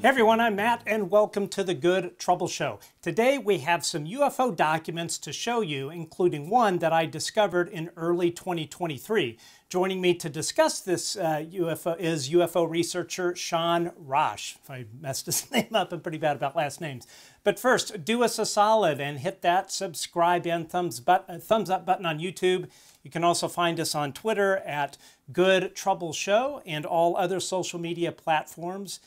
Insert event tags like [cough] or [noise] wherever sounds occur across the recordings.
Hey everyone, I'm Matt, and welcome to the Good Trouble Show. Today we have some UFO documents to show you, including one that I discovered in early 2023. Joining me to discuss this uh, UFO is UFO researcher Sean Raasch. If I messed [laughs] his name up, I'm pretty bad about last names. But first, do us a solid and hit that subscribe and thumbs, but, uh, thumbs up button on YouTube. You can also find us on Twitter at Good Trouble Show and all other social media platforms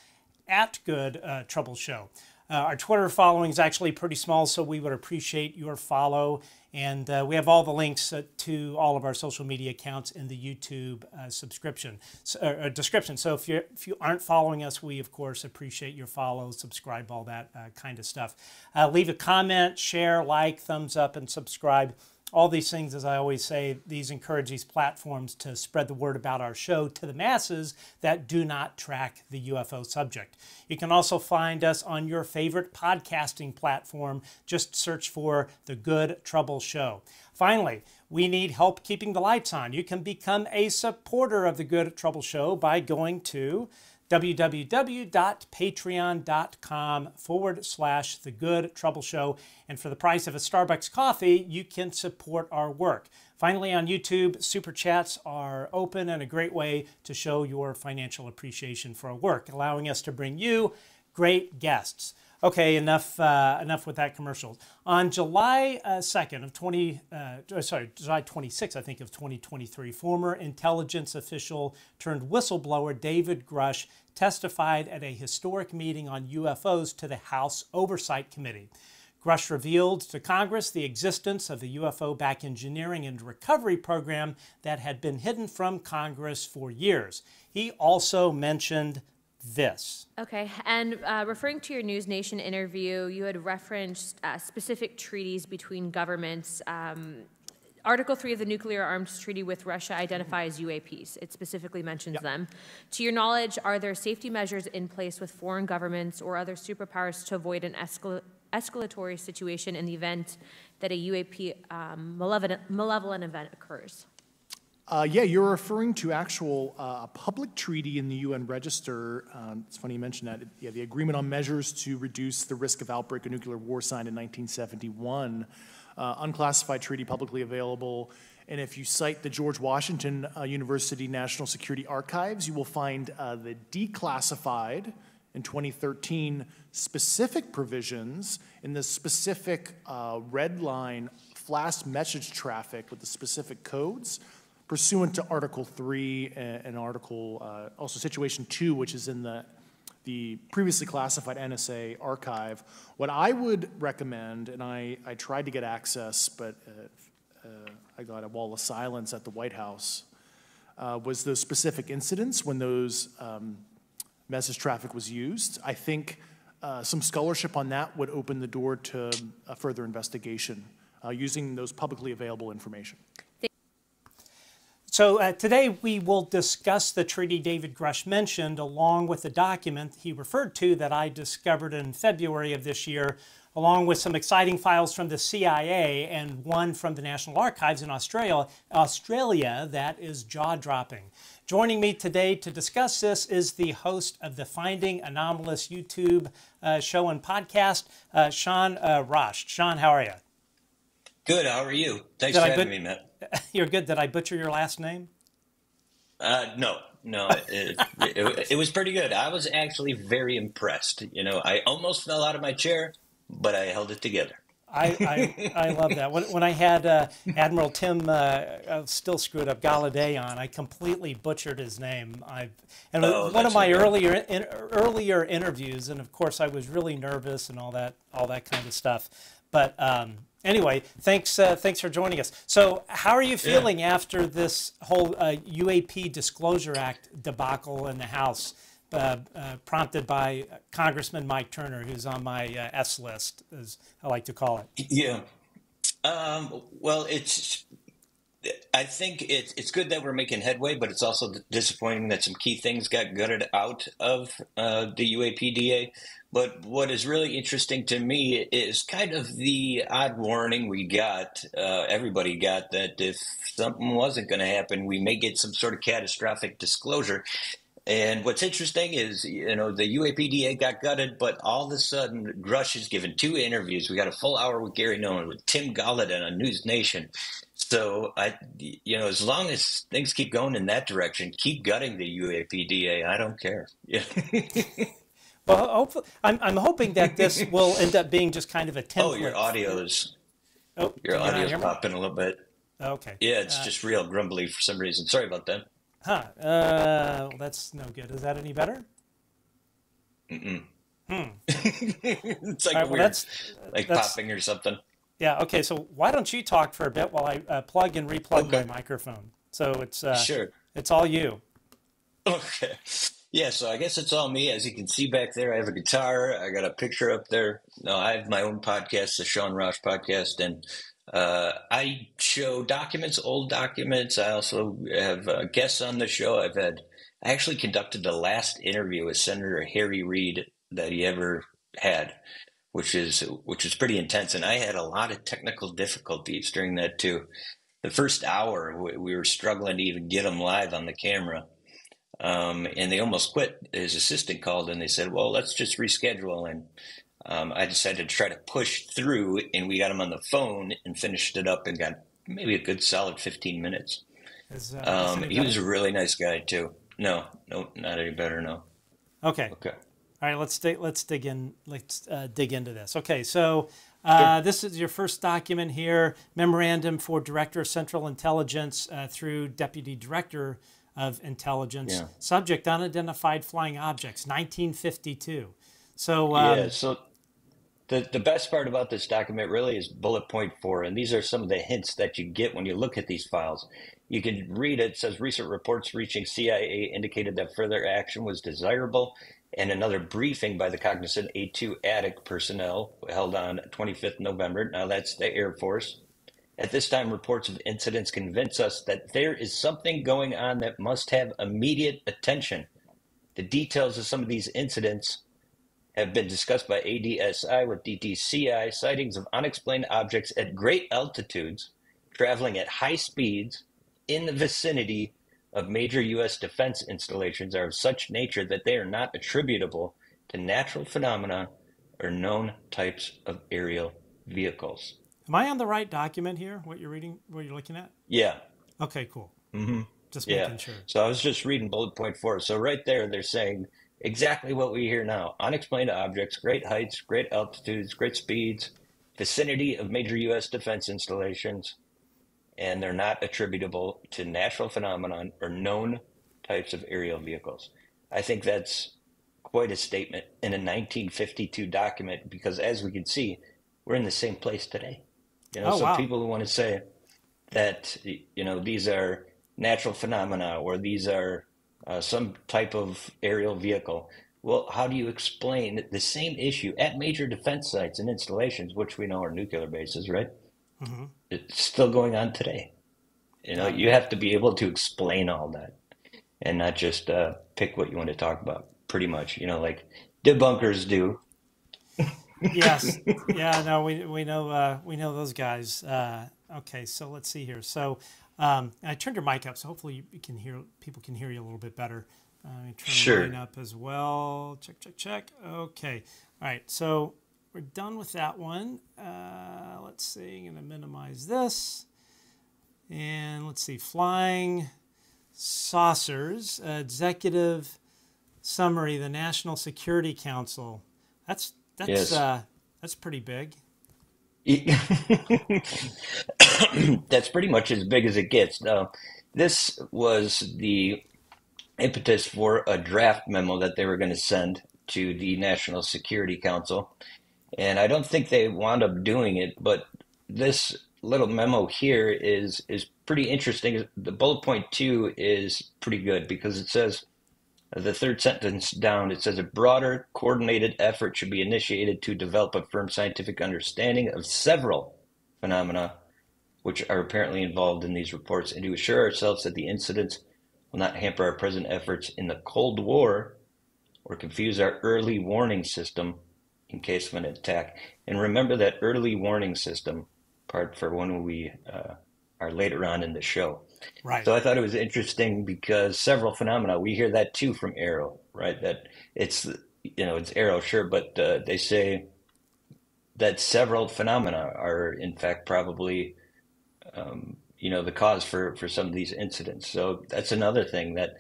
at Good uh, Trouble Show. Uh, our Twitter following is actually pretty small, so we would appreciate your follow. And uh, we have all the links uh, to all of our social media accounts in the YouTube uh, subscription uh, description. So if you if you aren't following us, we of course appreciate your follow, subscribe, all that kind of stuff. leave a comment, share, like, thumbs up, and subscribe all these things, as I always say, these encourage these platforms to spread the word about our show to the masses that do not track the UFO subject. You can also find us on your favorite podcasting platform. Just search for The Good Trouble Show. Finally, we need help keeping the lights on. You can become a supporter of The Good Trouble Show by going to www.patreon.com forward slash The Good Trouble Show. And for the price of a Starbucks coffee, you can support our work. Finally, on YouTube, super chats are open and a great way to show your financial appreciation for our work, allowing us to bring you great guests. Okay, enough uh, enough with that commercial. On July uh, 2nd of 20, uh, sorry, July 26th, I think of 2023, former intelligence official turned whistleblower David Grusch testified at a historic meeting on UFOs to the House Oversight Committee. Grusch revealed to Congress the existence of the UFO back engineering and recovery program that had been hidden from Congress for years. He also mentioned this. Okay, and uh, referring to your News Nation interview, you had referenced uh, specific treaties between governments. Um, Article 3 of the Nuclear Arms Treaty with Russia identifies UAPs. It specifically mentions yep. them. To your knowledge, are there safety measures in place with foreign governments or other superpowers to avoid an escal escalatory situation in the event that a UAP um, malevolent, malevolent event occurs? Uh, yeah, you're referring to actual uh, public treaty in the UN Register. Um, it's funny you mentioned that. Yeah, the Agreement on Measures to Reduce the Risk of Outbreak of Nuclear War signed in 1971. Uh, unclassified treaty publicly available. And if you cite the George Washington uh, University National Security Archives, you will find uh, the declassified in 2013 specific provisions in the specific uh, red line flash message traffic with the specific codes pursuant to Article 3 and, Article, uh, also Situation 2, which is in the, the previously classified NSA archive. What I would recommend, and I, I tried to get access, but uh, uh, I got a wall of silence at the White House, uh, was those specific incidents when those um, message traffic was used. I think uh, some scholarship on that would open the door to a further investigation uh, using those publicly available information. So uh, today we will discuss the treaty David Grusch mentioned along with the document he referred to that I discovered in February of this year, along with some exciting files from the CIA and one from the National Archives in Australia, Australia that is jaw-dropping. Joining me today to discuss this is the host of the Finding Anomalous YouTube uh, show and podcast, uh, Sean uh, Raasch. Sean, how are you? Good. How are you? Thanks Did for having me, Matt. [laughs] You're good. Did I butcher your last name? Uh, no, no, it, it, it, was pretty good. I was actually very impressed. You know, I almost fell out of my chair, but I held it together. I, I, I love that. When, when I had uh, Admiral Tim, uh, still screwed up, Gallaudet on, I completely butchered his name. I and oh, one of my earlier in, earlier interviews, and of course I was really nervous and all that all that kind of stuff. But um, anyway, thanks uh, thanks for joining us. So, how are you feeling yeah. after this whole uh, UAP Disclosure Act debacle in the House, uh, uh, prompted by Congressman Mike Turner, who's on my uh, S list, as I like to call it? Yeah. Um, well, it's. I think it's it's good that we're making headway, but it's also disappointing that some key things got gutted out of uh, the UAPDA. But what is really interesting to me is kind of the odd warning we got, uh, everybody got, that if something wasn't going to happen, we may get some sort of catastrophic disclosure. And what's interesting is, you know, the UAPDA got gutted, but all of a sudden, Grusch has given two interviews. We got a full hour with Garry Nolan, with Tim Gallaudet on News Nation. So, I, you know, as long as things keep going in that direction, keep gutting the UAPDA. I don't care. Yeah. [laughs] [laughs] well, hopefully, I'm, I'm hoping that this [laughs] will end up being just kind of a template. Oh, your audio's oh, your audio's popping a little bit. Okay. Yeah, it's uh, just real grumbly for some reason. Sorry about that. Huh. Uh, well, that's no good. Is that any better? Mm-mm. Hmm. [laughs] it's like right, weird, well, that's, like that's, popping or something. Yeah. Okay. So why don't you talk for a bit while I uh, plug and replug okay. my microphone? So it's uh, sure. It's all you. Okay. Yeah. So I guess it's all me. As you can see back there, I have a guitar. I got a picture up there. No, I have my own podcast, the Sean Raasch podcast, and uh, I show documents, old documents. I also have uh, guests on the show. I've had, I actually conducted the last interview with Senator Harry Reid that he ever had, which is which is pretty intense. And I had a lot of technical difficulties during that too. The first hour, we were struggling to even get him live on the camera. Um, and they almost quit. His assistant called and they said, "Well, let's just reschedule." And um, I decided to try to push through, and we got him on the phone and finished it up and got maybe a good solid 15 minutes. Is, uh, um, he was a really nice guy too. No, no, not any better. No. Okay. Okay. All right. Let's dig. Let's dig in. Let's uh, dig into this. Okay. So uh, sure. this is your first document here: memorandum for Director of Central Intelligence uh, through Deputy Director of Intelligence. Yeah. Subject: unidentified flying objects, 1952. So um, yeah. So the, the best part about this document really is bullet point four, and these are some of the hints that you get when you look at these files. You can read it, it says recent reports reaching CIA indicated that further action was desirable, and another briefing by the Cognizant A2 ATIC personnel held on 25th November. Now that's the Air Force. At this time, reports of incidents convince us that there is something going on that must have immediate attention. The details of some of these incidents have been discussed by ADSI with DDCI sightings of unexplained objects at great altitudes traveling at high speeds in the vicinity of major U.S. defense installations are of such nature that they are not attributable to natural phenomena or known types of aerial vehicles. Am I on the right document here? What you're reading? What you're looking at? Yeah. Okay. Cool. Mm-hmm. Just making yeah. sure. So I was just reading bullet point four. So right there, they're saying exactly what we hear now unexplained objects, great heights, great altitudes, great speeds, vicinity of major U.S. defense installations, and they're not attributable to natural phenomenon or known types of aerial vehicles. I think that's quite a statement in a 1952 document because, as we can see, we're in the same place today. You know, oh, so wow. people who want to say that you know these are natural phenomena or these are uh, some type of aerial vehicle. Well, how do you explain the same issue at major defense sites and installations, which we know are nuclear bases, right? Mm-hmm. It's still going on today. You know, you have to be able to explain all that and not just uh, pick what you want to talk about, pretty much, you know, like debunkers do. [laughs] yes. Yeah, no, we, we know, uh, we know those guys. Uh, okay. So let's see here. So, um, I turned your mic up, so hopefully you can hear people can hear you a little bit better. Uh, let me turn sure. mine up as well. Check, check, check. Okay. All right. So we're done with that one. Uh, let's see. I'm going to minimize this. And let's see. Flying saucers, uh, executive summary, the National Security Council. That's that's yes. uh, that's pretty big. [laughs] that's pretty much as big as it gets. Now, this was the impetus for a draft memo that they were going to send to the National Security Council. And I don't think they wound up doing it, but this little memo here is is pretty interesting. The bullet point two is pretty good because it says the third sentence down, it says a broader, coordinated effort should be initiated to develop a firm scientific understanding of several phenomena which are apparently involved in these reports and to assure ourselves that the incidents will not hamper our present efforts in the Cold War or confuse our early warning system in case of an attack. And remember that early warning system part for when we uh, are later on in the show. Right. So I thought it was interesting because several phenomena we hear that too from AARO, right? That it's you know it's AARO, sure, but uh, they say that several phenomena are in fact probably um, you know the cause for for some of these incidents. So that's another thing that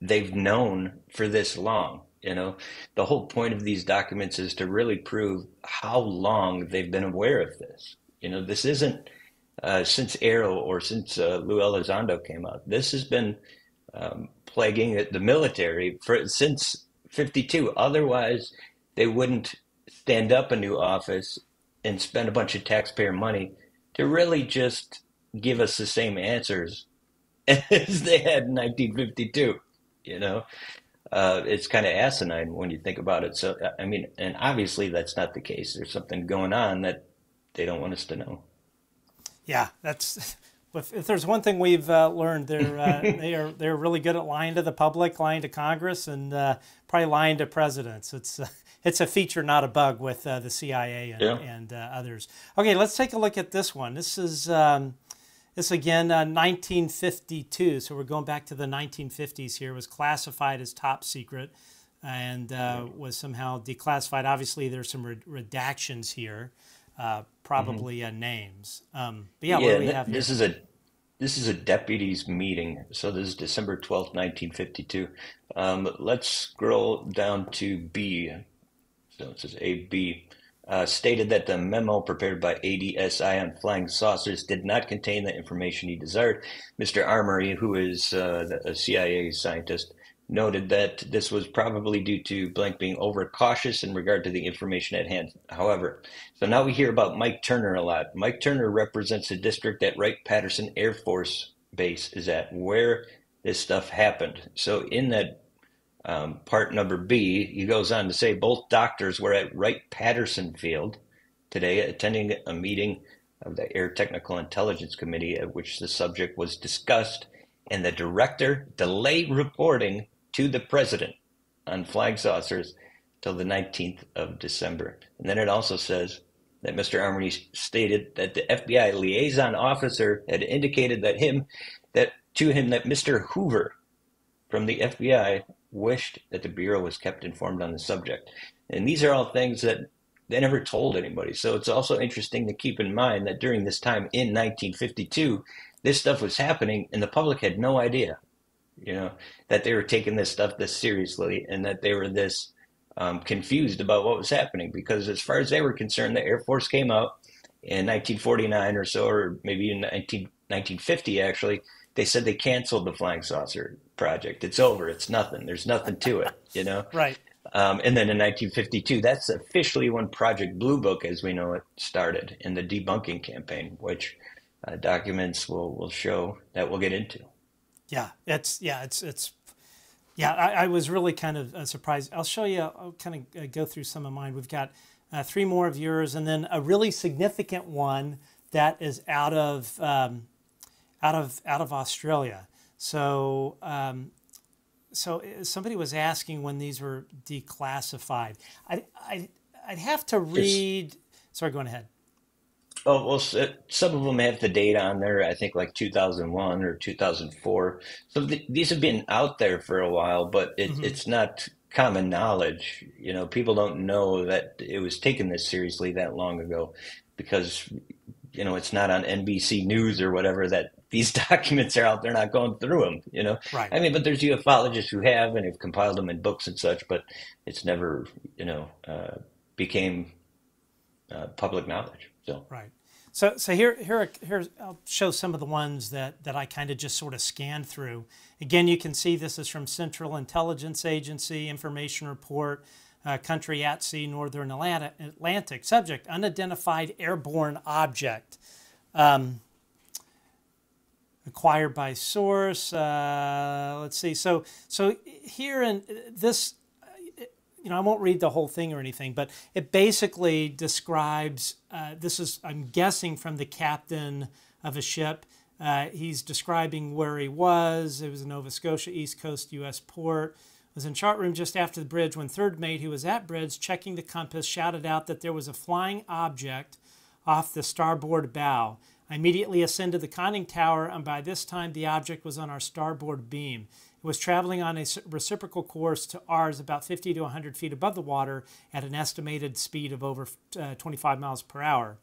they've known for this long. You know, the whole point of these documents is to really prove how long they've been aware of this. You know, this isn't uh, since AARO or since uh, Lou Elizondo came out. This has been um, plaguing the military for since '52. Otherwise, they wouldn't stand up a new office and spend a bunch of taxpayer money to really just give us the same answers [laughs] as they had in 1952. You know, uh, it's kind of asinine when you think about it. So, I mean, and obviously that's not the case. There's something going on that they don't want us to know. Yeah, that's [laughs] if, if there's one thing we've uh, learned, they're uh, [laughs] they are they're really good at lying to the public, lying to Congress, and uh, probably lying to presidents. It's uh, [laughs] it's a feature, not a bug, with uh, the CIA and, yeah. and uh, others. Okay, let's take a look at this one. This is. Um, this again, 1952. So we're going back to the 1950s here. It was classified as top secret and was somehow declassified. Obviously, there's some redactions here uh, probably mm-hmm. uh, names. Um, but yeah, yeah what do we have This here? is a this is a deputies meeting. So this is December twelfth, nineteen fifty two. Um, let's scroll down to B. So it says A B. Uh, stated that the memo prepared by ADSI on flying saucers did not contain the information he desired. Mr. Amory, who is uh, a CIA scientist, noted that this was probably due to Blank being overcautious in regard to the information at hand. However, so now we hear about Mike Turner a lot. Mike Turner represents the district that Wright Patterson Air Force Base is at, where this stuff happened. So in that um, part number B, he goes on to say both doctors were at Wright Patterson Field today attending a meeting of the Air Technical Intelligence Committee at which the subject was discussed and the director delayed reporting to the president on flag saucers till the 19th of December. And then it also says that Mr. Amory stated that the FBI liaison officer had indicated that him that to him that Mr. Hoover from the FBI wished that the bureau was kept informed on the subject. And these are all things that they never told anybody. So it's also interesting to keep in mind that during this time in 1952, this stuff was happening and the public had no idea you know, that they were taking this stuff this seriously and that they were this um, confused about what was happening. Because as far as they were concerned, the Air Force came out in 1949 or so, or maybe in 19, 1950 actually. They said they canceled the flying saucer project. It's over. It's nothing. There's nothing to it. You know. [laughs] right. Um, and then in 1952, that's officially when Project Blue Book, as we know it, started in the debunking campaign, which uh, documents will will show that we'll get into. Yeah, it's yeah, it's it's yeah. I, I was really kind of uh, surprised. I'll show you. I'll kind of uh, go through some of mine. We've got uh, three more of yours, and then a really significant one that is out of um, out of out of Australia. So um, so uh, somebody was asking when these were declassified. I, I I'd have to read. Sorry, going ahead. Oh well, some of them have the date on there. I think like 2001 or 2004. So th- these have been out there for a while, but it, mm-hmm. it's not common knowledge. You know, people don't know that it was taken this seriously that long ago, because you know it's not on NBC News or whatever that [laughs] these documents are out there not going through them. You know, right? I mean, but there's ufologists who have and have compiled them in books and such, but it's never you know uh, became uh, public knowledge. So right. So, so here, here, here, I'll show some of the ones that, that I kind of just sort of scanned through. Again, you can see this is from Central Intelligence Agency Information Report, uh, Country at Sea, Northern Atlantic. Subject, unidentified airborne object. Um, acquired by source. Uh, let's see. So, so here in this you know, I won't read the whole thing or anything, but it basically describes uh, this is, I'm guessing, from the captain of a ship. Uh, he's describing where he was. It was in Nova Scotia, East Coast U.S. port. Was in chart room just after the bridge when third mate, who was at bridge checking the compass, shouted out that there was a flying object off the starboard bow. I immediately ascended the conning tower, and by this time the object was on our starboard beam. Was traveling on a reciprocal course to ours about 50 to 100 feet above the water at an estimated speed of over uh, 25 miles per hour.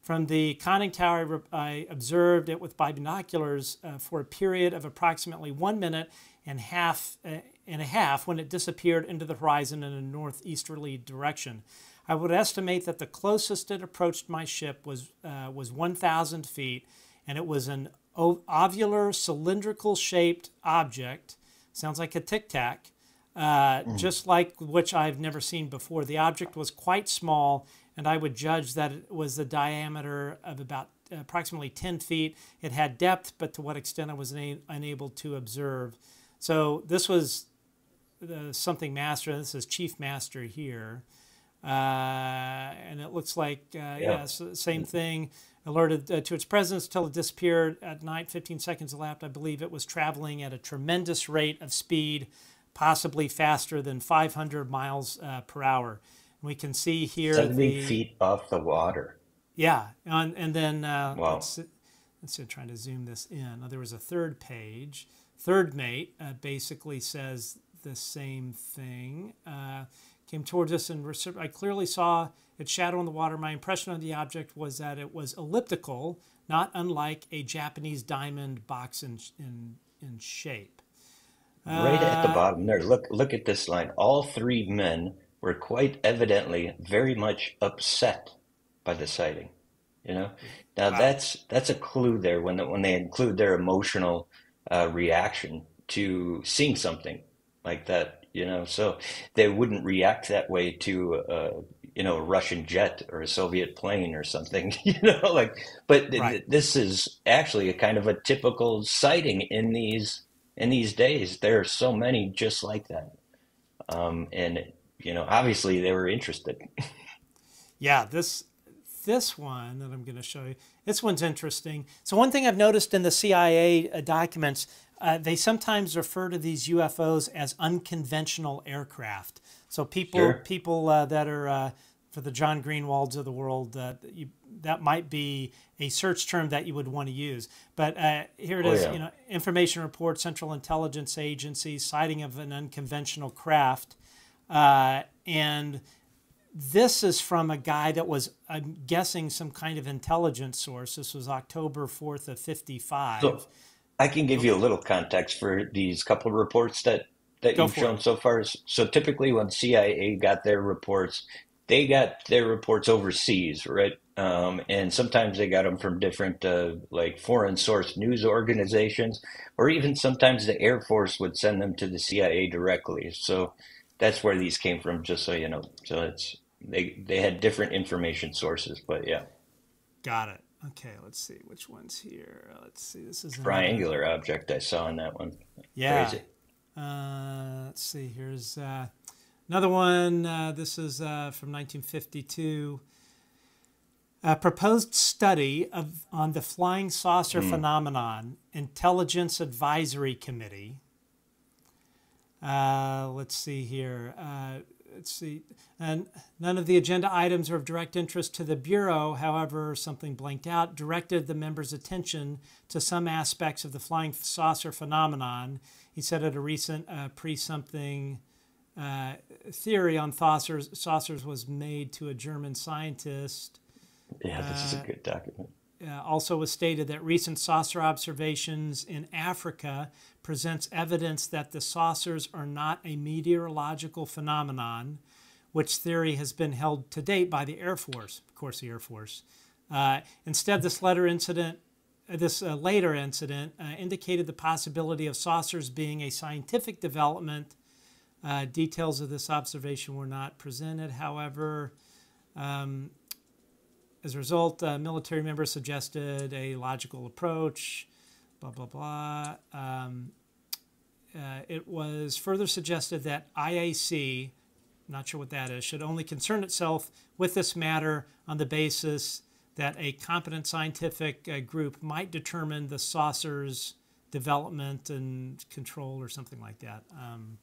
From the conning tower, I observed it with binoculars uh, for a period of approximately one minute and half uh, and a half when it disappeared into the horizon in a northeasterly direction. I would estimate that the closest it approached my ship was uh, was 1,000 feet, and it was an ovular cylindrical shaped object. Sounds like a tic tac, uh, mm. just like which I've never seen before. The object was quite small and I would judge that it was the diameter of about approximately 10 feet. It had depth, but to what extent I was unable to observe. So this was the something master. This is chief master here. Uh, and it looks like, uh, yeah, yeah same thing. Alerted uh, to its presence till it disappeared at night. 15 seconds elapsed. I believe it was traveling at a tremendous rate of speed, possibly faster than 500 miles uh, per hour. We can see here 70 the, feet off the water. Yeah, and, and then uh, wow. let's, let's see, trying to zoom this in. there was a third page. Third mate uh, basically says the same thing. Uh, came towards us and I clearly saw its shadow on the water. My impression of the object was that it was elliptical, not unlike a Japanese diamond box in, in, in shape. Right at the uh, bottom there, look look at this line. All three men were quite evidently very much upset by the sighting. You know, now wow. that's that's a clue there when when they include their emotional uh, reaction to seeing something like that. You know, so they wouldn't react that way to uh, you know a Russian jet or a Soviet plane or something. [laughs] You know, like but right. th- this is actually a kind of a typical sighting in these in these days. There are so many just like that, um, and you know, obviously they were interested. [laughs] yeah, this this one that I'm going to show you, this one's interesting. So one thing I've noticed in the CIA uh, documents, uh, they sometimes refer to these UFOs as unconventional aircraft. So people sure. people uh, that are uh, for the John Greenewalds of the world, uh, you, that might be a search term that you would want to use. But uh, here it oh, is, yeah. you know, information report, Central Intelligence Agency, sighting of an unconventional craft. Uh, and this is from a guy that was, I'm guessing, some kind of intelligence source. This was October 4th of 55. So I can give you a little context for these couple of reports that, that Go you've shown it. so far. So typically, when CIA got their reports, they got their reports overseas, right? Um, and sometimes they got them from different, uh, like foreign source news organizations, or even sometimes the Air Force would send them to the CIA directly. So that's where these came from, just so you know. So it's they they had different information sources, but yeah. Got it. Okay, let's see which one's here. Let's see. This is triangular another... object I saw in that one. Yeah. Crazy. Uh, let's see. Here's uh, another one. Uh, this is uh, from 1952. A proposed study of on the flying saucer mm. phenomenon. Intelligence Advisory Committee uh, let's see here. Uh, let's see. And none of the agenda items are of direct interest to the Bureau. However, something blanked out directed the members' attention to some aspects of the flying saucer phenomenon. He said at a recent uh, pre something uh, theory on saucers, saucers was made to a German scientist. Yeah, this is a uh, good document. Uh, also was stated that recent saucer observations in Africa presents evidence that the saucers are not a meteorological phenomenon, which theory has been held to date by the Air Force, of course, the Air Force. Uh, instead, this letter incident, this uh, later incident, uh, indicated the possibility of saucers being a scientific development. Uh, details of this observation were not presented, however. Um, as a result, uh, military members suggested a logical approach blah, blah, blah. Um, uh, it was further suggested that IAC, not sure what that is, should only concern itself with this matter on the basis that a competent scientific uh, group might determine the saucer's development and control or something like that. Um,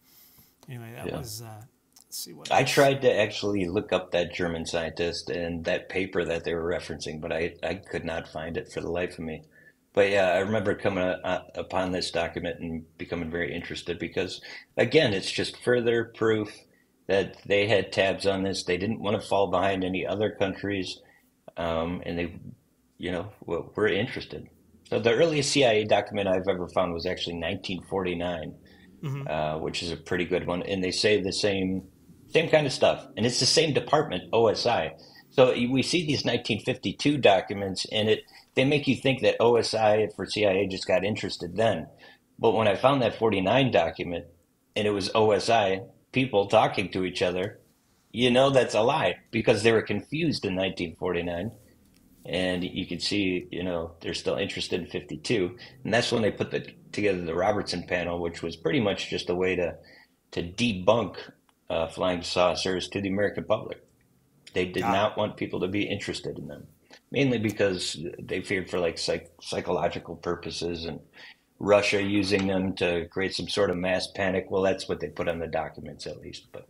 anyway, that yeah. was uh, see what I else. tried to actually look up that German scientist and that paper that they were referencing, but I, I could not find it for the life of me. But yeah, I remember coming uh, upon this document and becoming very interested because, again, it's just further proof that they had tabs on this. They didn't want to fall behind any other countries, um, and they, you know, were interested. So the earliest CIA document I've ever found was actually 1949, mm-hmm. uh, which is a pretty good one, and they say the same same kind of stuff, and it's the same department, OSI. So we see these 1952 documents, and it they make you think that OSI for CIA just got interested then. But when I found that 49 document, and it was OSI people talking to each other, you know that's a lie because they were confused in 1949 and you can see, you know, they're still interested in 52, and that's when they put the, together the Robertson panel, which was pretty much just a way to to debunk uh, flying saucers to the American public. They did not want people to be interested in them, mainly because they feared for like psych- psychological purposes and Russia using them to create some sort of mass panic. Well, that's what they put on the documents, at least. But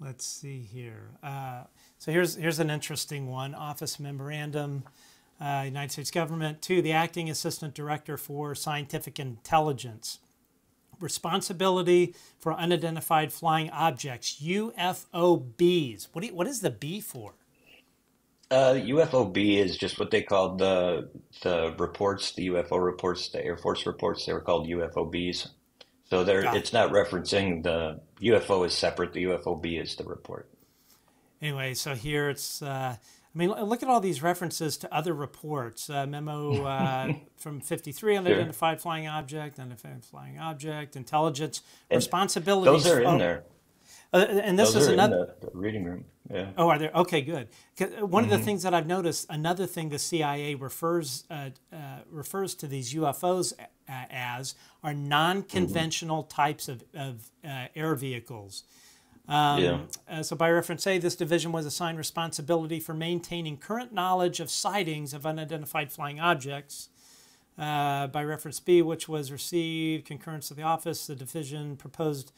let's see here. Uh, so here's here's an interesting one. Office memorandum, uh, United States government to the acting assistant director for scientific intelligence. Responsibility for unidentified flying objects, UFOBs. What, you, what is the B for? Uh, UFOB is just what they called the the reports, the UFO reports, the Air Force reports. They were called UFOBs. So they're, it's not referencing the UFO is separate. The UFOB is the report anyway, so here it's. Uh, I mean, look at all these references to other reports. Uh, memo uh, [laughs] from 53, unidentified sure. flying object, unidentified flying object, intelligence, and responsibilities. Those are in oh, there. Uh, and this those is another the, the, reading room. Yeah. Oh, are there? Okay, good. One mm-hmm. of the mm-hmm. things that I've noticed, another thing the CIA refers uh, uh, refers to these UFOs as are non-conventional mm-hmm. types of, of air vehicles. Um, yeah. Uh, so, by reference A, this division was assigned responsibility for maintaining current knowledge of sightings of unidentified flying objects. Uh, by reference B, which was received concurrence of the office, the division proposed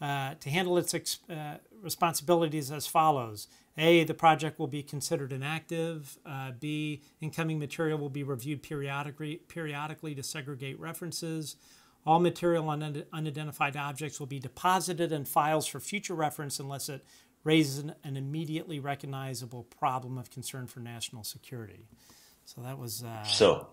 uh, to handle its uh, responsibilities as follows A, the project will be considered inactive. Uh, B, incoming material will be reviewed periodically, periodically to segregate references. All material on unidentified objects will be deposited in files for future reference unless it raises an, an immediately recognizable problem of concern for national security. So that was. Uh, so,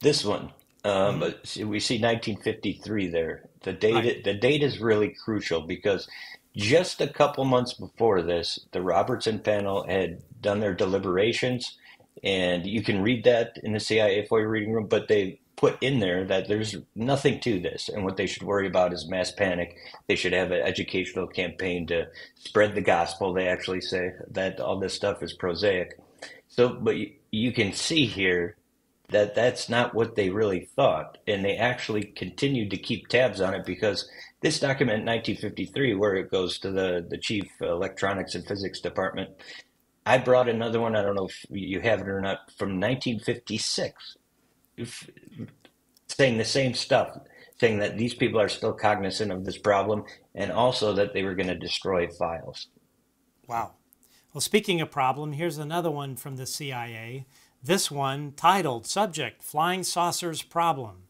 this one, um, mm-hmm. we see 1953 there. The date, right. the date is really crucial because just a couple months before this, the Robertson panel had done their deliberations, and you can read that in the CIA FOIA reading room. But they put in there that there's nothing to this, and what they should worry about is mass panic. They should have an educational campaign to spread the gospel. They actually say that all this stuff is prosaic. So, but you, you can see here that that's not what they really thought, and they actually continued to keep tabs on it because this document, 1953, where it goes to the the chief electronics and physics department. I brought another one. I don't know if you have it or not from 1956 saying the same stuff, saying that these people are still cognizant of this problem and also that they were going to destroy files. Wow. Well, speaking of problem, here's another one from the CIA. This one titled Subject Flying Saucers Problem.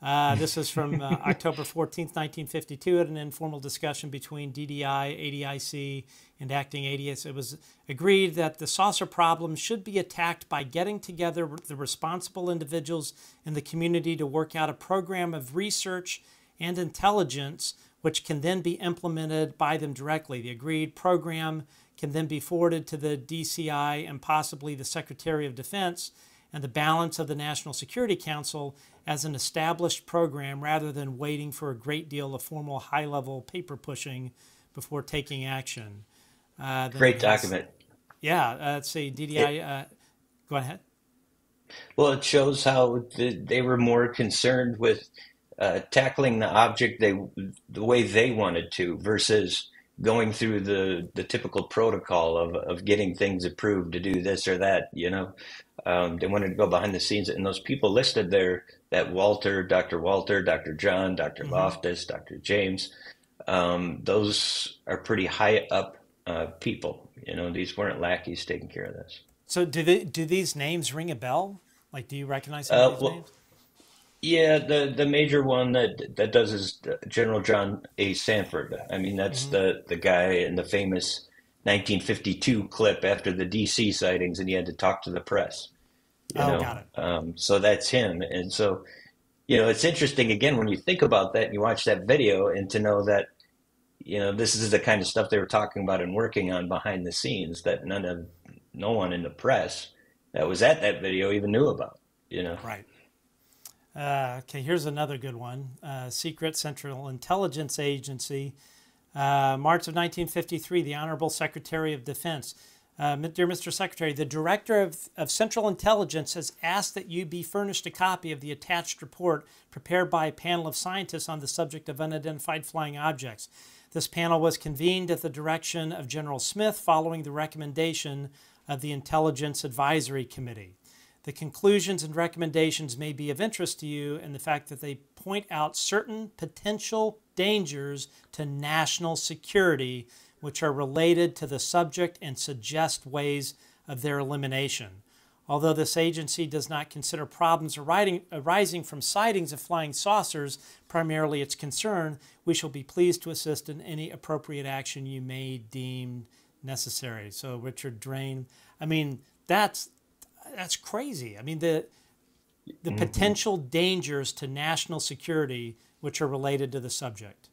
Uh, this is from uh, [laughs] October 14th, 1952, at an informal discussion between DDI, ADIC, and acting ADS. It was agreed that the saucer problem should be attacked by getting together the responsible individuals in the community to work out a program of research and intelligence, which can then be implemented by them directly. The agreed program can then be forwarded to the DCI and possibly the Secretary of Defense and the balance of the National Security Council as an established program rather than waiting for a great deal of formal high level paper pushing before taking action. Uh, great document. Yeah, uh, let's see, DDI, it, uh, go ahead. Well, it shows how the, they were more concerned with uh, tackling the object they the way they wanted to versus going through the, the typical protocol of, of getting things approved to do this or that, you know. Um, they wanted to go behind the scenes, and those people listed there that Walter, Dr. Walter, Dr. John, doctor mm-hmm. Loftus, Dr. James, um, those are pretty high up uh, people. You know, these weren't lackeys taking care of this. So do they, do these names ring a bell? Like, do you recognize some of Uh, these well, names? Yeah, the the major one that that does is General John A. Samford. I mean, that's the the guy in the famous 1952 clip after the D.C. sightings, and he had to talk to the press. You Oh, know, got it. um, so that's him. And so, you know, it's interesting again when you think about that and you watch that video, and to know that, you know, this is the kind of stuff they were talking about and working on behind the scenes that none of no one in the press that was at that video even knew about. You know. Right. Uh, okay, here's another good one. Uh, Secret Central Intelligence Agency, uh, March of 1953, the Honorable Secretary of Defense. Uh, Dear Mr. Secretary, the Director of, of Central Intelligence has asked that you be furnished a copy of the attached report prepared by a panel of scientists on the subject of unidentified flying objects. This panel was convened at the direction of General Smith following the recommendation of the Intelligence Advisory Committee. The conclusions and recommendations may be of interest to you in the fact that they point out certain potential dangers to national security which are related to the subject and suggest ways of their elimination. Although this agency does not consider problems arising, arising from sightings of flying saucers primarily its concern, we shall be pleased to assist in any appropriate action you may deem necessary. So, Richard Drain, I mean, that's that's crazy. I mean, the the potential dangers to national security which are related to the subject.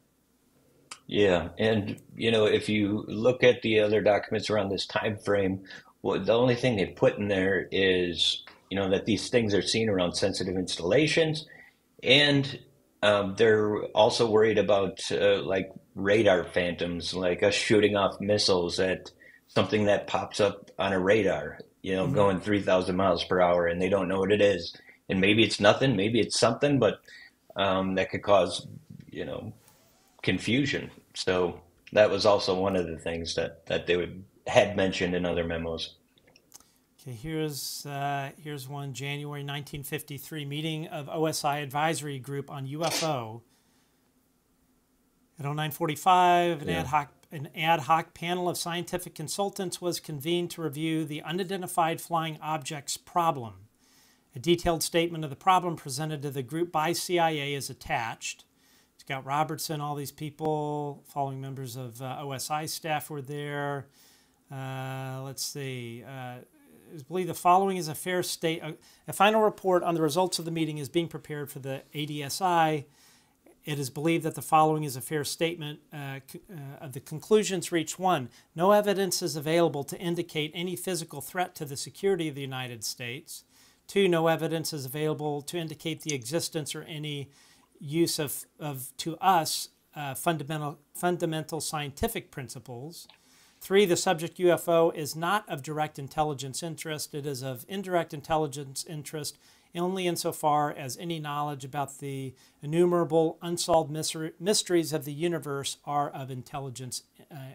Yeah, and you know, if you look at the other documents around this time frame, well, the only thing they put in there is, you know, that these things are seen around sensitive installations, and um, they're also worried about uh, like radar phantoms, like us shooting off missiles at something that pops up on a radar, you know, going 3,000 miles per hour, and they don't know what it is. And maybe it's nothing, maybe it's something, but um, that could cause, you know, confusion. So that was also one of the things that that they would had mentioned in other memos. Okay, here's uh, here's one January 1953 meeting of OSI Advisory Group on UFO. At 0945, an Yeah. ad hoc an ad hoc panel of scientific consultants was convened to review the unidentified flying objects problem. A detailed statement of the problem presented to the group by CIA is attached. Scott Robertson, all these people, following members of uh, OSI staff were there. Uh, let's see. Uh, it is believed the following is a fair state. A final report on the results of the meeting is being prepared for the ADSI. It is believed that the following is a fair statement uh, uh, of the conclusions reached. One, no evidence is available to indicate any physical threat to the security of the United States. Two, no evidence is available to indicate the existence or any use of, of to us, uh, fundamental, fundamental scientific principles. Three, the subject UFO is not of direct intelligence interest. It is of indirect intelligence interest only insofar as any knowledge about the innumerable unsolved mysteries of the universe are of intelligence uh,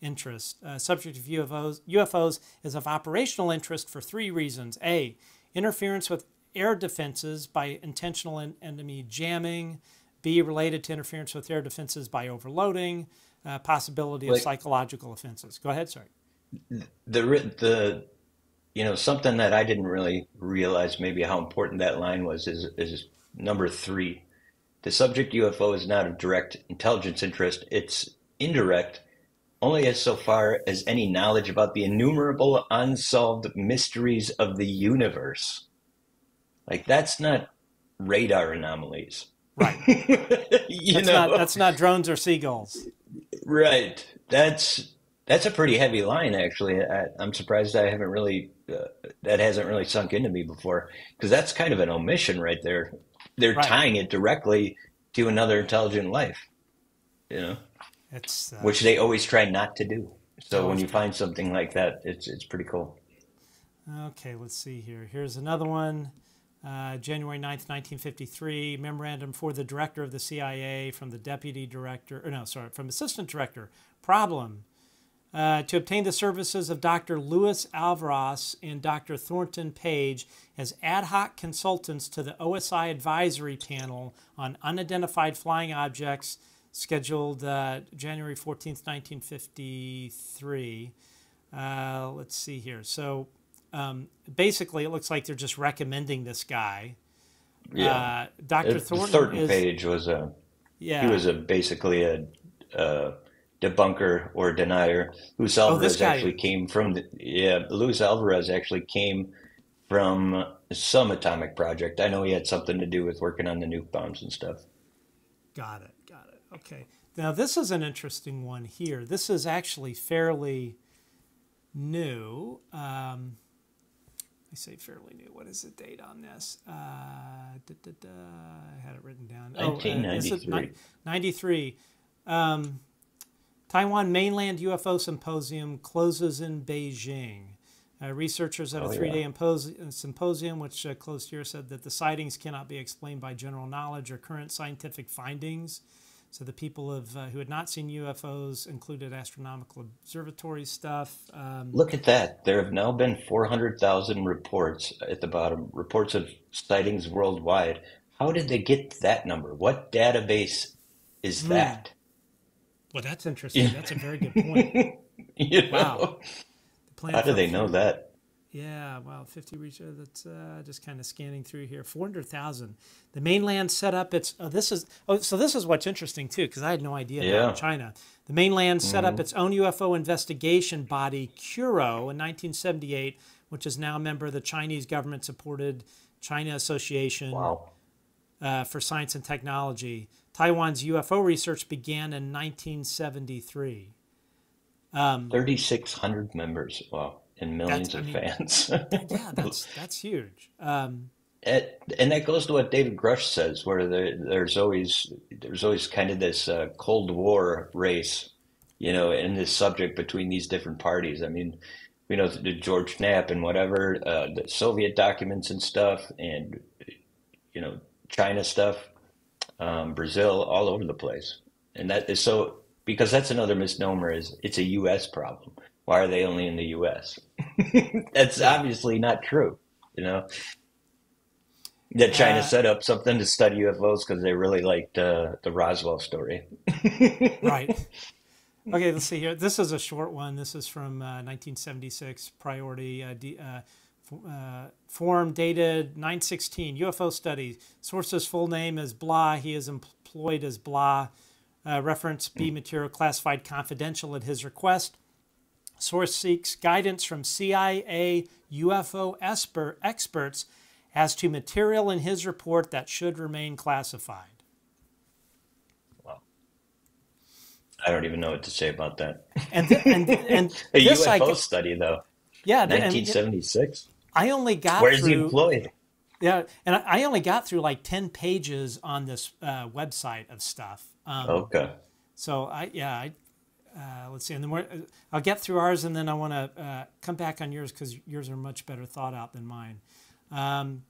interest. Uh, subject of UFOs, UFOs is of operational interest for three reasons. A, interference with air defenses by intentional en- enemy jamming. B, related to interference with air defenses by overloading. Uh, possibility of psychological offenses. Go ahead, sorry. The the you know something that I didn't really realize maybe how important that line was is is number three. The subject UFO is not of direct intelligence interest. It's indirect only as so far as any knowledge about the innumerable unsolved mysteries of the universe. Like that's not radar anomalies. Right. [laughs] you That's know, not that's not drones or seagulls. right. That's that's a pretty heavy line, actually. I, I'm surprised I haven't really uh, that hasn't really sunk into me before because that's kind of an omission right there. They're Right. tying it directly to another intelligent life, you know, It's uh, which they always try not to do. So when you find something like that, it's it's pretty cool. Okay, let's see here. Here's another one. Uh, January 9th, 1953, memorandum for the director of the CIA from the deputy director, or no, sorry, from assistant director. Problem uh, to obtain the services of Dr. Luis Alvarez and Dr. Thornton Page as ad hoc consultants to the OSI advisory panel on unidentified flying objects scheduled uh, January 14th, 1953. Uh, let's see here. So um, basically, it looks like they're just recommending this guy. Yeah. Uh, Dr. Thornton Thornton is, page was a yeah. he was a basically a, a debunker or denier. Luis Oh, Alvarez this actually came from the, yeah. Luis Alvarez actually came from some atomic project. I know he had something to do with working on the nuke bombs and stuff. Got it. Got it. Okay. Now this is an interesting one here. This is actually fairly new. Um, I say fairly new. What is the date on this? Uh, da, da, da, I had it written down. Oh, uh, this is 1993. ni- 93. Um, Taiwan Mainland UFO Symposium closes in Beijing. Uh, researchers at a Oh, yeah. three-day impos- uh, symposium, which uh, closed here, said that the sightings cannot be explained by general knowledge or current scientific findings. So the people of, uh, who had not seen UFOs included astronomical observatory stuff. Um, Look at that. There have now been 400,000 reports at the bottom, reports of sightings worldwide. How did they get that number? What database is Hmm. that? Well, that's interesting. That's a very good point. [laughs] You? Wow. How do they know that? Yeah, wow, 50 research. That's uh, just kind of scanning through here. 400,000. The mainland set up its. Oh, this is. Oh, so this is what's interesting too, because I had no idea Yeah. about China. The mainland set up its own UFO investigation body, CURO, in 1978, which is now a member of the Chinese government-supported China Association Wow. uh, for Science and Technology. Taiwan's UFO research began in 1973. 3,600 members. Wow. And millions I of mean- fans. [laughs] Yeah, that's that's huge. Um, It, and that goes to what David Grusch says, where there, there's always there's always kind of this uh, Cold War race, you know, in this subject between these different parties. I mean, you know, the George Knapp and whatever, uh, the Soviet documents and stuff, and you know, China stuff, um, Brazil, all over the place. And that is so because that's another misnomer is it's a U.S. problem. Why are they only in the U.S.? [laughs] that's obviously not true, you know. That China Uh, set up something to study UFOs because they really liked uh, the Roswell story. [laughs] right. Okay, let's see here. This is a short one. This is from uh, 1976. Priority uh, D, uh, form dated 916. UFO study. Source's full name is blah. He is employed as blah. Uh, reference B material classified confidential at his request. Source seeks guidance from CIA UFO esper- experts as to material in his report that should remain classified. Well. I don't even know what to say about that. And th- and and [laughs] A this I UFO study, though, yeah, 1976. I only got Where's he through employed? yeah, and I- only got through like ten pages on this uh, website of stuff. Um, Okay. So I yeah I uh, let's see, and then we're, I'll get through ours, and then I want to uh, come back on yours because yours are much better thought out than mine. Um,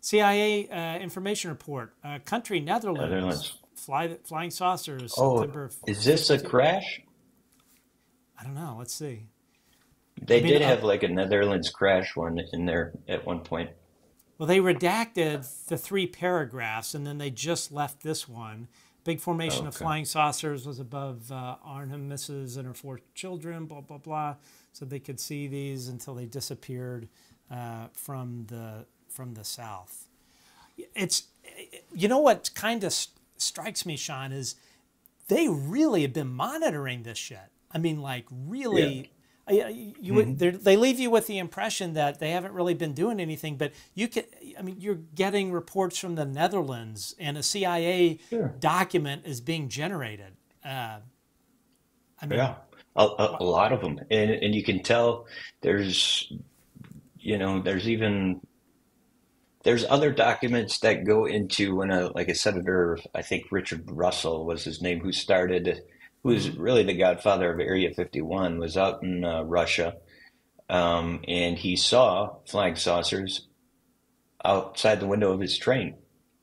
CIA uh, information report: uh, country Netherlands, Netherlands. Fly, flying saucers. Oh, September. is this a crash? I don't know. Let's see. They I mean, did uh, have like a Netherlands crash one in there at one point. Well, they redacted the three paragraphs, and then they just left this one. Big formation of Okay. flying saucers was above uh, Arnhem Mrs. and her four children. Blah blah blah. So they could see these until they disappeared uh, from the from the south. It's you know what kind of st- strikes me, Sean, is they really have been monitoring this shit. I mean, like really. I- I- You they're- they leave you with the impression that they haven't really been doing anything, but you can. I mean, you're getting reports from the Netherlands, and a CIA document is being generated. Uh, I mean, Yeah, a, a, a lot of them, and and you can tell there's, you know, there's even there's other documents that go into when a like a senator, I think Richard Russell was his name, who started, who's really the godfather of Area 51, was out in uh, Russia, um, and he saw flying saucers outside the window of his train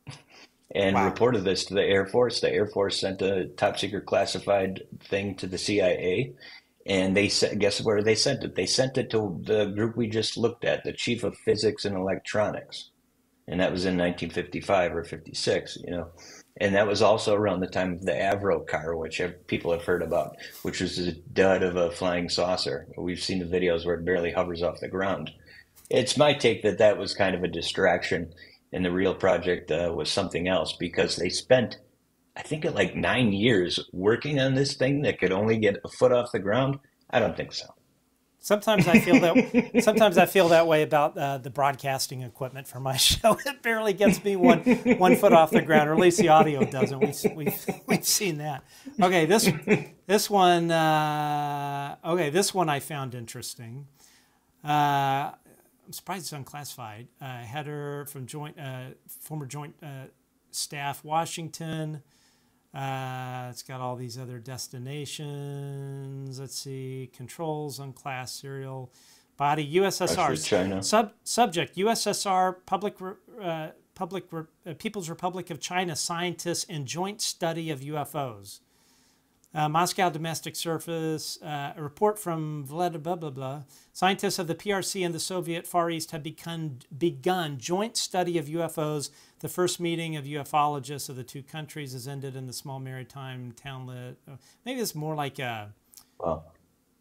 [laughs] and Wow. reported this to the Air Force. The Air Force sent a top secret classified thing to the CIA, and they sent, guess where they sent it? They sent it to the group we just looked at, the Chief of Physics and Electronics, and that was in 1955 or 56. You know, and that was also around the time of the Avro car, which people have heard about, which was a dud of a flying saucer. We've seen the videos where it barely hovers off the ground. It's my take that that was kind of a distraction, and the real project uh, was something else because they spent, I think, like nine years working on this thing that could only get a foot off the ground. I don't think so. Sometimes I feel that. [laughs] sometimes I feel that way about uh, the broadcasting equipment for my [laughs] show. It barely gets me one one foot off the ground, or at least the audio doesn't. We've we've, we've seen that. Okay, this this one. Uh, okay, this one I found interesting. Uh, I'm surprised it's unclassified. Uh, header from joint uh, former joint uh, staff Washington. Uh, it's got all these other destinations. Let's see, controls on class serial body USSR China. Sub, subject USSR public uh, public uh, People's Republic of China scientists in joint study of UFOs. Uh, Moscow domestic surface. Uh, a report from Vlad blah blah blah. Scientists of the PRC and the Soviet Far East have begun begun joint study of UFOs the first meeting of ufologists of the two countries has ended in the small maritime townlet. Uh, maybe it's more like a. Well,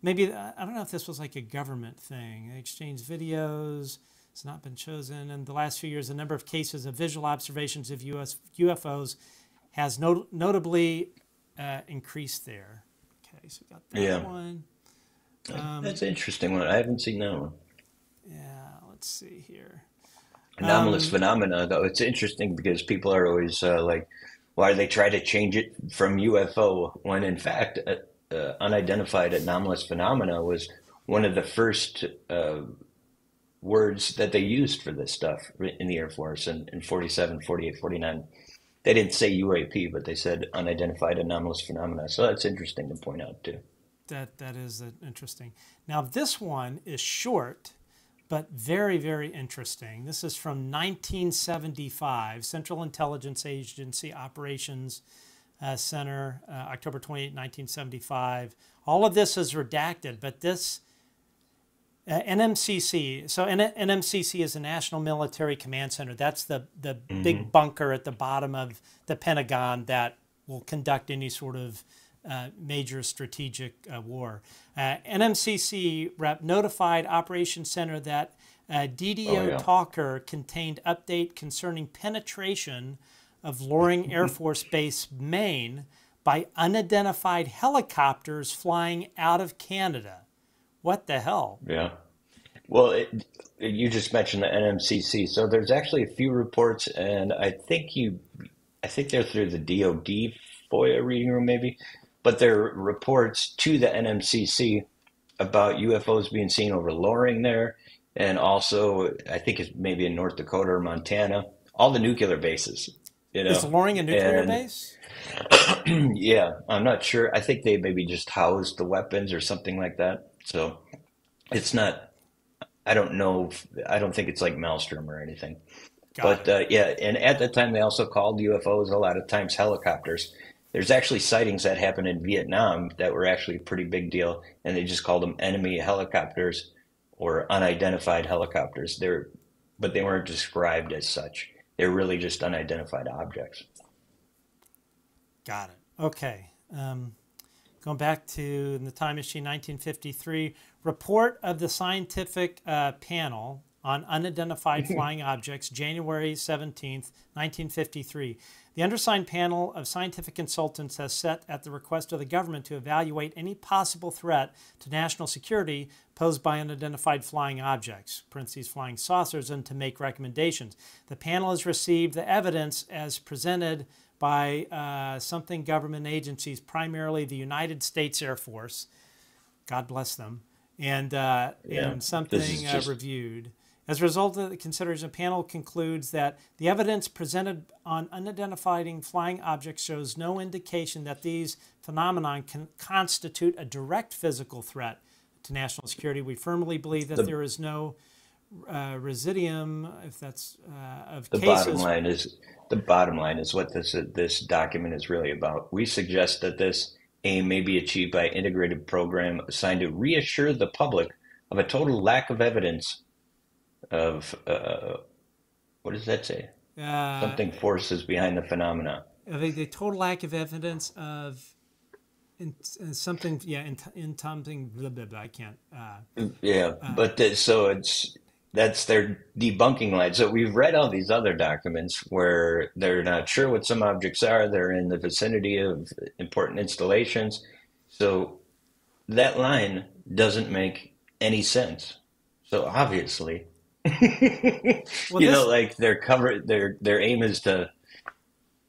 maybe I don't know if this was like a government thing. They exchange videos. It's not been chosen. In the last few years, the number of cases of visual observations of US UFOs has not, notably uh, increased there. Okay, so we got that yeah. one. Um, That's an interesting one. I haven't seen that one. Yeah, let's see here. Anomalous um, phenomena, though, it's interesting because people are always uh, like, why they try to change it from UFO when, in fact, uh, uh, unidentified anomalous phenomena was one of the first uh, words that they used for this stuff in the Air Force in, in 47, 48, 49. They didn't say UAP, but they said unidentified anomalous phenomena. So that's interesting to point out, too. That, that is interesting. Now, this one is short but very, very interesting. This is from 1975, Central Intelligence Agency Operations uh, Center, uh, October 28, 1975. All of this is redacted, but this uh, NMCC, so N- NMCC is the National Military Command Center. That's the, the mm-hmm. big bunker at the bottom of the Pentagon that will conduct any sort of uh, major strategic uh, war. Uh, NMCC rep notified Operations Center that DDO oh, yeah. Talker contained update concerning penetration of Loring Air [laughs] Force Base, Maine, by unidentified helicopters flying out of Canada. What the hell? Yeah. Well, it, you just mentioned the NMCC. So there's actually a few reports, and I think you, I think they're through the DoD FOIA reading room, maybe but there are reports to the NMCC about UFOs being seen over Loring there, and also I think it's maybe in North Dakota or Montana, all the nuclear bases. You know? Is Loring a nuclear and, base? [clears throat] yeah, I'm not sure. I think they maybe just housed the weapons or something like that. So it's not. I don't know. If, I don't think it's like Malmstrom or anything. Got but uh, yeah, and at the time they also called UFOs a lot of times helicopters there's actually sightings that happened in Vietnam that were actually a pretty big deal, and they just called them enemy helicopters or unidentified helicopters. They're, but they weren't described as such. They're really just unidentified objects. Got it. Okay. Um, going back to the time machine, 1953 report of the scientific uh, panel on unidentified [laughs] flying objects, January 17th, 1953. The undersigned panel of scientific consultants has set at the request of the government to evaluate any possible threat to national security posed by unidentified flying objects, parentheses flying saucers, and to make recommendations. The panel has received the evidence as presented by uh, something government agencies, primarily the United States Air Force, God bless them, and, uh, yeah, and something uh, just... uh, reviewed. As a result of the consideration, the panel concludes that the evidence presented on unidentified flying objects shows no indication that these phenomena can constitute a direct physical threat to national security. We firmly believe that the, there is no uh, residuum, if that's uh, of the cases. bottom line is the bottom line is what this this document is really about. We suggest that this aim may be achieved by an integrated program assigned to reassure the public of a total lack of evidence of uh, What does that say? Uh, Something forces behind the phenomena. the, the total lack of evidence of in, in something, yeah, in, in something, blah, blah, blah, I can't. Uh, Yeah, but the, so it's that's their debunking line. So we've read all these other documents where they're not sure what some objects are. They're in the vicinity of important installations. So that line doesn't make any sense. So obviously, [laughs] Well, you know, like their cover, their their aim is to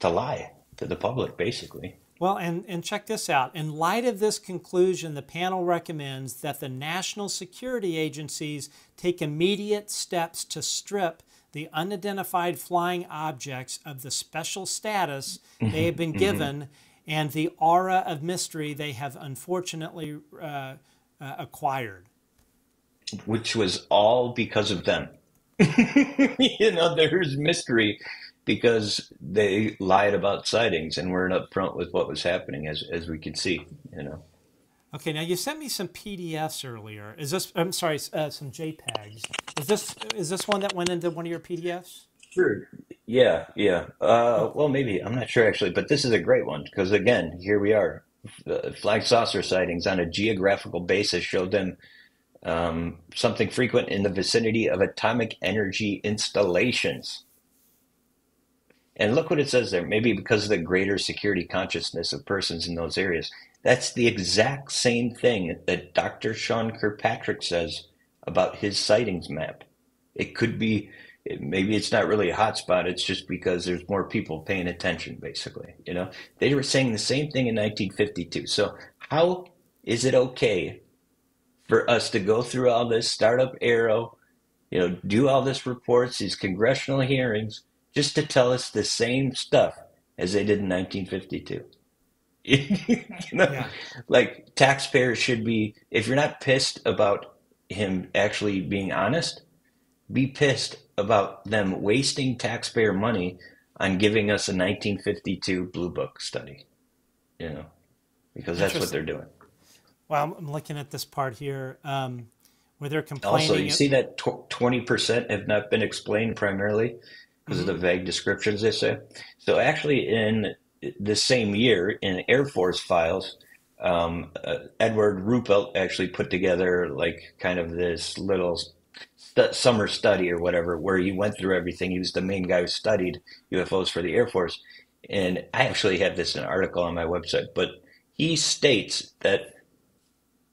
to lie to the public, basically. Well, and, and check this out. In light of this conclusion, the panel recommends that the national security agencies take immediate steps to strip the unidentified flying objects of the special status they have been given and the aura of mystery they have unfortunately uh, uh, acquired. Which was all because of them. [laughs] you know, there's mystery because they lied about sightings and weren't upfront with what was happening, as as we can see. You know, Okay, now you sent me some PDFs earlier. Is this? I'm sorry, uh, some JPEGs. Is this is this one that went into one of your PDFs? sure, yeah, yeah. Uh, well, maybe I'm not sure actually, but this is a great one because again, here we are. The flying saucer sightings on a geographical basis showed them um, something frequent in the vicinity of atomic energy installations. And look what it says there. Maybe because of the greater security consciousness of persons in those areas. That's the exact same thing that Dr. Sean Kirkpatrick says about his sightings map. It could be, maybe it's not really a hotspot. It's just because there's more people paying attention, basically. You know, they were saying the same thing in 1952. So how is it okay for us to go through all this startup AARO, you know, do all this reports, these congressional hearings, just to tell us the same stuff as they did in 1952. [laughs] you know, Yeah. like taxpayers should be, if you're not pissed about him actually being honest, be pissed about them wasting taxpayer money on giving us a 1952 Blue Book study, you know, because that's what they're doing. Well, I'm- looking at this part here um, where they're complaining. Also, you see that twenty percent have not been explained primarily because of the vague descriptions they say. So actually, in the same year, in Air Force files, um, uh, Edward Ruppelt actually put together like kind of this little stu- summer study or whatever, where he went through everything. He was the main guy who studied UFOs for the Air Force, and I actually have this in an article on my website. But he states that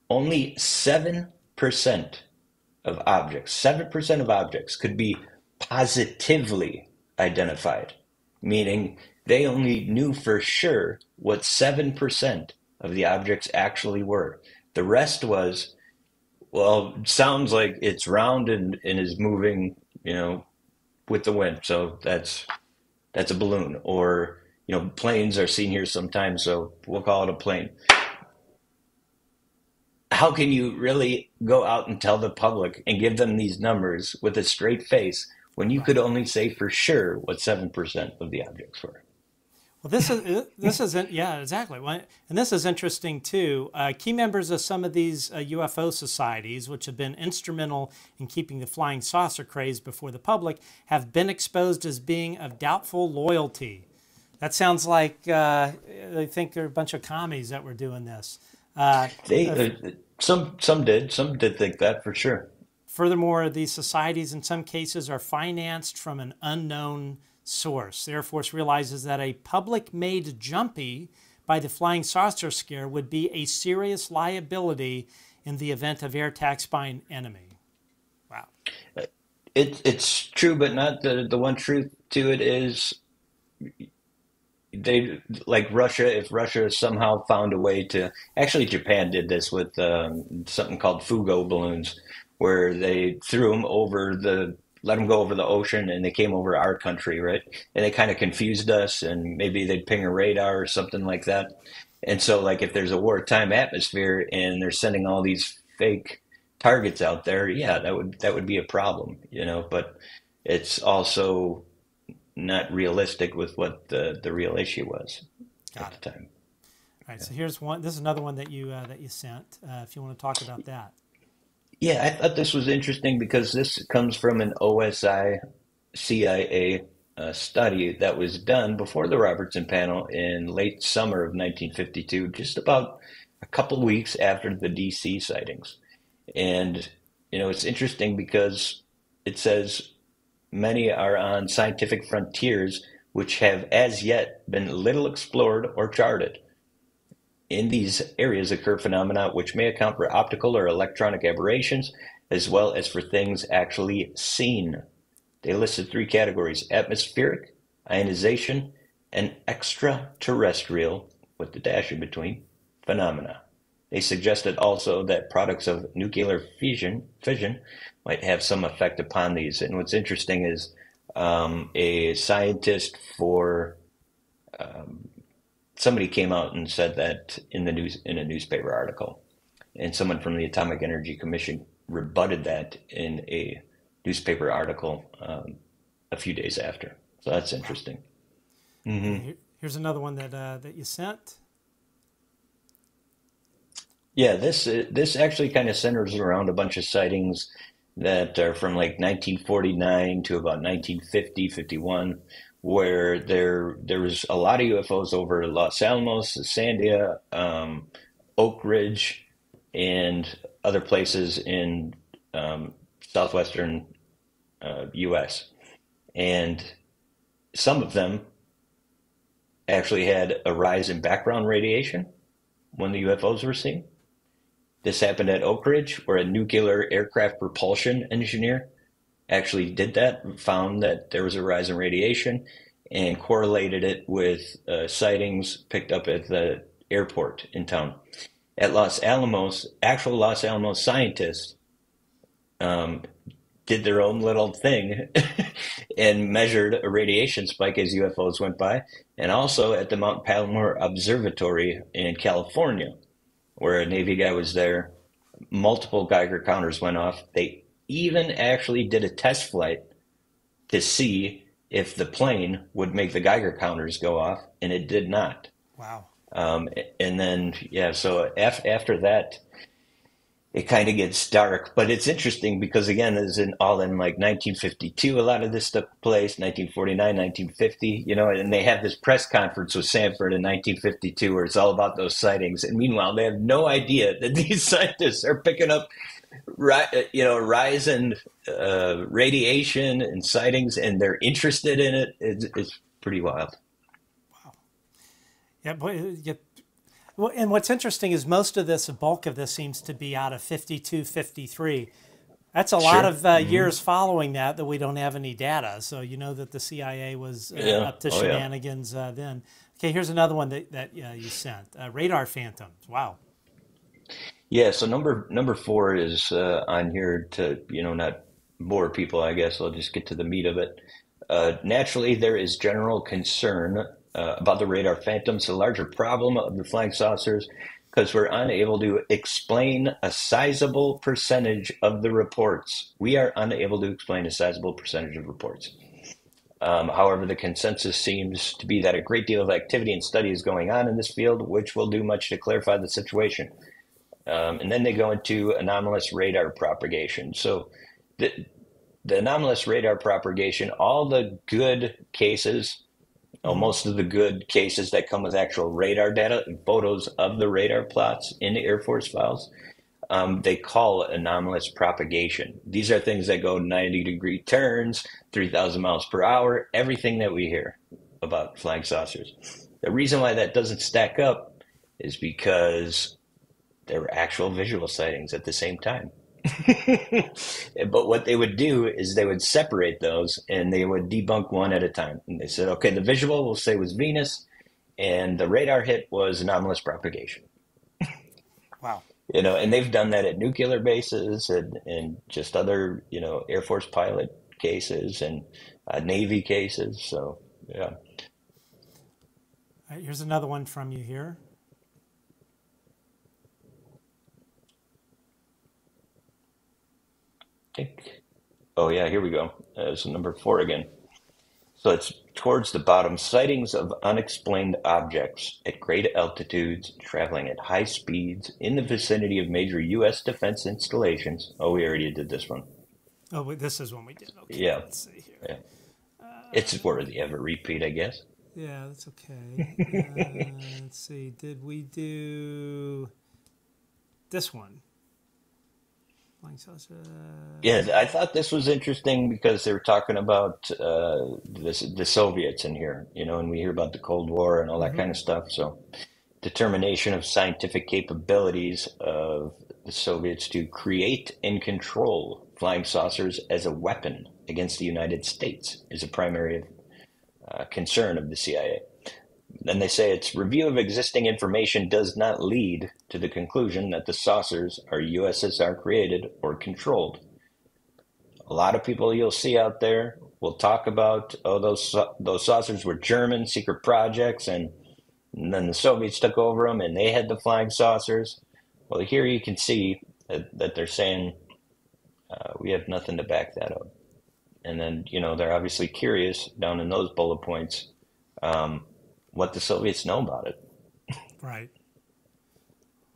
only seven percent of objects, 7% of objects could be positively identified, meaning they only knew for sure what 7% of the objects actually were. The rest was, well, sounds like it's round and, and is moving, you know, with the wind. So that's that's a balloon. Or, you know, planes are seen here sometimes, so we'll call it a plane how can you really go out and tell the public and give them these numbers with a straight face when you could only say for sure what 7% of the objects were? Well, this is this isn't yeah exactly, and this is interesting too. Uh, key members of some of these uh, UFO societies, which have been instrumental in keeping the flying saucer craze before the public, have been exposed as being of doubtful loyalty. That sounds like uh, they think they're a bunch of commies that were doing this. Uh, They uh, some some did some did think that for sure. Furthermore, these societies in some cases are financed from an unknown source. The Air Force realizes that a public made jumpy by the flying saucer scare would be a serious liability in the event of air attacks by an enemy. Wow. It, it's true, but not the the one truth to it is they like Russia. If Russia somehow found a way to, actually, Japan did this with um, something called Fugo balloons, where they threw them over the, let them go over the ocean, and they came over our country, right? And they kind of confused us, and maybe they'd ping a radar or something like that. And so, like, if there's a wartime atmosphere and they're sending all these fake targets out there, yeah, that would that would be a problem, you know. But it's also not realistic with what the, the real issue was Got at the time. All right, so here's one. This is another one that you uh, that you sent. Uh, if you want to talk about that. Yeah, I thought this was interesting because this comes from an OSI CIA uh, study that was done before the Robertson panel in late summer of 1952, just about a couple weeks after the DC sightings. And, you know, it's interesting because it says many are on scientific frontiers which have as yet been little explored or charted. In these areas occur phenomena which may account for optical or electronic aberrations, as well as for things actually seen. They listed three categories atmospheric, ionization, and extraterrestrial, with the dash in between, phenomena. They suggested also that products of nuclear fission, fission might have some effect upon these. And what's interesting is um, a scientist for um, somebody came out and said that in the news in a newspaper article, and someone from the Atomic Energy Commission rebutted that in a newspaper article um, a few days after. So that's interesting. Mm-hmm. Here's another one that uh, that you sent. Yeah, this this actually kind of centers around a bunch of sightings that are from like 1949 to about 1950, 51, where there there was a lot of UFOs over Los Alamos, Sandia, um, Oak Ridge, and other places in um, southwestern uh, U.S. And some of them actually had a rise in background radiation when the UFOs were seen. This happened at Oak Ridge, where a nuclear aircraft propulsion engineer actually did that, found that there was a rise in radiation, and correlated it with uh, sightings picked up at the airport in town. At Los Alamos, actual Los Alamos scientists um, did their own little thing [laughs] and measured a radiation spike as UFOs went by, and also at the Mount Palomar Observatory in California where a Navy guy was there. Multiple Geiger counters went off. They even actually did a test flight to see if the plane would make the Geiger counters go off, and it did not. Wow. Um, and then, yeah, so af- after that, it kind of gets dark. But it's interesting because again, it's in all in like 1952. A lot of this took place 1949, 1950. You know, and they have this press conference with Samford in 1952 where it's all about those sightings. And meanwhile, they have no idea [laughs] that these scientists are picking up, you know, rise in uh, radiation and sightings, and they're interested in it. It's, it's pretty wild. Wow. Yeah, boy, yeah, and what's interesting is most of this, the bulk of this seems to be out of 52, 53. That's a sure. lot of uh, mm-hmm. years following that that we don't have any data. So you know that the CIA was uh, yeah. up to oh, shenanigans yeah. uh, then. Okay, here's another one that, that uh, you sent. Uh, radar phantoms. Wow. Yeah, so number number four is uh, on here to you know not bore people. I guess I'll just get to the meat of it. naturally, there is general concern uh, about the radar phantoms, the larger problem of the flying saucers, because we're unable to explain a sizable percentage of the reports. We are unable to explain a sizable percentage of reports. Um, however, the consensus seems to be that a great deal of activity and study is going on in this field, which will do much to clarify the situation. Um, and then they go into anomalous radar propagation. So, the, the anomalous radar propagation, all the good cases know, most of the good cases that come with actual radar data and photos of the radar plots in the Air Force files, um, they call it anomalous propagation. These are things that go 90 degree turns, 3,000 miles per hour, everything that we hear about flying saucers. The reason why that doesn't stack up is because there were actual visual sightings at the same time. [laughs] but what they would do is they would separate those and they would debunk one at a time. And they said, okay, the visual we'll say was Venus, and the radar hit was anomalous propagation. [laughs] Wow. You know, and they've done that at nuclear bases and, and just other, you know, Air Force pilot cases and uh, Navy cases. So, yeah. here's another one from you here. Think. Oh yeah, here we go. Uh, so number four again. So it's towards the bottom. Sightings of unexplained objects at great altitudes, traveling at high speeds in the vicinity of major U.S. defense installations. Oh, we already did this one. Oh, wait, this is one we did. Okay, yeah. Let's see here. Yeah. it's worthy of a repeat, I guess. Yeah, that's okay. [laughs] uh, let's see. Did we do this one? Flying saucer. Yeah, I thought this was interesting because they were talking about uh, this, the Soviets in here, you know, and we hear about the Cold War and all that kind of stuff. So, determination of scientific capabilities of the Soviets to create and control flying saucers as a weapon against the United States is a primary uh, concern of the CIA. Then they say its review of existing information does not lead to the conclusion that the saucers are USSR created or controlled. A lot of people you'll see out there will talk about, oh, those those saucers were German secret projects, and, and then the Soviets took over them, and they had the flying saucers. Well, here you can see that, that they're saying uh, we have nothing to back that up. And then, you know, they're obviously curious down in those bullet points um, what the Soviets know about it. Right.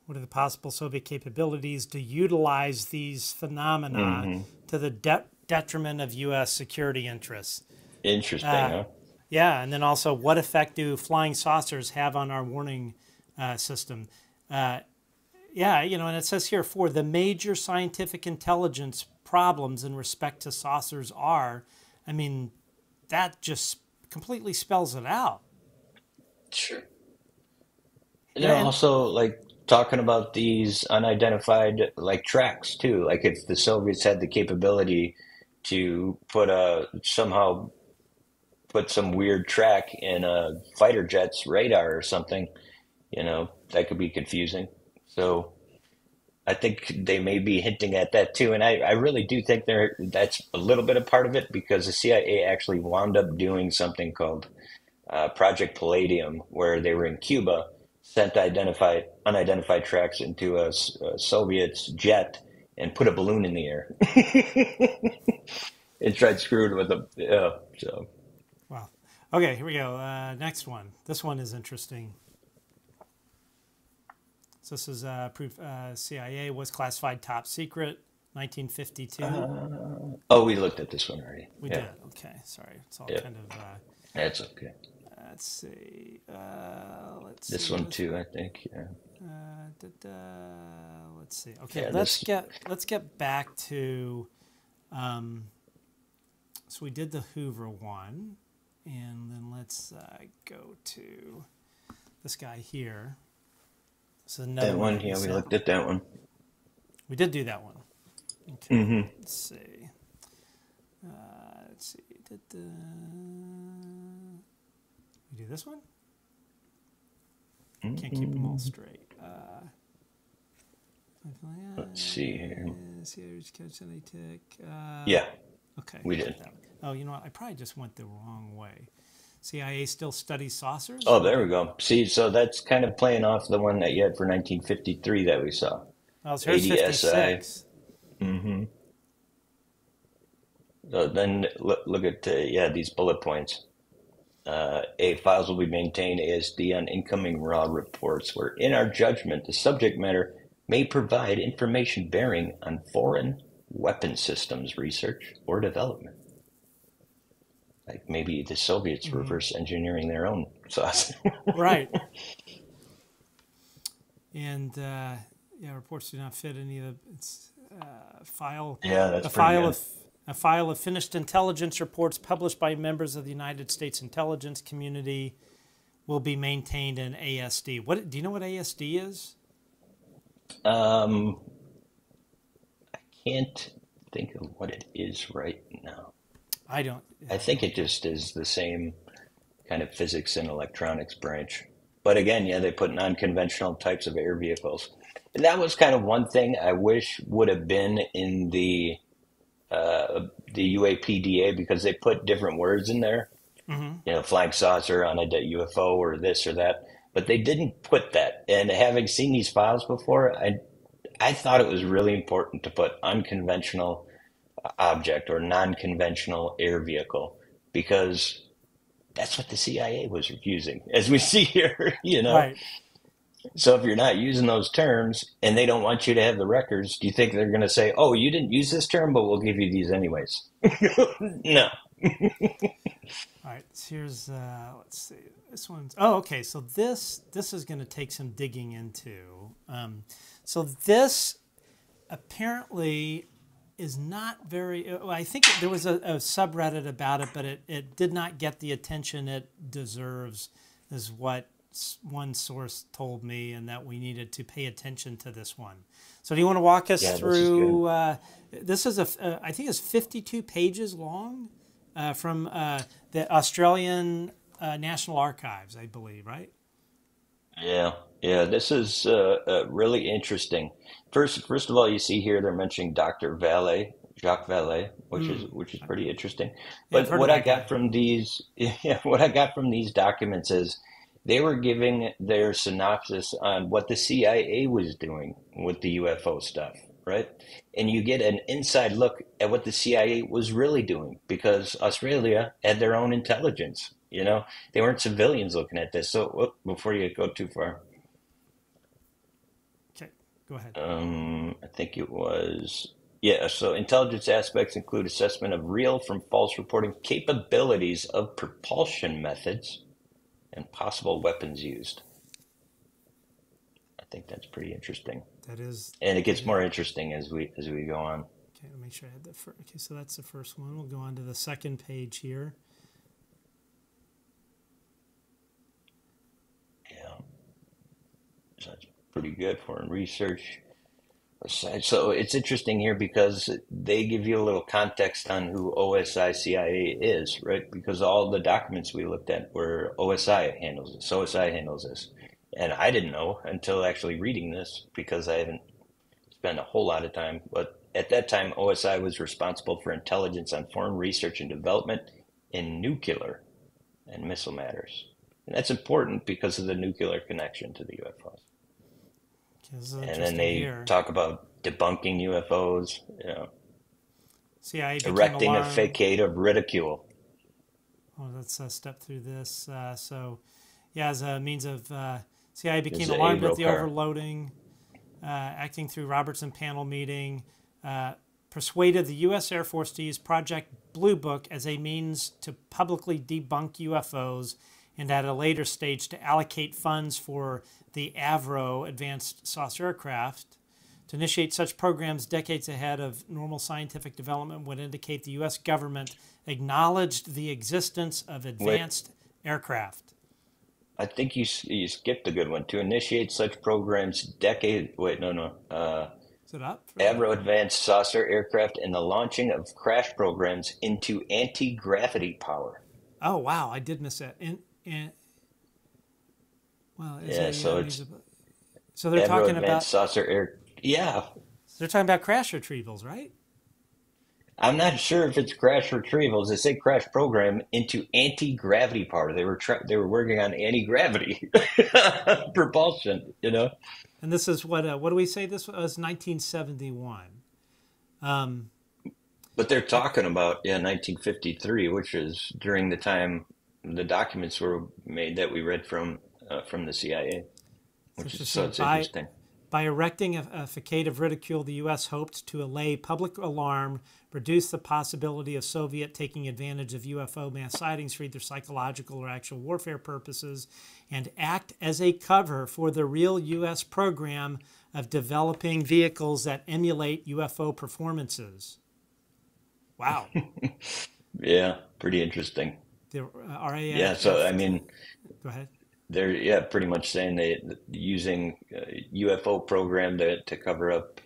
What are the possible Soviet capabilities to utilize these phenomena Mm-hmm. to the de- detriment of U.S. security interests? Interesting, Uh, huh? Yeah, and then also, what effect do flying saucers have on our warning uh, system? Uh, yeah, you know, and it says here for the major scientific intelligence problems in respect to saucers are, I mean, that just completely spells it out. Sure. Yeah, They're also like talking about these unidentified like tracks too. Like if the Soviets had the capability to put a somehow put some weird track in a fighter jet's radar or something, you know, that could be confusing. So I think they may be hinting at that too, and I, I really do think there that's a little bit of part of it because the CIA actually wound up doing something called uh, Project Palladium, where they were in Cuba, sent identified unidentified tracks into a Soviet's jet, and put a balloon in the air. [laughs] and tried screwing with them. Yeah, so Wow. Okay, here we go. Uh, next one. This one is interesting. So this is uh, proof uh, CIA was classified top secret, 1952. oh, we looked at this one already. we yeah, did. Okay, sorry. It's all Yeah. kind of. Uh, that's okay. Let's see. Uh, let's This see one too, I think. Yeah. Uh, da, da, let's see. Okay, Yeah, let's this- get let's get back to. Um, so we did the Hoover one, and then let's uh, go to this guy here. So another That one, that yeah, we looked at that one. We did do that one. Okay. Mm-hmm. Let's see. Uh, let's see. Da. We do this one. Can't keep them all straight. Uh, Let's see here. Uh, Yeah, Okay. we did. Oh, you know what? I probably just went the wrong way. CIA still studies saucers. Oh, there we go. See, so that's kind of playing off the one that you had for 1953 that we saw. Oh, so here's ADSI. 56. Mm-hmm. So then look, look at uh, yeah these bullet points. Uh, a files will be maintained ASD on incoming raw reports, where in our judgment the subject matter may provide information bearing on foreign weapon systems research or development. Like maybe the Soviets Mm-hmm. reverse engineering their own sauce. [laughs] right. And uh, yeah, reports do not fit any of the it's, uh, file. Yeah, that's a pretty file good. of a file of finished intelligence reports published by members of the United States intelligence community will be maintained in ASD. What do you know what ASD is? Um, I can't think of what it is right now. I don't. I think it just is the same kind of physics and electronics branch. But again, yeah, they put non-conventional types of air vehicles. And that was kind of one thing I wish would have been in the uh, the UAPDA because they put different words in there. You know, flying saucer, on a UFO, or this or that. But they didn't put that. And having seen these files before, I I thought it was really important to put unconventional object or non-conventional air vehicle because that's what the CIA was using, as we [laughs] see here. You know, Right. So if you're not using those terms and they don't want you to have the records, do you think they're going to say, "Oh, you didn't use this term, but we'll give you these anyways"? [laughs] no. [laughs] All right. so Here's uh, let's see this one's oh okay so this this is going to take some digging into um, so this apparently is not very uh, i think there was a, a, subreddit about it but it, it did not get the attention it deserves is what one source told me and that we needed to pay attention to this one so do you want to walk us yeah, through uh, this is a uh, I think it's 52 pages long uh, from uh, the Australian uh, National Archives, I believe, right? Yeah, yeah. This is uh, uh, really interesting. First, first of all, you see here they're mentioning Dr. Vallée, Jacques Vallée, which mm. is which is pretty interesting. But what I got from these, [laughs] yeah, what I got from these documents is they were giving their synopsis on what the CIA was doing with the UFO stuff right? And you get an inside look at what the CIA was really doing because Australia had their own intelligence. You know, they weren't civilians looking at this. So, whoop, before you go too far, check. go ahead. Um, I think it was yeah. So, intelligence aspects include assessment of real from false reporting, capabilities of propulsion methods, and possible weapons used. I think that's pretty interesting. That is. And it gets more interesting as we as we go on. Okay, let me make sure I had that. First. Okay, so that's the first one. We'll go on to the second page here. Yeah, so that's pretty good for research. So it's interesting here because they give you a little context on who OSI CIA is, right? Because all the documents we looked at were OSI handles this, OSI handles this and I didn't know until actually reading this because I haven't spent a whole lot of time. But at that time, OSI was responsible for intelligence on foreign research and development in nuclear and missile matters. And that's important because of the nuclear connection to the UFOs. And then they talk about debunking UFOs, you know, CIA erecting a facade of ridicule. Oh, let's uh, step through this. Uh, so, yeah, as a means of uh, CIA became alarmed at the overloading, uh, acting through Robertson panel meeting, uh, persuaded the U.S. Air Force to use Project Blue Book as a means to publicly debunk UFOs, and at a later stage to allocate funds for the Avro advanced saucer aircraft. To initiate such programs decades ahead of normal scientific development would indicate the U.S. government acknowledged the existence of advanced Wait. aircraft. I think you you skipped a good one. To initiate such programs, decade wait no no. Uh, Is it up? Avro advanced saucer aircraft and the launching of crash programs into anti gravity power. Oh wow, I did miss that. In, well, yeah, so it's so they're talking about saucer air. Yeah, they're talking about crash retrievals, right? I'm not sure if it's crash retrievals. They say crash program into anti gravity power. They were tra- they were working on anti gravity [laughs] propulsion. You know. And this is what uh, what do we say? This was 1971. Um, but they're talking about yeah 1953, which is during the time the documents were made that we read from uh, from the CIA, which is so it's interesting. By erecting a, a facade of ridicule, the U.S. hoped to allay public alarm, reduce the possibility of Soviet taking advantage of UFO mass sightings for either psychological or actual warfare purposes, and act as a cover for the real U.S. program of developing vehicles that emulate UFO performances. Wow. [laughs] yeah, pretty interesting. The uh, RAF. Yeah, so I mean, go ahead they're yeah pretty much saying they using a UFO program to to cover up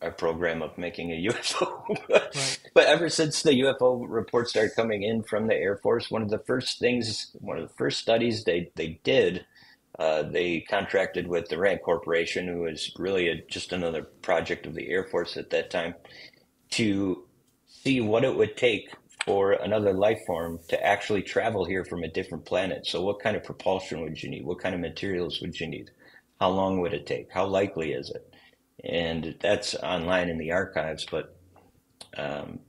a program of making a [laughs] UFO. right. But ever since the UFO reports started coming in from the Air Force, one of the first things, one of the first studies they they did. Uh, they contracted with the Rand Corporation, who was really a, just another project of the Air Force at that time, to see what it would take for another life form to actually travel here from a different planet. So, what kind of propulsion would you need? What kind of materials would you need? How long would it take? How likely is it? And that's online in the archives. But um,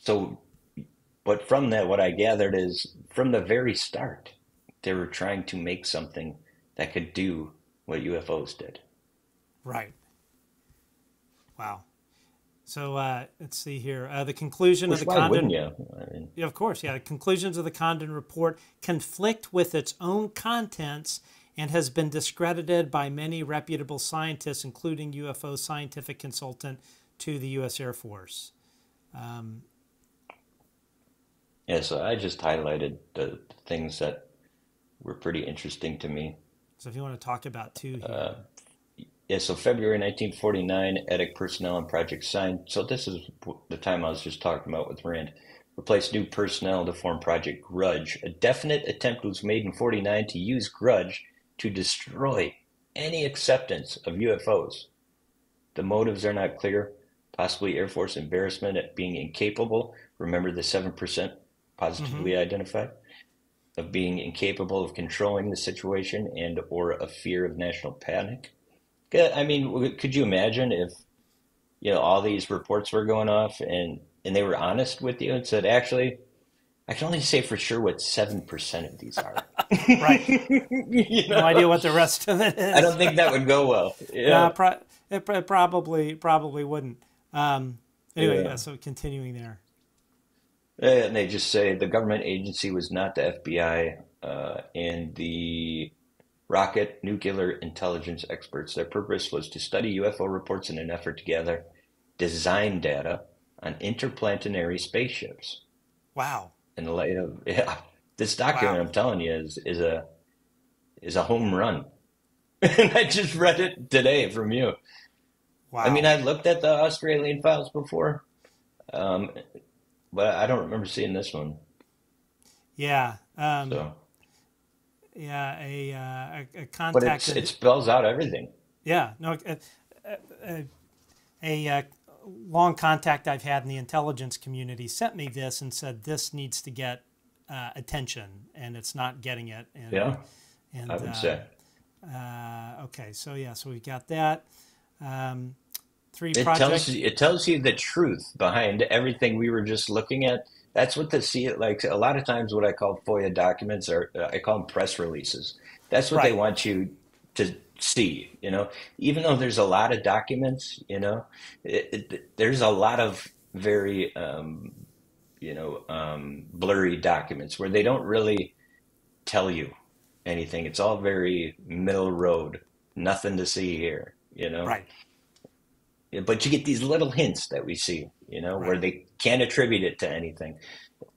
so, but from that, what I gathered is from the very start, they were trying to make something that could do what UFOs did. Right. Wow. So uh, let's see here. Uh, the conclusion Which of the why Condon. you? I mean, of course, yeah. The conclusions of the Condon report conflict with its own contents and has been discredited by many reputable scientists, including UFO scientific consultant to the U.S. Air Force. Um, yeah, so I just highlighted the things that were pretty interesting to me. So if you want to talk about two here. Uh, yeah, so February 1949, ATIC personnel and project signed. So this is the time I was just talking about with Rand. Replaced new personnel to form Project Grudge. A definite attempt was made in 49 to use Grudge to destroy any acceptance of UFOs. The motives are not clear. Possibly Air Force embarrassment at being incapable. Remember the 7% positively mm-hmm. identified? Of being incapable of controlling the situation and or a fear of national panic. I mean, could you imagine if you know all these reports were going off and and they were honest with you and said, actually, I can only say for sure what seven percent of these are. [laughs] right. [laughs] you know? No idea what the rest of it is. I don't think that would go well. Yeah. pro- it, it, probably probably wouldn't. Um, anyway, yeah. Yeah, so continuing there. And they just say the government agency was not the FBI, uh, and the rocket nuclear intelligence experts. Their purpose was to study UFO reports in an effort to gather design data on interplanetary spaceships. Wow. In the light of [laughs] yeah, this document wow. I'm telling you is is a is a home run. [laughs] and I just read it today from you. Wow. I mean, I looked at the Australian files before, um, but I don't remember seeing this one. Yeah. Um, so yeah, a, uh, a, a contact. But it spells out everything. Yeah, no, a, a, a, long contact I've had in the intelligence community sent me this and said this needs to get uh, attention, and it's not getting it. And, yeah, and, I would uh, say. Uh, okay, so yeah, so we've got that. Um, three it projects. Tells you, it tells you the truth behind everything we were just looking at that's what the see like a lot of times what I call FOIA documents are uh, I call them press releases. That's what right. they want you to see. You know, even though there's a lot of documents, you know, it, it, there's a lot of very um, you know um, blurry documents where they don't really tell you anything. It's all very middle road. Nothing to see here. You know, right. But you get these little hints that we see you know, right. where they can't attribute it to anything.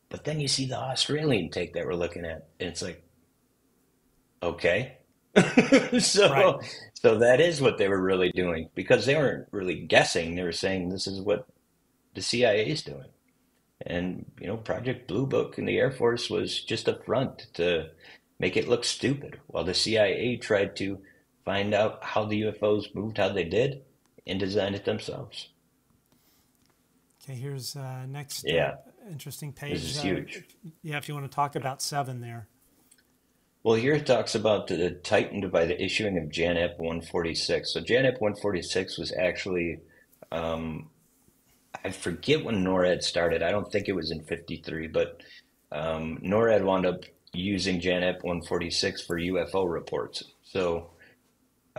But then you see the Australian take that we're looking at, and it's like, okay. [laughs] so, right. so that is what they were really doing because they weren't really guessing. They were saying this is what the CIA is doing. And, you know, Project Blue Book in the Air Force was just a front to make it look stupid while the CIA tried to find out how the UFOs moved how they did and design it themselves. Okay, here's uh, next yeah. Uh, interesting page. This is uh, huge. Yeah, if you want to talk about seven there. Well, here it talks about the tightened by the issuing of JANAP 146. So JANAP 146 was actually, um, I forget when NORAD started. I don't think it was in 53, but um, NORAD wound up using JANAP 146 for UFO reports. So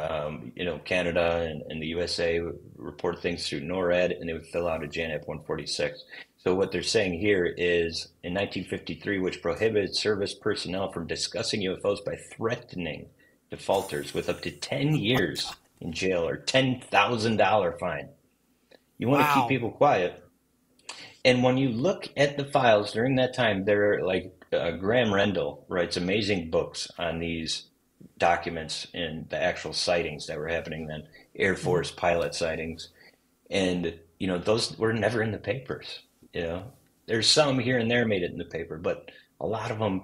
um, you know, Canada and, and, the USA report things through NORAD, and they would fill out a JANAP 146. So what they're saying here is in 1953, which prohibited service personnel from discussing UFOs by threatening defaulters with up to 10 years in jail or $10,000 fine. You want wow. to keep people quiet. And when you look at the files during that time, there are like uh, Graham Rendell writes amazing books on these documents and the actual sightings that were happening then, Air mm-hmm. Force pilot sightings. And, you know, those were never in the papers. You know, there's some here and there made it in the paper, but a lot of them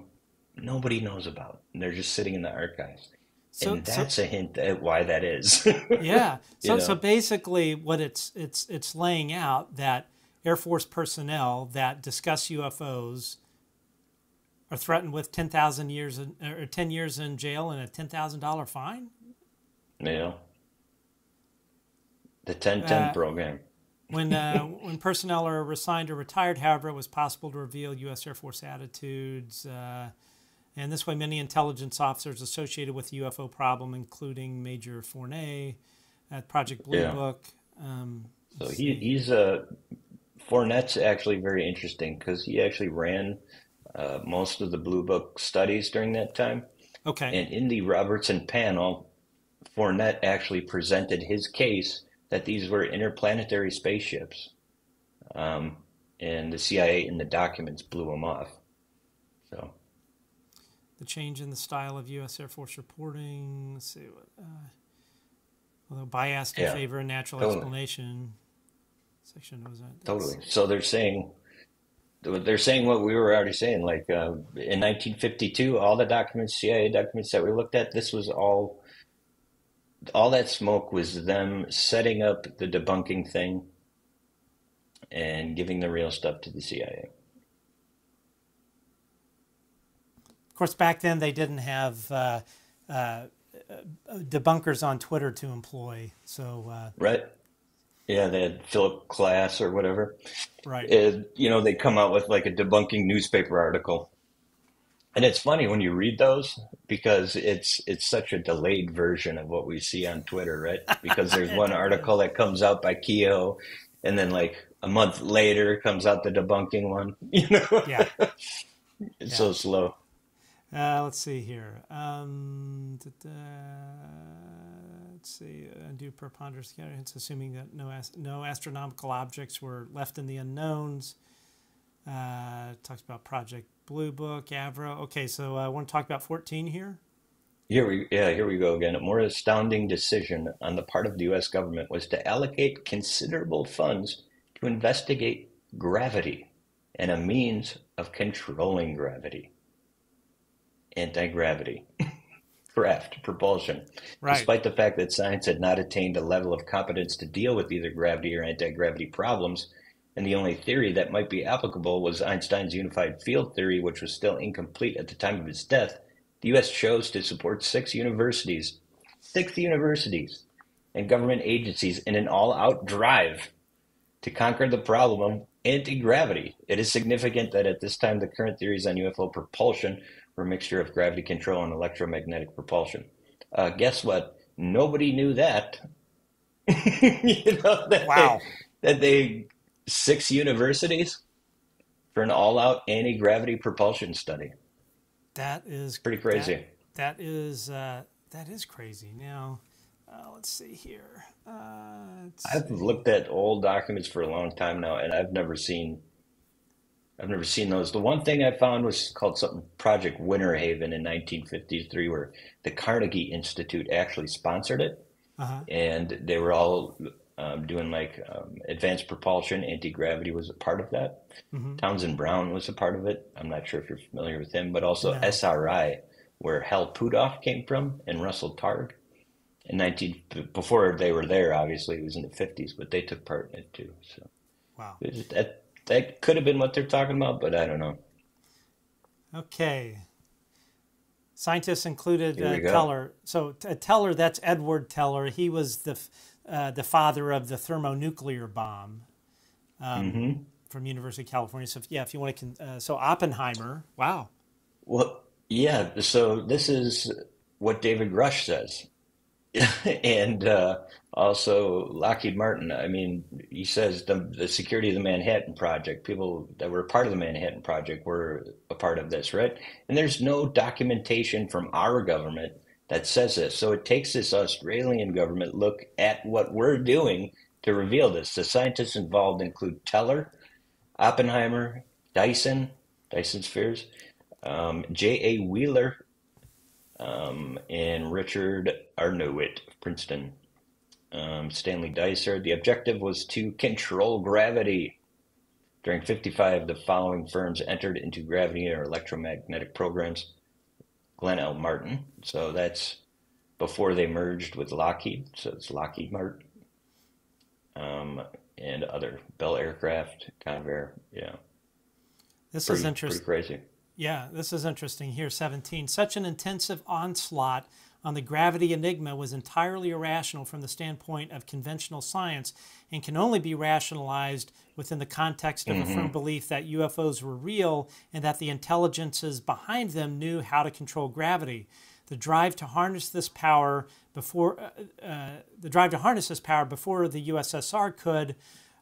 nobody knows about. And they're just sitting in the archives. So, and that's so, a hint at why that is. [laughs] yeah. So, you know? so basically, what it's it's it's laying out that Air Force personnel that discuss UFOs are threatened with 10,000 years in, or 10 years in jail and a $10,000 fine? Yeah. The 1010 uh, program. when uh, [laughs] when personnel are resigned or retired, however, it was possible to reveal U.S. Air Force attitudes. Uh, and this way, many intelligence officers associated with the UFO problem, including Major Fournet at Project Blue yeah. Book. Um, so he, he's a Fournet's actually very interesting because he actually ran uh, most of the Blue Book studies during that time. Okay. And in the Robertson panel, Fournet actually presented his case that these were interplanetary spaceships. Um, and the CIA in the documents blew him off. So the change in the style of U.S. Air Force reporting. Let's see what. Uh, although biased in Yeah, favor of natural totally. explanation. Section was that? totally. So they're saying they're saying what we were already saying. Like uh, in 1952, all the documents, CIA documents that we looked at, this was all. All that smoke was them setting up the debunking thing and giving the real stuff to the CIA. Of course, back then they didn't have uh, uh, debunkers on Twitter to employ. So uh, Right? Yeah, they had Philip Klass or whatever. right. You know, they come out with like a debunking newspaper article. And it's funny when you read those because it's it's such a delayed version of what we see on Twitter, right? Because there's one [laughs] article that comes out by Keyhoe, and then like a month later comes out the debunking one. [laughs] You know, Yeah. [laughs] it's so slow. Uh, let's see here. Um, let's see. Undue preponderance evidence, assuming that no no astronomical objects were left in the unknowns. Uh, talks about Project Blue Book, Avro. Okay, so I want to talk about 14 here. Here we yeah, here we go again. A more astounding decision on the part of the US government was to allocate considerable funds to investigate gravity and a means of controlling gravity. Anti-gravity. [laughs] Craft propulsion. Right. Despite the fact that science had not attained a level of competence to deal with either gravity or anti-gravity problems, and the only theory that might be applicable was Einstein's unified field theory, which was still incomplete at the time of his death, the U.S. chose to support six universities, six universities, and government agencies in an all out drive to conquer the problem of anti gravity. It is significant that at this time the current theories on UFO propulsion were a mixture of gravity control and electromagnetic propulsion. Uh, guess what? Nobody knew that. [laughs] you know, that Wow. They, that they, six universities for an all out anti gravity propulsion study. That is Pretty crazy. that, that is uh, that is crazy. Now, uh, let's see here. Uh, let's I've see. looked at old documents for a long time now, and I've never seen, I've never seen those. The one thing I found was called something Project Winter Haven in 1953, where the Carnegie Institute actually sponsored it, Uh-huh. and they were all um, doing like um, advanced propulsion. Anti gravity was a part of that. Mhm. Townsend Brown was a part of it. I'm not sure if you're familiar with him, but also No. SRI, where Hal Puthoff came from, and Russell Targ. In 19, before they were there, obviously, it was in the 50s, but they took part in it too. So Wow. that that could have been what they're talking about, but I don't know. Okay. Scientists included uh. Teller. So t- Teller, that's Edward Teller. He was the uh, the father of the thermonuclear bomb um, Mm-hmm. from University of California. So if, yeah, if you want to, con- uh, so Oppenheimer. Wow. Well, yeah. So this is what David Grusch says, [laughs] and uh, also Lockheed Martin. I mean, he says the the security of the Manhattan Project. People that were part of the Manhattan Project were a part of this, right? And there's no documentation from our government that says this. So it takes this Australian government look at what we're doing to reveal this. The scientists involved include Teller, Oppenheimer, Dyson, Dyson Spheres, um, J.A. Wheeler, um, and Richard Arnowitt of Princeton. Um, Stanley Deser. The objective was to control gravity. During 55, the following firms entered into gravity or electromagnetic programs. Glenn L. Martin. So that's before they merged with Lockheed. So it's Lockheed Martin. Um, and other Bell Aircraft, Convair. Yeah. This Pretty, is pretty interesting. crazy. Yeah, this is interesting here. 17. Such an intensive onslaught on the gravity enigma was entirely irrational from the standpoint of conventional science and can only be rationalized within the context of a firm belief that UFOs were real and that the intelligences behind them knew how to control gravity. The drive to harness this power before uh, uh, the drive to harness this power before the USSR could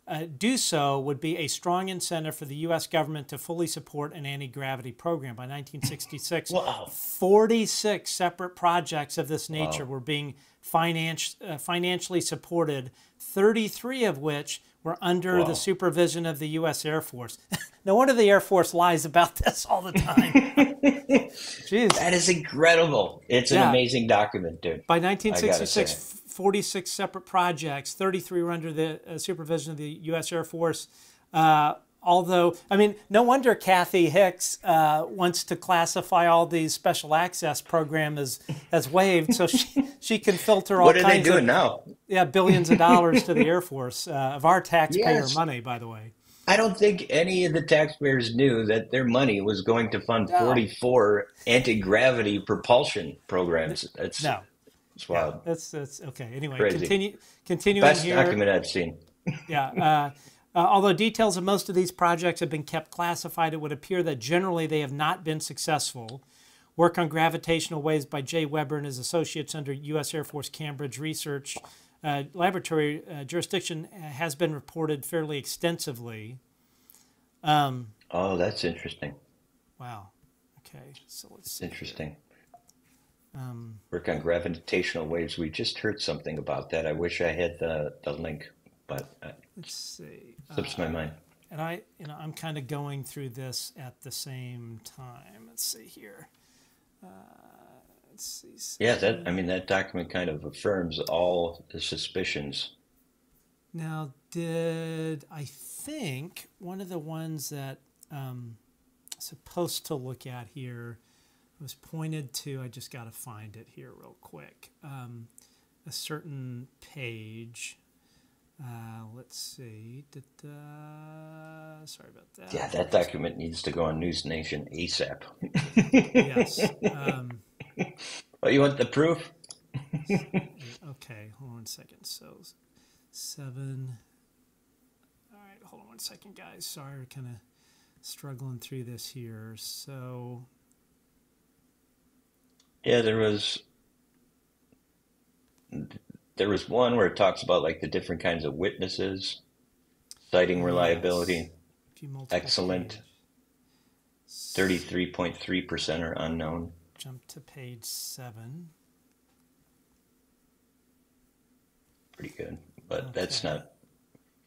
uh, do so would be a strong incentive for the U.S. government to fully support an anti gravity program. By 1966, [laughs] Wow. 46 separate projects of this nature were being finance, uh, financially supported, 33 of which were under Wow. the supervision of the U.S. Air Force. [laughs] no wonder the Air Force lies about [laughs] this all the time. Jeez. That is incredible. It's an Yeah. amazing document, dude. By 1966, say. 46 separate projects, 33 were under the uh, supervision of the U.S. Air Force. Uh, although, I mean, no wonder Kathy Hicks uh, wants to classify all these special access programs as, as waived, so she, [laughs] she can filter all What are they kinds doing of now? yeah billions of dollars to the [laughs] Air Force uh, of our taxpayer Yes. money, by the way. I don't think any of the taxpayers knew that their money was going to fund No. 44 anti-gravity propulsion programs. That's, No, that's wild. that's that's okay. Anyway, Crazy. continue continuing Best here. document I've seen. [laughs] Yeah. Uh, uh, although details of most of these projects have been kept classified, it would appear that generally they have not been successful. Work on gravitational waves by Jay Weber and his associates under U.S. Air Force Cambridge Research uh, Laboratory uh, jurisdiction uh, has been reported fairly extensively. Oh, that's interesting. Wow. Okay. So let's It's see. Um, Work on gravitational waves. We just heard something about that. I wish I had the, the link, but it let's see. slips my mind. and I, you know, I'm kind of going through this at the same time. Let's see here. Uh, let's see. Yeah, that I mean that document kind of affirms all the suspicions. Now, did I think one of the ones that um, supposed to look at here was pointed to? I just got to find it here real quick. Um, a certain page. Uh, let's see. Da-da. Sorry about that. Yeah, that document needs to go on News Nation ASAP. Yes. Um, Oh, you want the proof? Okay, hold on one second. So seven. All right, hold on one second, guys. Sorry, we're kind of struggling through this here. So Yeah, there was there was one where it talks about like the different kinds of witnesses, citing reliability. multiple Excellent. Thirty-three point three percent are unknown. Jump to page seven. Pretty good, but that's not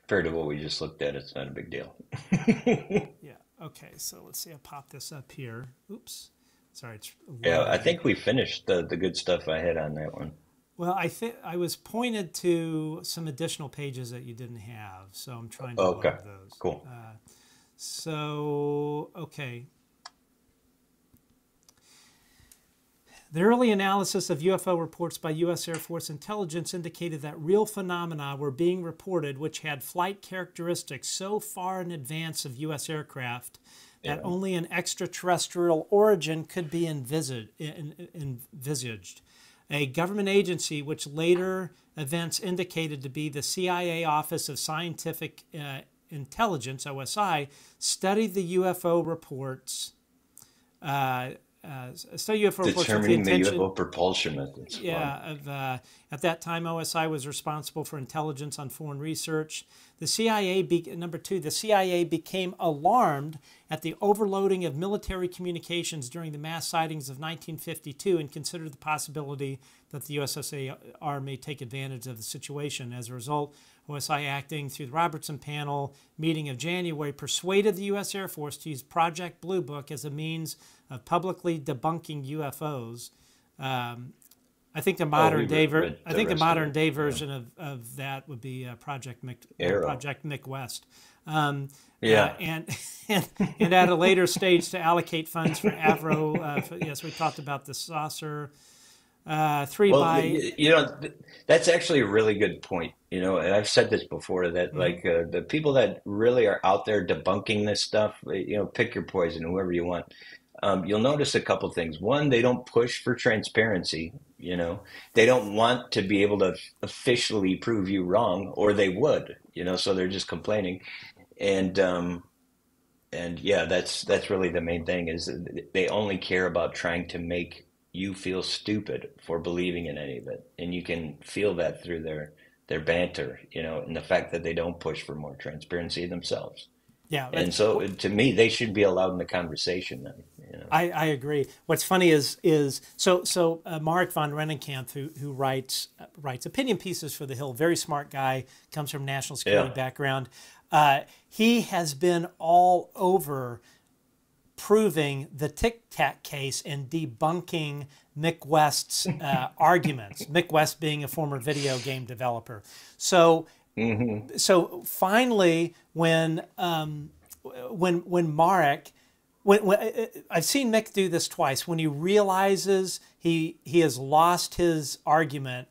compared to what we just looked at. It's not a big deal. [laughs] Yeah. Okay. So let's see. I pop this up here. Oops. Sorry. It's Yeah, I think we finished the the good stuff I had on that one. Well, I think I was pointed to some additional pages that you didn't have, so I'm trying to oh, Okay, those. cool. Uh, so, okay. The early analysis of UFO reports by U.S. Air Force intelligence indicated that real phenomena were being reported which had flight characteristics so far in advance of U.S. aircraft that only an extraterrestrial origin could be envisaged. envisaged. A government agency, which later events indicated to be the CIA Office of Scientific uh, Intelligence, OSI, studied the UFO reports. Uh, uh, study UFO the Determining the intention. UFO propulsion methods. Wow. Yeah, of, uh, at that time, OSI was responsible for intelligence on foreign research. The CIA, be, number two, the CIA became alarmed at the overloading of military communications during the mass sightings of 1952 and considered the possibility that the USSR may take advantage of the situation. As a result, OSI, acting through the Robertson Panel meeting of January, persuaded the U.S. Air Force to use Project Blue Book as a means of publicly debunking UFOs. Um, I think the modern we day ver- I think the modern day yeah. version of, of that would be uh, Project Mick, AARO. Project Mick West. Um, Yeah. uh, and, [laughs] and and at a later stage to allocate funds for Avro. Uh, for- yes, we talked about the saucer. Uh, three Well, by you know, that's actually a really good point. You know, and I've said this before that Mm-hmm. like uh, the people that really are out there debunking this stuff, uh, you know, pick your poison, whoever you want. Um, you'll notice a couple things. One, they don't push for transparency. You know, they don't want to be able to officially prove you wrong, or they would. You know, so they're just complaining, and um, and yeah, that's that's really the main thing is they only care about trying to make you feel stupid for believing in any of it, and you can feel that through their their banter, you know, and the fact that they don't push for more transparency themselves. Yeah, and so to me, they should be allowed in the conversation. Then, you know? I, I agree. What's funny is is so so uh, Marik von Rennenkampff, who who writes uh, writes opinion pieces for the Hill, very smart guy, comes from national security Yeah. background. Uh, he has been all over proving the Tic Tac case and debunking Mick West's uh, [laughs] arguments. Mick West being a former video game developer. So, so finally, when um, when when Marik, when, when uh, I've seen Mick do this twice, when he realizes he he has lost his argument,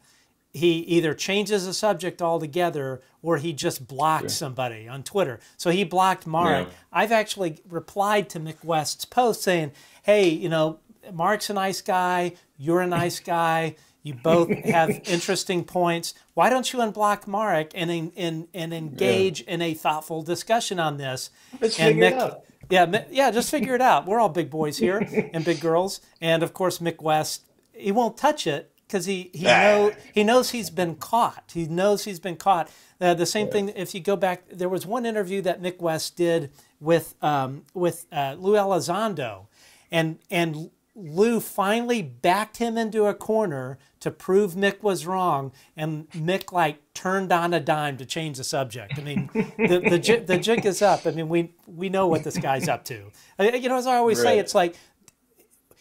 he either changes the subject altogether or he just blocks somebody on Twitter. So he blocked Mark. Yeah. I've actually replied to Mick West's post saying, "Hey, you know, Mark's a nice guy. You're a nice [laughs] guy. You both have interesting points. Why don't you unblock Mark and and, and engage in a thoughtful discussion on this?" Let's and figure it out. Yeah, yeah, just figure it out. We're all big boys here [laughs] and big girls, and of course Mick West, he won't touch it because he he Ah. know he knows he's been caught. He knows he's been caught. Uh, the same thing. If you go back, there was one interview that Mick West did with um, with uh, Lou Elizondo, and and Lou finally backed him into a corner to prove Mick was wrong, and Mick like turned on a dime to change the subject. I mean, the the, the jig is up. I mean, we we know what this guy's up to. You know, as I always say, it's like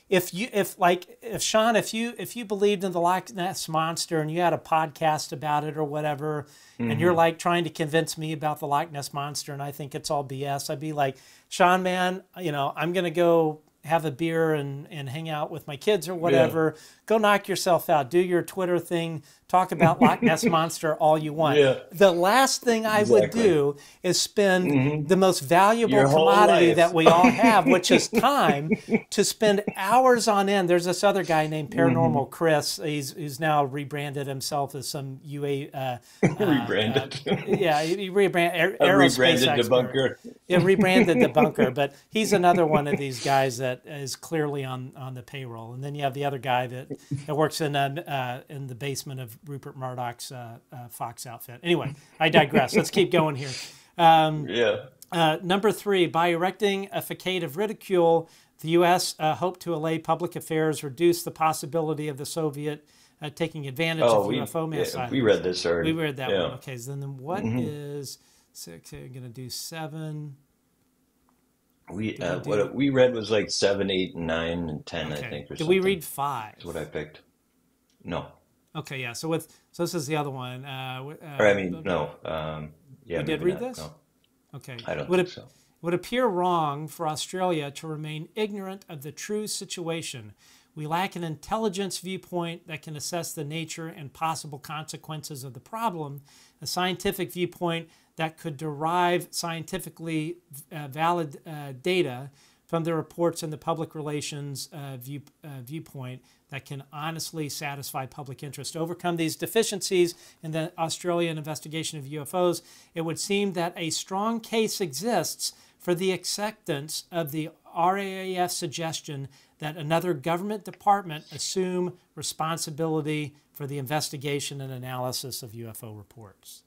if you if like if Sean if you if you believed in the Loch Ness monster and you had a podcast about it or whatever and you're mm-hmm. like trying to convince me about the Loch Ness monster and I think it's all BS I'd be like Sean man you know I'm gonna go have a beer and and hang out with my kids or whatever. Go knock yourself out. Do your Twitter thing talk about Loch Ness [laughs] monster all you want Yeah. the last thing I would do is spend the most valuable Your commodity that we all have, which is [laughs] time, to spend hours on end. There's this other guy named Paranormal Chris. He's he's now rebranded himself as some UA. [laughs] Uh, rebranded. yeah, he, he rebrand, aer, A rebranded expert. debunker. Yeah, rebranded the bunker, but he's another one of these guys that is clearly on, on the payroll. And then you have the other guy that, that works in uh, uh, in the basement of Rupert Murdoch's uh, uh, Fox outfit. Anyway, I digress. Let's keep going here. [laughs] Yeah. Uh, number three, by erecting a facade of ridicule, the U.S. Uh, hoped to allay public affairs, reduce the possibility of the Soviet uh, taking advantage Oh, of we, UFO yeah, missiles. we read this already. We read that yeah. one. Okay, so then what is six? I'm going to do seven. We uh, what we read was like seven, eight, nine, and ten. I think. Did we read five? That's what I picked. No, Okay, yeah. So with so this is the other one. Uh, uh, or I mean, no. Um, yeah, We did read not, this? No, Okay. I don't would think it, so. would appear wrong for Australia to remain ignorant of the true situation. We lack an intelligence viewpoint that can assess the nature and possible consequences of the problem, a scientific viewpoint that could derive scientifically uh, valid uh, data from the reports and the public relations uh, view, uh, viewpoint that can honestly satisfy public interest. To overcome these deficiencies in the Australian investigation of UFOs, it would seem that a strong case exists for the acceptance of the RAAF suggestion that another government department assume responsibility for the investigation and analysis of UFO reports.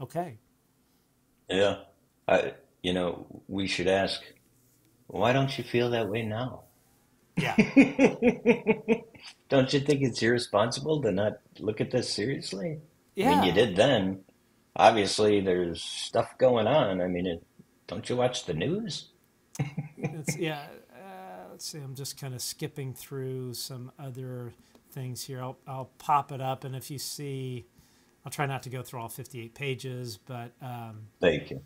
Okay. Yeah, I. You know, we should ask. Why don't you feel that way now? Yeah. [laughs] Don't you think it's irresponsible to not look at this seriously? Yeah. I mean, you did then. Obviously, there's stuff going on. I mean, it, don't you watch the news? It's, yeah. Uh, let's see. I'm just kind of skipping through some other things here. I'll, I'll pop it up, and if you see, I'll try not to go through all 58 pages, but um, Thank you.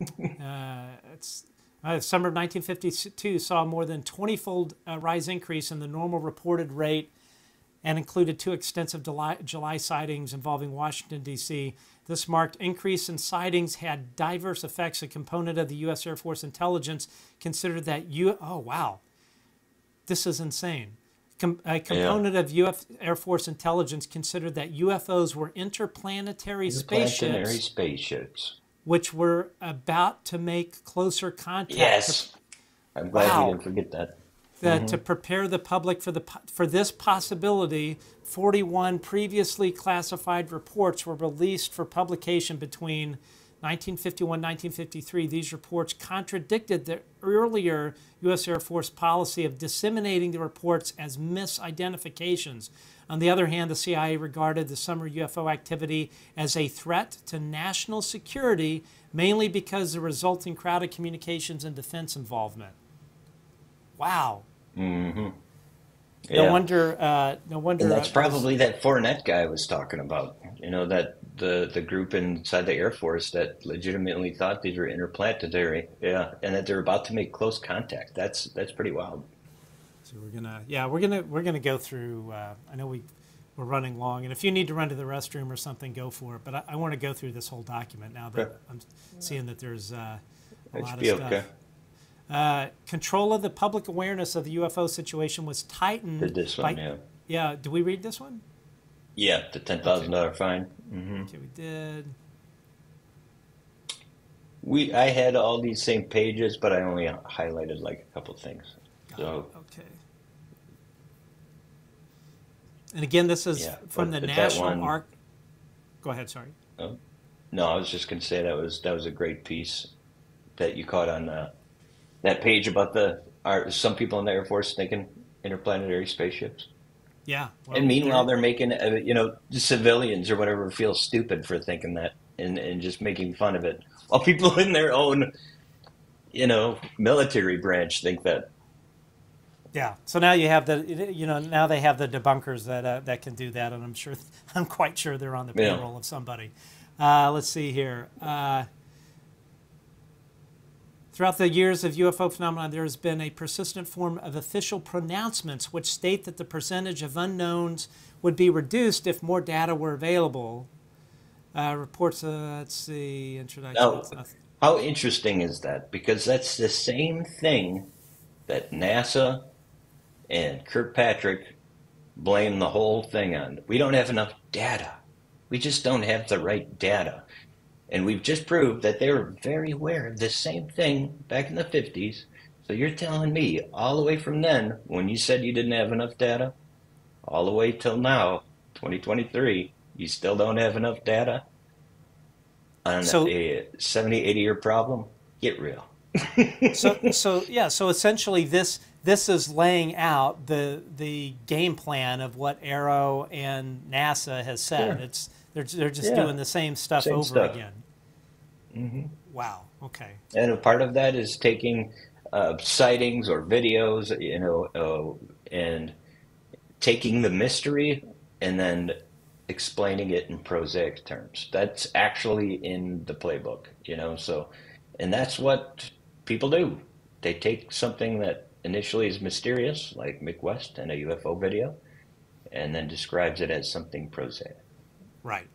[laughs] uh, it's uh, summer of 1952 saw a more than 20-fold uh, rise increase in the normal reported rate and included two extensive July, July sightings involving Washington, D.C. This marked increase in sightings had diverse effects. A component of the U.S. Air Force intelligence considered that U. Oh wow, this is insane. Com- a component of U.S. Air Force intelligence considered that UFOs were interplanetary spaceships, Planetary spaceships. Which were about to make closer contact. Yes. I'm glad Wow. we didn't forget that. that mm-hmm. to prepare the public for the for this possibility, 41 previously classified reports were released for publication between 1951 1953. These reports contradicted the earlier U.S. Air Force policy of disseminating the reports as misidentifications. On the other hand, the CIA regarded the summer UFO activity as a threat to national security, mainly because of the resulting crowded communications and defense involvement. Wow. No Yeah. wonder. Uh, no wonder. And that's uh, probably that Fournet guy I was talking about. You know, that the the group inside the Air Force that legitimately thought these were interplanetary. Yeah, and that they're about to make close contact. That's that's pretty wild. So we're gonna, yeah, we're gonna we're gonna go through. Uh, I know we we're running long, and if you need to run to the restroom or something, go for it. But I, I want to go through this whole document now that Okay. I'm seeing that there's uh, a That lot of stuff. okay. Uh, control of the public awareness of the UFO situation was tightened. Did this by, yeah. Yeah. Did we read this one? Yeah, the ten thousand dollar fine. Okay, we did. We I had all these same pages, but I only highlighted like a couple things. So Okay. And again, this is Yeah, from the National one- Arc. Go ahead. Sorry. no, I was just gonna say that was that was a great piece that you caught on uh, that page about the are some people in the Air Force thinking interplanetary spaceships. Yeah. well, And meanwhile, there- they're making uh, you know civilians or whatever feel stupid for thinking that and and just making fun of it, [laughs] while people in their own you know military branch think that. Yeah. So now you have the, you know, now they have the debunkers that uh, that can do that, and I'm sure, [laughs] I'm quite sure they're on the Yeah. payroll of somebody. Uh, let's see here. Throughout the years of UFO phenomenon, there has been a persistent form of official pronouncements which state that the percentage of unknowns would be reduced if more data were available. Uh, reports. Uh, let's see. Introduction. Now, how interesting is that? Because that's the same thing that NASA and Kirkpatrick blame the whole thing on. We don't have enough data. We just don't have the right data. And we've just proved that they were very aware of the same thing back in the 50s. So you're telling me all the way from then, when you said you didn't have enough data, all the way till now, 2023, you still don't have enough data on So- a 70, 80 year problem? Get real. [laughs] so so yeah so essentially this this is laying out the the game plan of what AARO and NASA has said. Sure. It's they're they're just Yeah. doing the same stuff Same over stuff. again. Wow. Okay. And a part of that is taking uh, sightings or videos, you know, uh, and taking the mystery and then explaining it in prosaic terms. That's actually in the playbook, you know. So, and that's what people do. They take something that initially is mysterious, like Mick West and a UFO video, and then describes it as something prosaic. Right.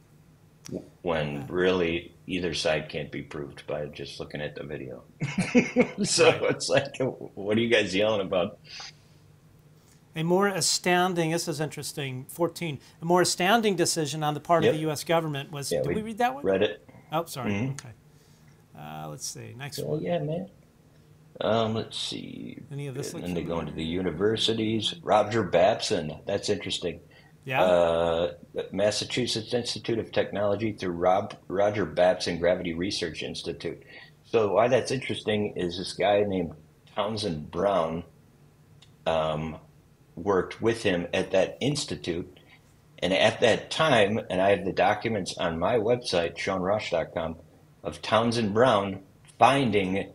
when really either side can't be proved by just looking at the video. [laughs] so Right. it's like, what are you guys yelling about? A more astounding. This is interesting. Fourteen. A more astounding decision on the part Yep. of the U.S. government was. Yeah, did we, we read that one? Read it? Oh, sorry. Mhm. Okay. Uh, let's see. Next Oh one. yeah, man. Um, let's see. Any of this And then they go into the universities. Roger Babson, that's interesting. Yeah. Uh, Massachusetts Institute of Technology through Rob, Roger Babson Gravity Research Institute. So why that's interesting is this guy named Townsend Brown um, worked with him at that institute. And at that time, and I have the documents on my website, SeanRaasch.com, of Townsend Brown finding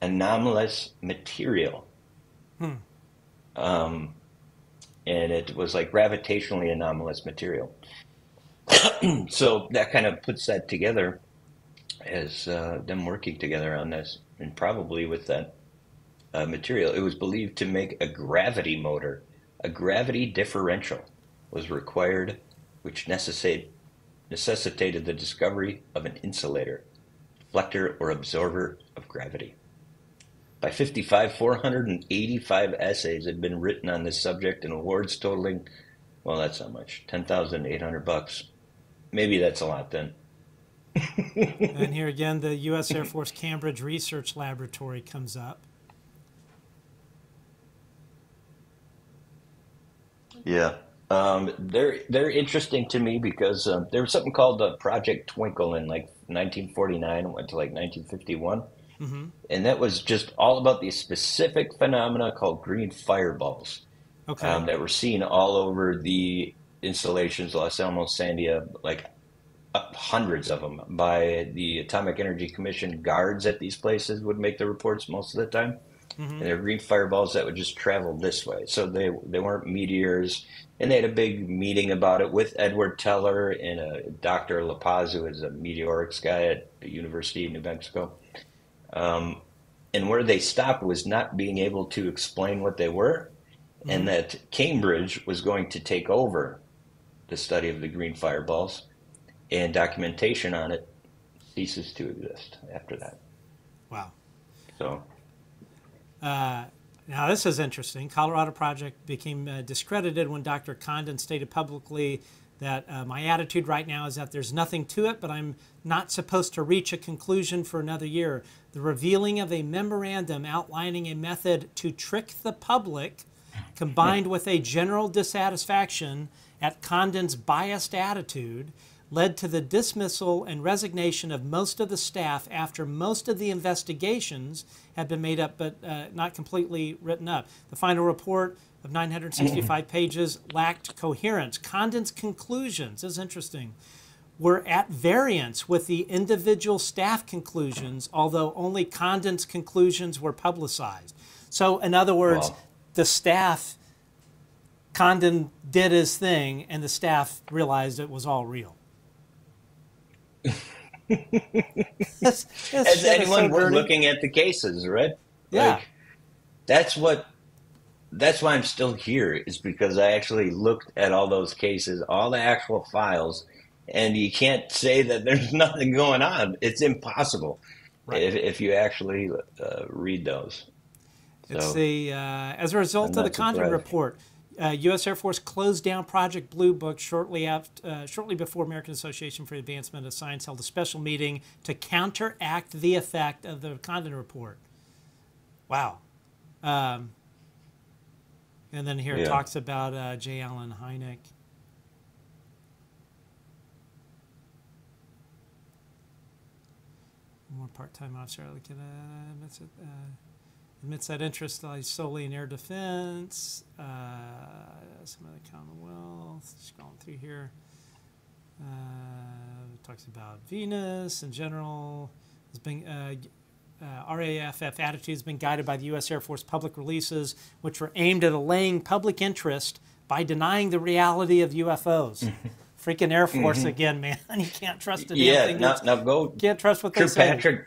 anomalous material. Hmm. Um, and it was like gravitationally anomalous material. [clears throat] so that kind of puts that together as uh, them working together on this, and probably with that uh, material. It was believed to make a gravity motor. A gravity differential was required, which necessitate, necessitated the discovery of an insulator, deflector, or absorber of gravity. By 55, 485 essays had been written on this subject and awards totaling, well, that's not much, 10,800 bucks. Maybe that's a lot then. [laughs] and here again, the U.S. Air [laughs] Force Cambridge Research Laboratory comes up. Yeah. Um, they're they're interesting to me because um, there was something called the Project Twinkle in like 1949. It went to like 1951, mm-hmm. and that was just all about these specific phenomena called green fireballs Okay. um, that were seen all over the installations, Los Alamos, Sandia, like uh, hundreds of them by the Atomic Energy Commission guards at these places would make the reports most of the time. And they're green fireballs that would just travel this way. So they they weren't meteors. And they had a big meeting about it with Edward Teller and a Dr. LaPaz, who is a meteorics guy at the University of New Mexico. Um, and where they stopped was not being able to explain what they were, and that Cambridge was going to take over the study of the green fireballs, and documentation on it ceases to exist after that. Wow. So, Uh, now, this is interesting. Colorado Project became uh, discredited when Dr. Condon stated publicly that uh, my attitude right now is that there's nothing to it, but I'm not supposed to reach a conclusion for another year. The revealing of a memorandum outlining a method to trick the public, combined with a general dissatisfaction at Condon's biased attitude, led to the dismissal and resignation of most of the staff after most of the investigations had been made up but uh, not completely written up. The final report of 965 [clears throat] pages lacked coherence. Condon's conclusions, this is interesting, were at variance with the individual staff conclusions, although only Condon's conclusions were publicized. So, in other words, Wow. the staff, Condon did his thing, and the staff realized it was all real. This- this as anyone so were dirty. looking at the cases, right? Yeah. Like, that's what. That's why I'm still here. Is because I actually looked at all those cases, all the actual files, and you can't say that there's [laughs] nothing going on. It's impossible Right. if, if you actually uh, read those. It's So, the uh, as a result of the not Condon surprised. report, uh, U.S. Air Force closed down Project Blue Book shortly after, uh, shortly before American Association for the Advancement of Science held a special meeting to counteract the effect of the Condon report. Wow. Um, and then here it talks about uh, J. Allen Hynek. More part-time officer admits, it, uh, admits that interest lies solely in air defense. Uh, some of the Commonwealth. Scrolling through here. Uh, talks about Venus in general. Has been uh, uh, RAAF attitude has been guided by the U.S. Air Force public releases, which were aimed at allaying public interest by denying the reality of UFOs. Freaking Air Force again, man! [laughs] You can't trust a damn yeah. thing. Now, now go. can't trust what they say.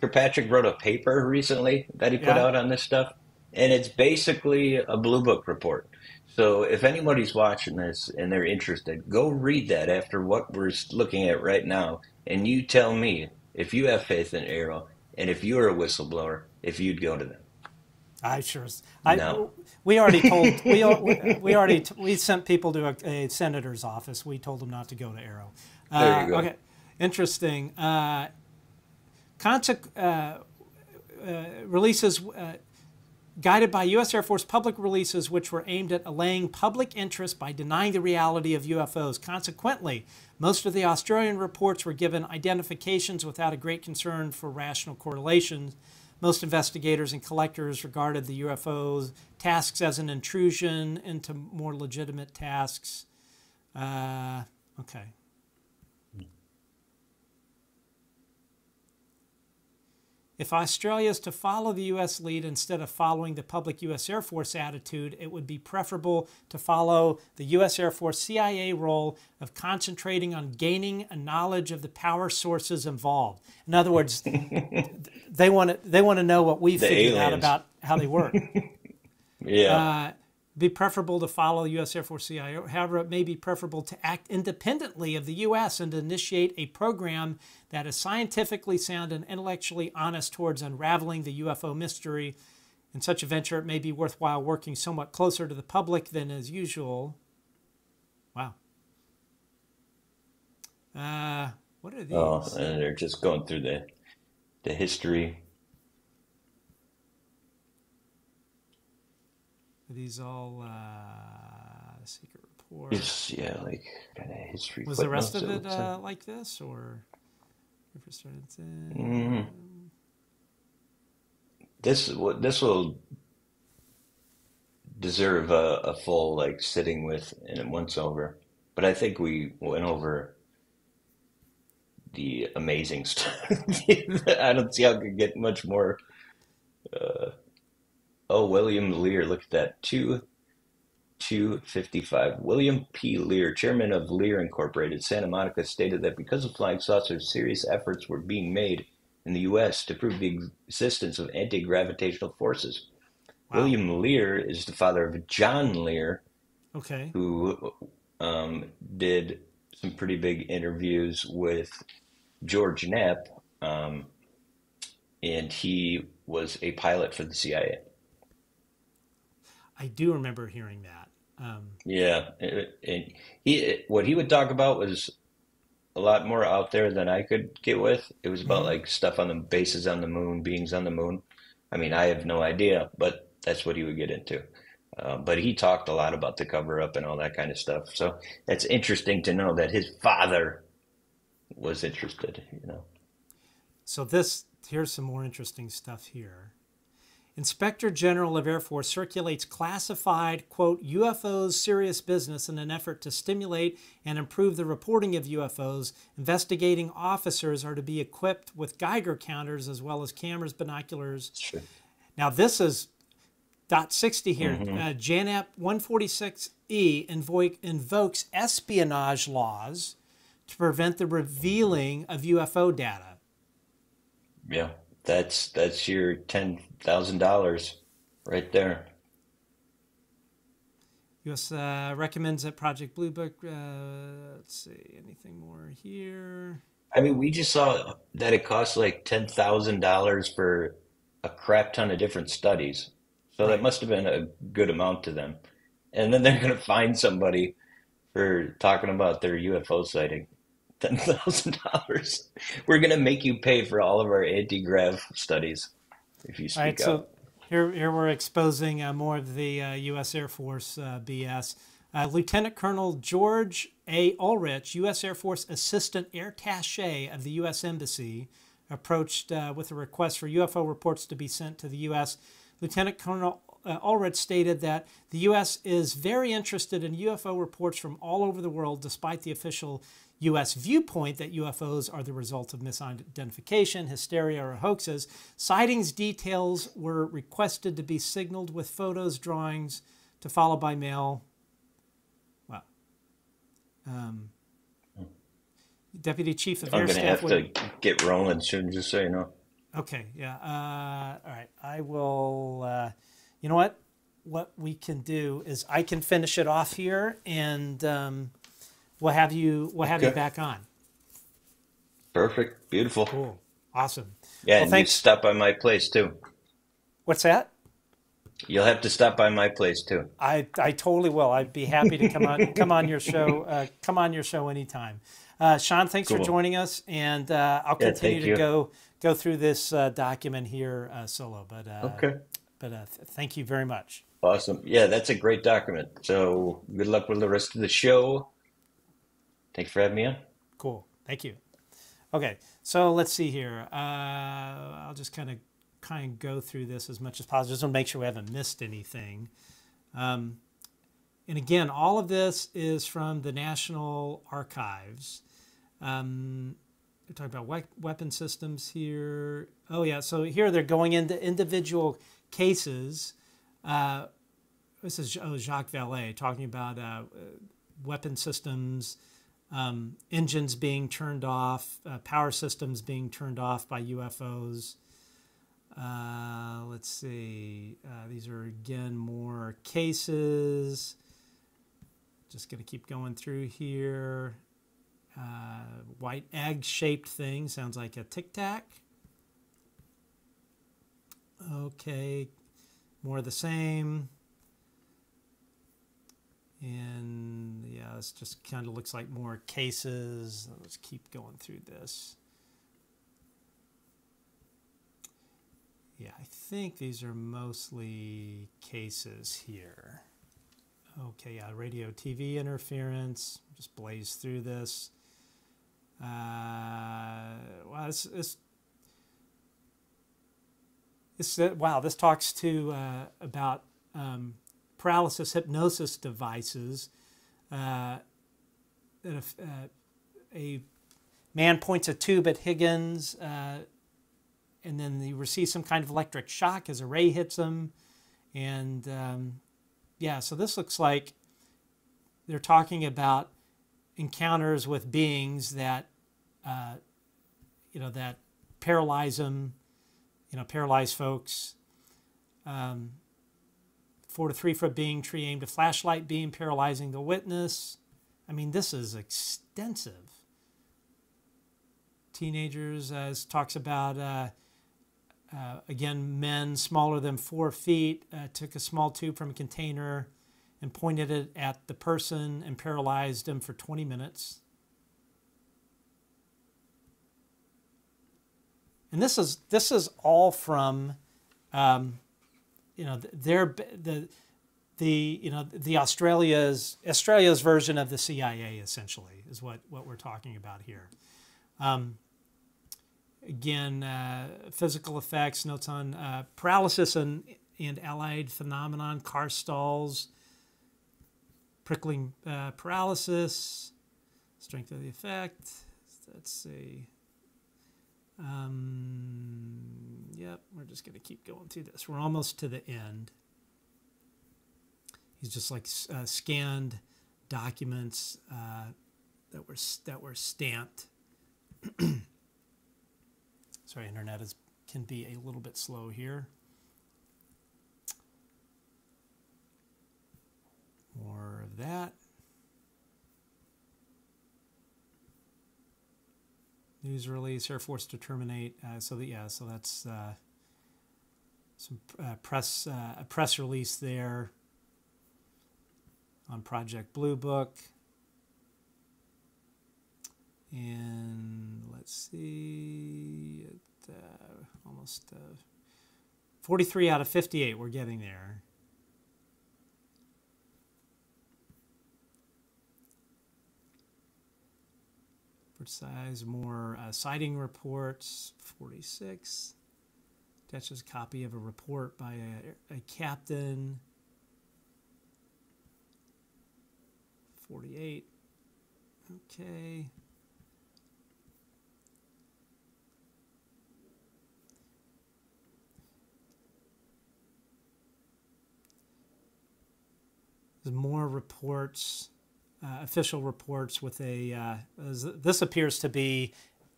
Kirkpatrick. Wrote a paper recently that he put Yeah. out on this stuff, and it's basically a blue book report. So if anybody's watching this and they're interested, go read that after what we're looking at right now, and you tell me if you have faith in AARO and if you're a whistleblower, if you'd go to them. I sure. I, No. We already told [laughs] we we we already t- we sent people to a, a senator's office. We told them not to go to AARO. Uh, There you go. Okay, interesting. Uh, conse- uh, uh, releases uh, guided by U.S. Air Force public releases, which were aimed at allaying public interest by denying the reality of UFOs. Consequently, most of the Australian reports were given identifications without a great concern for rational correlations. Most investigators and collectors regarded the UFOs tasks as an intrusion into more legitimate tasks. Uh, okay. If Australia is to follow the U.S. lead instead of following the public U.S. Air Force attitude, it would be preferable to follow the U.S. Air Force CIA role of concentrating on gaining a knowledge of the power sources involved. In other words, [laughs] they want to they want to know what we The figured out about how they work. [laughs] Yeah. Uh, be preferable to follow U.S. Air Force CIA. However, it may be preferable to act independently of the U.S. and to initiate a program that is scientifically sound and intellectually honest towards unraveling the UFO mystery. In such a venture, it may be worthwhile working somewhat closer to the public than as usual. Wow. Uh, what are these? oh, and they're just going through the the history. These all uh, secret report. It's yeah, like kind of history. Was the rest of it like. uh, like this, or? Mhm. This what this will deserve a, a full like sitting with and once over. But I think we went over the amazing [laughs] stuff. I don't see how it could get much more. Uh, oh, William Lear, look at that two. 255. William P. Lear, chairman of Lear Incorporated, Santa Monica, stated that because of flying saucers, serious efforts were being made in the U.S. to prove the existence of anti gravitational forces. Wow. William Lear is the father of John Lear, Okay. who um, did some pretty big interviews with George Knapp, um, and he was a pilot for the CIA. I do remember hearing that. Um, Yeah, and he what he would talk about was a lot more out there than I could get with. It was about like stuff on the bases on the moon, beings on the moon. I mean, I have no idea, but that's what he would get into. Uh, but he talked a lot about the cover up and all that kind of stuff. So it's interesting to know that his father was interested. You know, So this here's some more interesting stuff here. Inspector General of Air Force circulates classified quote UFOs serious business in an effort to stimulate and improve the reporting of UFOs. Investigating officers are to be equipped with Geiger counters as well as cameras, binoculars. Sure. Now this is dot 60 here. Uh, JANAP 146E invo- invokes espionage laws to prevent the revealing of UFO data. yeah, that's that's your ten thousand dollars right there. U.S. Uh, recommends that Project Blue Book. Uh, let's see, anything more here? I mean, we just saw that it costs like ten thousand dollars for a crap ton of different studies. So that must have been a good amount to them. And then they're going to find somebody for talking about their UFO sighting. Ten thousand dollars. We're going to make you pay for all of our anti-grav studies if you speak right, so up. here, here we're exposing uh, more of the uh, U.S. Air Force uh, BS. Uh, Lieutenant Colonel George A. Ulrich, U.S. Air Force Assistant Air Attaché of the U.S. Embassy, approached uh, with a request for UFO reports to be sent to the U.S. Lieutenant Colonel uh, Ulrich stated that the U.S. is very interested in UFO reports from all over the world, despite the official U.S. viewpoint that UFOs are the result of misidentification, hysteria, or hoaxes. Sightings details were requested to be signaled with photos, drawings to follow by mail. Well, um, Deputy Chief of I'm Air going to Staff. have to get rolling soon, just so you know. Okay, yeah. Uh, all right. I will. Uh, you know what? What we can do is I can finish it off here, and um, we'll have you. We'll have you back on. Perfect. Beautiful. Cool. Awesome. Yeah, Well, and you stop by my place too. What's that? You'll have to stop by my place too. I, I totally will. I'd be happy to come on come on your show. Uh, come on your show anytime. Uh, Sean, thanks for joining us, and uh, I'll Yeah, continue to you. go go through this uh, document here uh, solo. But uh, Okay. but uh, th- thank you very much. Awesome. Yeah, that's a great document. So good luck with the rest of the show. Thanks for having me on. Cool. Thank you. Okay, so let's see here. Uh, I'll just kind of kind of go through this as much as possible, just to make sure we haven't missed anything. Um, and again, all of this is from the National Archives. Um, they're talking about we- weapon systems here. Oh yeah, so here they're going into individual cases. Uh, this is oh, Jacques Vallée talking about uh, weapon systems um, engines being turned off, uh, power systems being turned off by UFOs. Uh, let's see. Uh, these are again more cases. Just going to keep going through here. Uh, white egg shaped thing sounds like a tic tac. Okay, more of the same. And yeah, this just kind of looks like more cases. Let's keep going through this. Yeah, I think these are mostly cases here. okay, yeah, radio TV interference. Just blaze through this. Uh, this, this uh, wow, this talks to uh, about um, paralysis hypnosis devices. Uh, if, uh, a man points a tube at Higgins, uh, and then he receives some kind of electric shock as a ray hits him. And um, yeah, so this looks like they're talking about encounters with beings that, uh, you know, that paralyze them, you know, paralyze folks. Um, four to three foot being, tree aimed a flashlight beam, paralyzing the witness. I mean, this is extensive. Teenagers, as talks about, uh, uh, again, men smaller than four feet uh, took a small tube from a container and pointed it at the person and paralyzed him for 20 minutes. And this is this is all from, um, you know, their the the you know the Australia's Australia's version of the CIA essentially is what what we're talking about here. Um, again, uh, physical effects, notes on uh, paralysis and and allied phenomenon, car stalls, prickling uh, paralysis, strength of the effect. Let's see. Um, yep, we're just going to keep going through this. We're almost to the end. He's just like uh, scanned documents uh, that were that were stamped. [clears throat] Sorry, internet is can be a little bit slow here. More of that. News release: Air Force to terminate. Uh, so that yeah, so that's uh, some uh, press uh, a press release there on Project Blue Book. And let's see, uh, almost uh, 43 out of 58. We're getting there. Size, more uh, sighting reports, 46. Attaches a copy of a report by a, a captain, 48. Okay. There's more reports uh, official reports with a, uh, this appears to be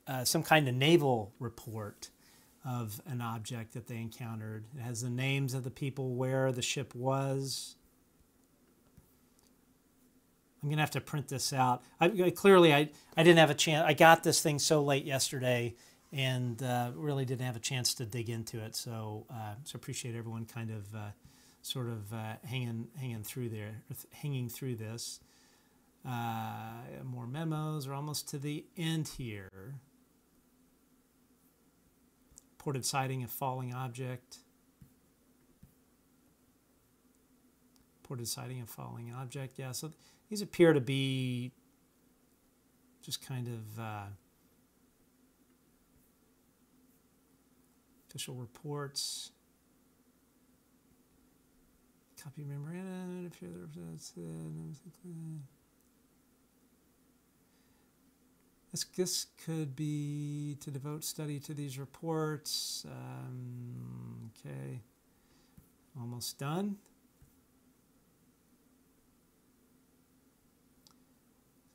uh, some kind of naval report of an object that they encountered. It has the names of the people where the ship was. I'm going to have to print this out. I, I, clearly, I, I didn't have a chance. I got this thing so late yesterday and uh, really didn't have a chance to dig into it. So, uh, so appreciate everyone kind of sort of hanging, hanging through there, hanging through this. Uh, more memos. We're almost to the end here. Ported sighting of falling object. Ported sighting of falling object. Yeah, so these appear to be just kind of uh, official reports. Copy memorandum. If you're This, this could be to devote study to these reports. Um, okay, almost done.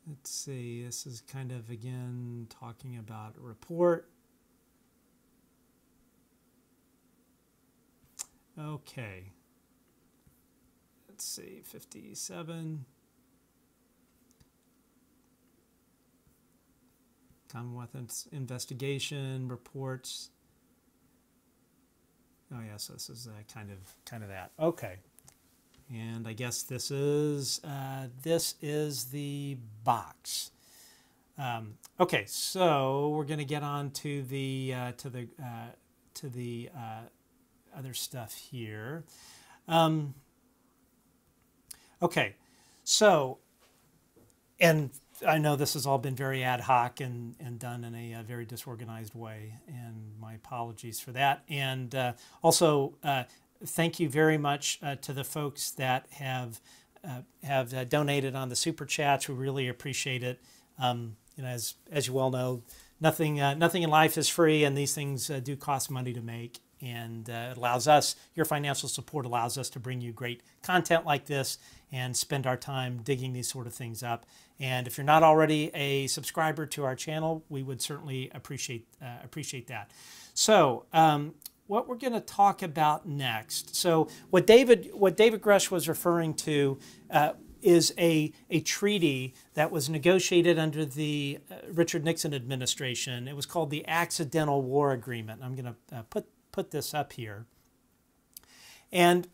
Let's see, this is kind of again talking about report. Okay. Let's see, 57. Commonwealth investigation reports. Oh yeah, so this is uh, kind of kind of that. Okay, and I guess this is uh, this is the box. Um, okay, so we're going to get on to the uh, to the uh, to the uh, other stuff here. Um, Okay, so, and I know this has all been very ad hoc and, and done in a, a very disorganized way, and my apologies for that. And uh, also, uh, thank you very much uh, to the folks that have uh, have uh, donated on the super chats. We really appreciate it. Um, you know, as as you well know, nothing uh, nothing in life is free, and these things do cost money to make and uh, it allows us your financial support allows us to bring you great content like this and spend our time digging these sort of things up and if you're not already a subscriber to our channel we would certainly appreciate uh, appreciate that so um, what we're going to talk about next so what david what David Grusch was referring to uh, is a, a treaty that was negotiated under the uh, Richard Nixon administration. It was called the Accidental War Agreement. I'm going to uh, put put this up here. And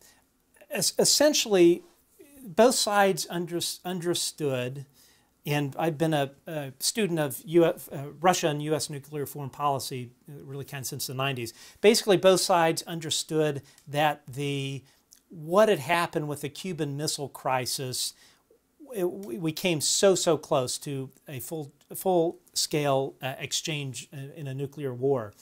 essentially, both sides under, understood, and I've been a, a student of US, uh, Russia and U.S. nuclear foreign policy uh, really kind of since the 90s. Basically, both sides understood that the what had happened with the Cuban Missile Crisis, it, we came so so close to a full full scale uh, exchange uh, in a nuclear war.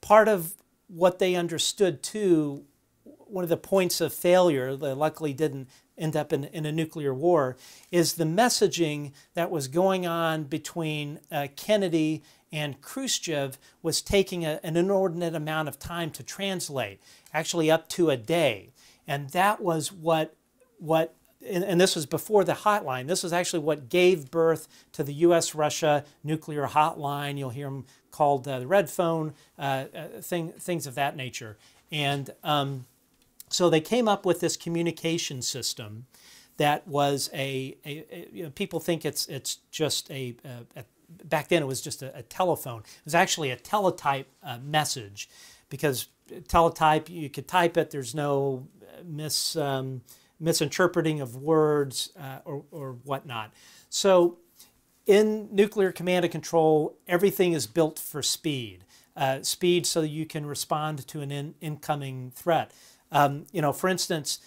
Part of what they understood too, one of the points of failure that luckily didn't end up in, in a nuclear war, is the messaging that was going on between uh, Kennedy and Khrushchev was taking a, an inordinate amount of time to translate, actually up to a day. And that was what, what and, and this was before the hotline. This was actually what gave birth to the U.S. Russia nuclear hotline. You'll hear them called uh, the red phone, uh, uh, thing, things of that nature. And um, so they came up with this communication system that was a, a, a you know, people think it's, it's just a, a, back then it was just a, telephone. It was actually a teletype uh, message because teletype, you could type it, there's no mis, um, misinterpreting of words uh, or, or whatnot. So in nuclear command and control, everything is built for speed. Uh, speed so you can respond to an in, incoming threat. Um, you know, for instance,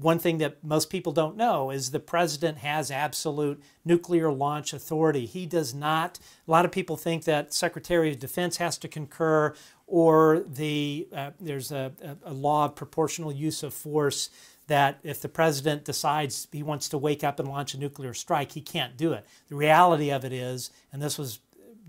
one thing that most people don't know is the president has absolute nuclear launch authority. He does not. A lot of people think that Secretary of Defense has to concur, or the uh, there's a, a, law of proportional use of force that if the president decides he wants to wake up and launch a nuclear strike, he can't do it. The reality of it is, and this was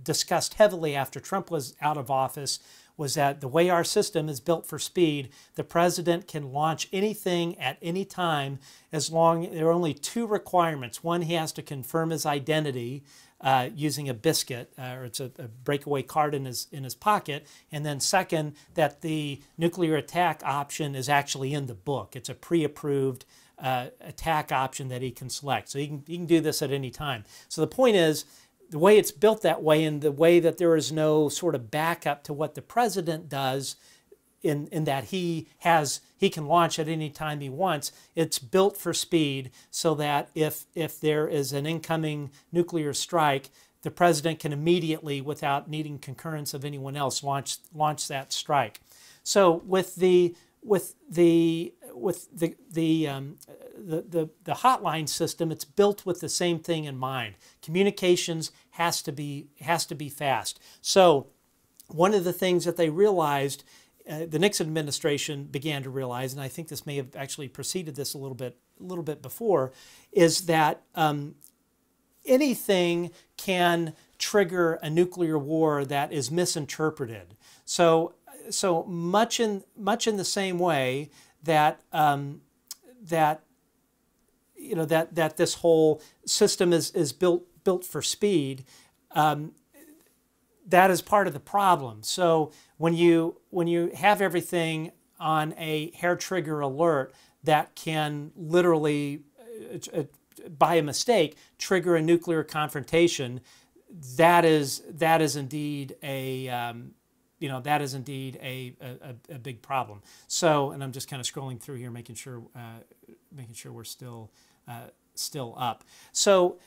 discussed heavily after Trump was out of office, was that the way our system is built for speed, the president can launch anything at any time as long there are only two requirements. One, he has to confirm his identity uh, using a biscuit, uh, or it's a, a, breakaway card in his in his pocket. And then second, that the nuclear attack option is actually in the book. It's a pre-approved uh, attack option that he can select. So he can he can do this at any time. So the point is. The way it's built that way, and the way that there is no sort of backup to what the president does, in, in that he has he can launch at any time he wants. It's built for speed so that if if there is an incoming nuclear strike, the president can immediately, without needing concurrence of anyone else, launch launch that strike. So with the with the with the the, um, the the the hotline system, it's built with the same thing in mind. Communications has to be has to be fast. So one of the things that they realized uh, the Nixon administration began to realize, and I think this may have actually preceded this a little bit, a little bit before, is that um, anything can trigger a nuclear war that is misinterpreted. So, so much in much in the same way that um, that you know that that this whole system is is built built for speed. Um, that is part of the problem. So when you when you have everything on a hair trigger alert that can literally uh, uh, by a mistake trigger a nuclear confrontation that is that is indeed a um, you know that is indeed a, a, a, big problem so and i'm just kind of scrolling through here making sure uh, making sure we're still uh, still up so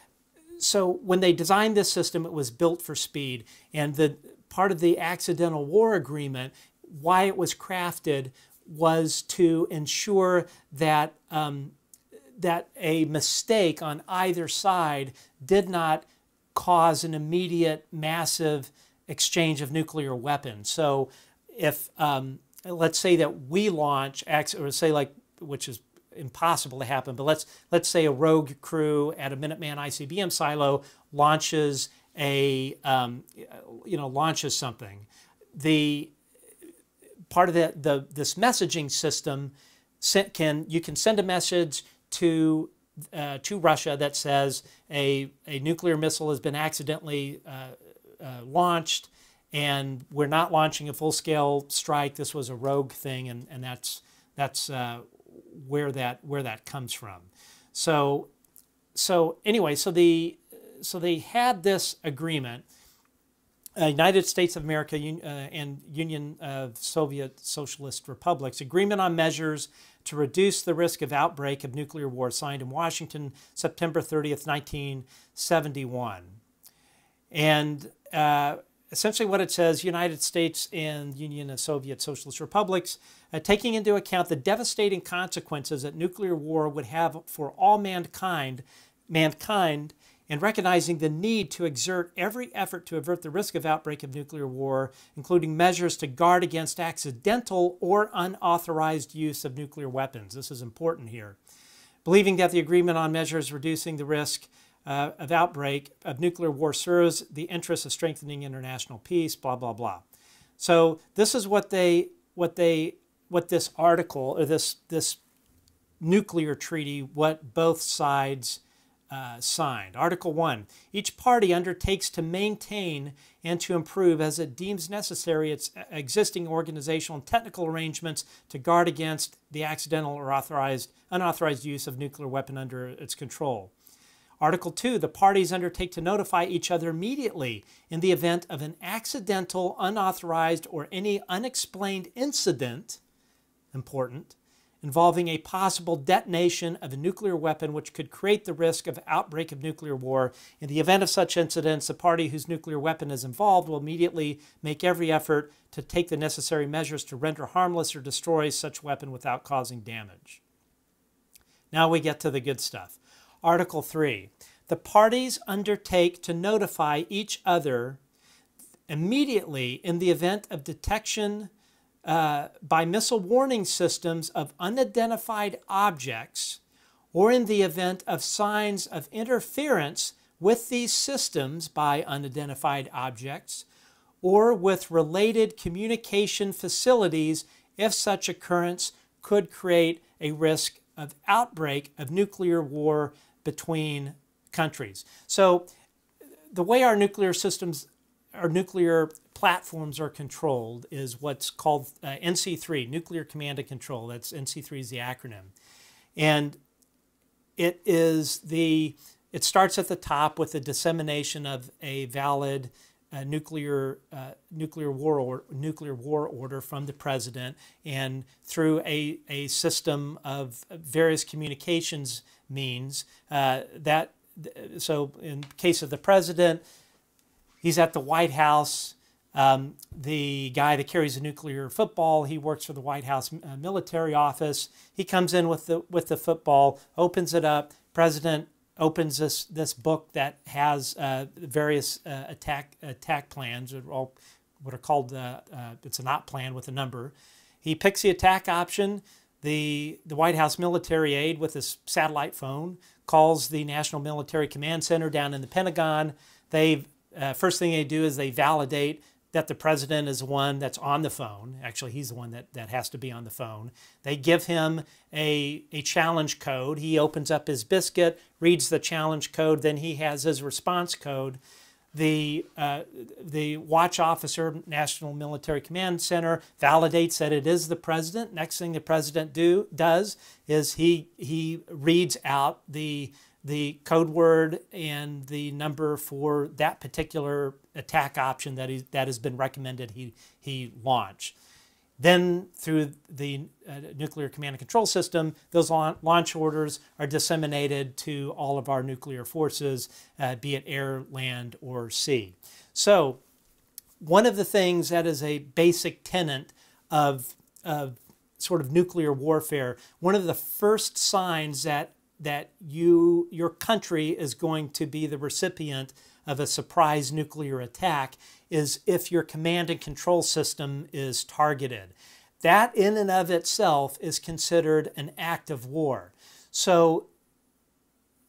so when they designed this system, it was built for speed. And the part of the accidental war agreement, why it was crafted, was to ensure that um, that a mistake on either side did not cause an immediate massive exchange of nuclear weapons. So if um, let's say that we launch, or say like, which is impossible to happen, but let's let's say a rogue crew at a Minuteman ICBM silo launches a um, you know launches something. The part of the, the this messaging system can you can send a message to uh, to Russia that says a, a nuclear missile has been accidentally uh, uh, launched and we're not launching a full-scale strike. This was a rogue thing, and, and that's that's uh, where that where that comes from. So so anyway, so the so they had this agreement. Uh, United States of America uh, and Union of Soviet Socialist Republics agreement on measures to reduce the risk of outbreak of nuclear war signed in Washington September 30th 1971 and uh, essentially what it says United States and Union of Soviet Socialist Republics, uh, taking into account the devastating consequences that nuclear war would have for all mankind, mankind, and recognizing the need to exert every effort to avert the risk of outbreak of nuclear war, including measures to guard against accidental or unauthorized use of nuclear weapons. This is important here. Believing that the agreement on measures reducing the risk uh, of outbreak of nuclear war serves the interests of strengthening international peace, blah, blah, blah. So this is what they, what they, what this article or this, this nuclear treaty, what both sides uh, signed. Article 1 Each party undertakes to maintain and to improve as it deems necessary its existing organizational and technical arrangements to guard against the accidental or authorized, unauthorized use of nuclear weapon under its control. Article 2 The parties undertake to notify each other immediately in the event of an accidental, unauthorized, or any unexplained incident, important, involving a possible detonation of a nuclear weapon which could create the risk of outbreak of nuclear war. In the event of such incidents, the party whose nuclear weapon is involved will immediately make every effort to take the necessary measures to render harmless or destroy such weapon without causing damage. Now we get to the good stuff. Article 3 The parties undertake to notify each other immediately in the event of detection uh, by missile warning systems of unidentified objects or in the event of signs of interference with these systems by unidentified objects or with related communication facilities if such occurrence could create a risk of outbreak of nuclear war between countries. So the way our nuclear systems, our nuclear platforms are controlled is what's called uh, NC3, Nuclear Command and Control. That's NC3 is the acronym. And it is the, it starts at the top with the dissemination of a valid uh, nuclear uh, nuclear war or, nuclear war order from the president, and through a, a system of various communications means uh, that so in case of the president he's at the white house. Um, the guy that carries the nuclear football he works for the white house uh, military office. He comes in with the with the football opens it up. President opens this this book that has uh, various uh, attack attack plans all what are called uh, uh, it's a not plan with a number. He picks the attack option the, the White House military aide with his satellite phone calls the National Military Command Center down in the Pentagon. They uh, first thing they do is they validate that the president is the one that's on the phone. Actually, he's the one that, that has to be on the phone. They give him a, a challenge code. He opens up his biscuit, reads the challenge code, then he has his response code the, uh, the watch officer, National Military Command Center, validates that it is the president. Next thing the president do, does is he, he reads out the, the code word and the number for that particular attack option that, he, that has been recommended he, he launch. Then, through the uh, nuclear command and control system, those launch orders are disseminated to all of our nuclear forces, uh, be it air, land, or sea. So, one of the things that is a basic tenet of, of sort of nuclear warfare, one of the first signs that that you your country is going to be the recipient of a surprise nuclear attack is if your command and control system is targeted. That in and of itself is considered an act of war. So